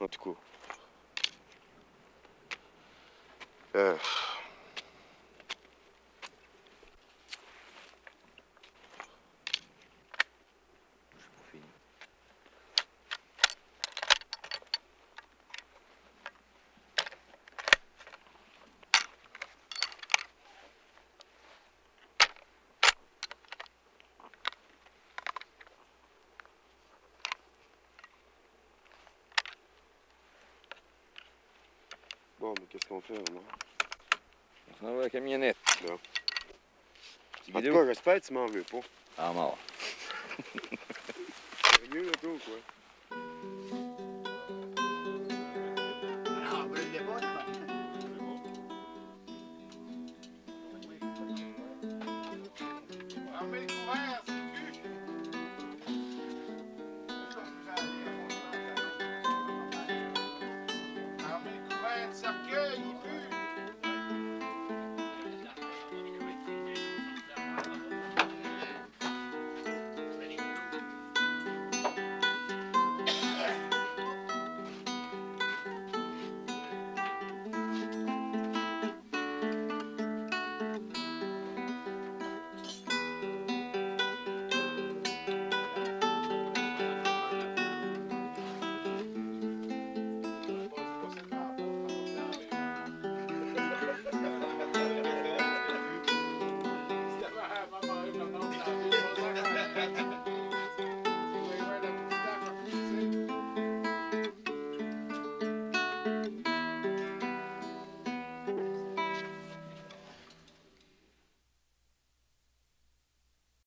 En tout cas. Euh, Bon, mais qu'est-ce qu'on fait, vraiment? On s'en va à la camionnette. Bon. En tout cas, j'espère que tu m'en veux pas. Ah, mort. Sérieux, ou quoi?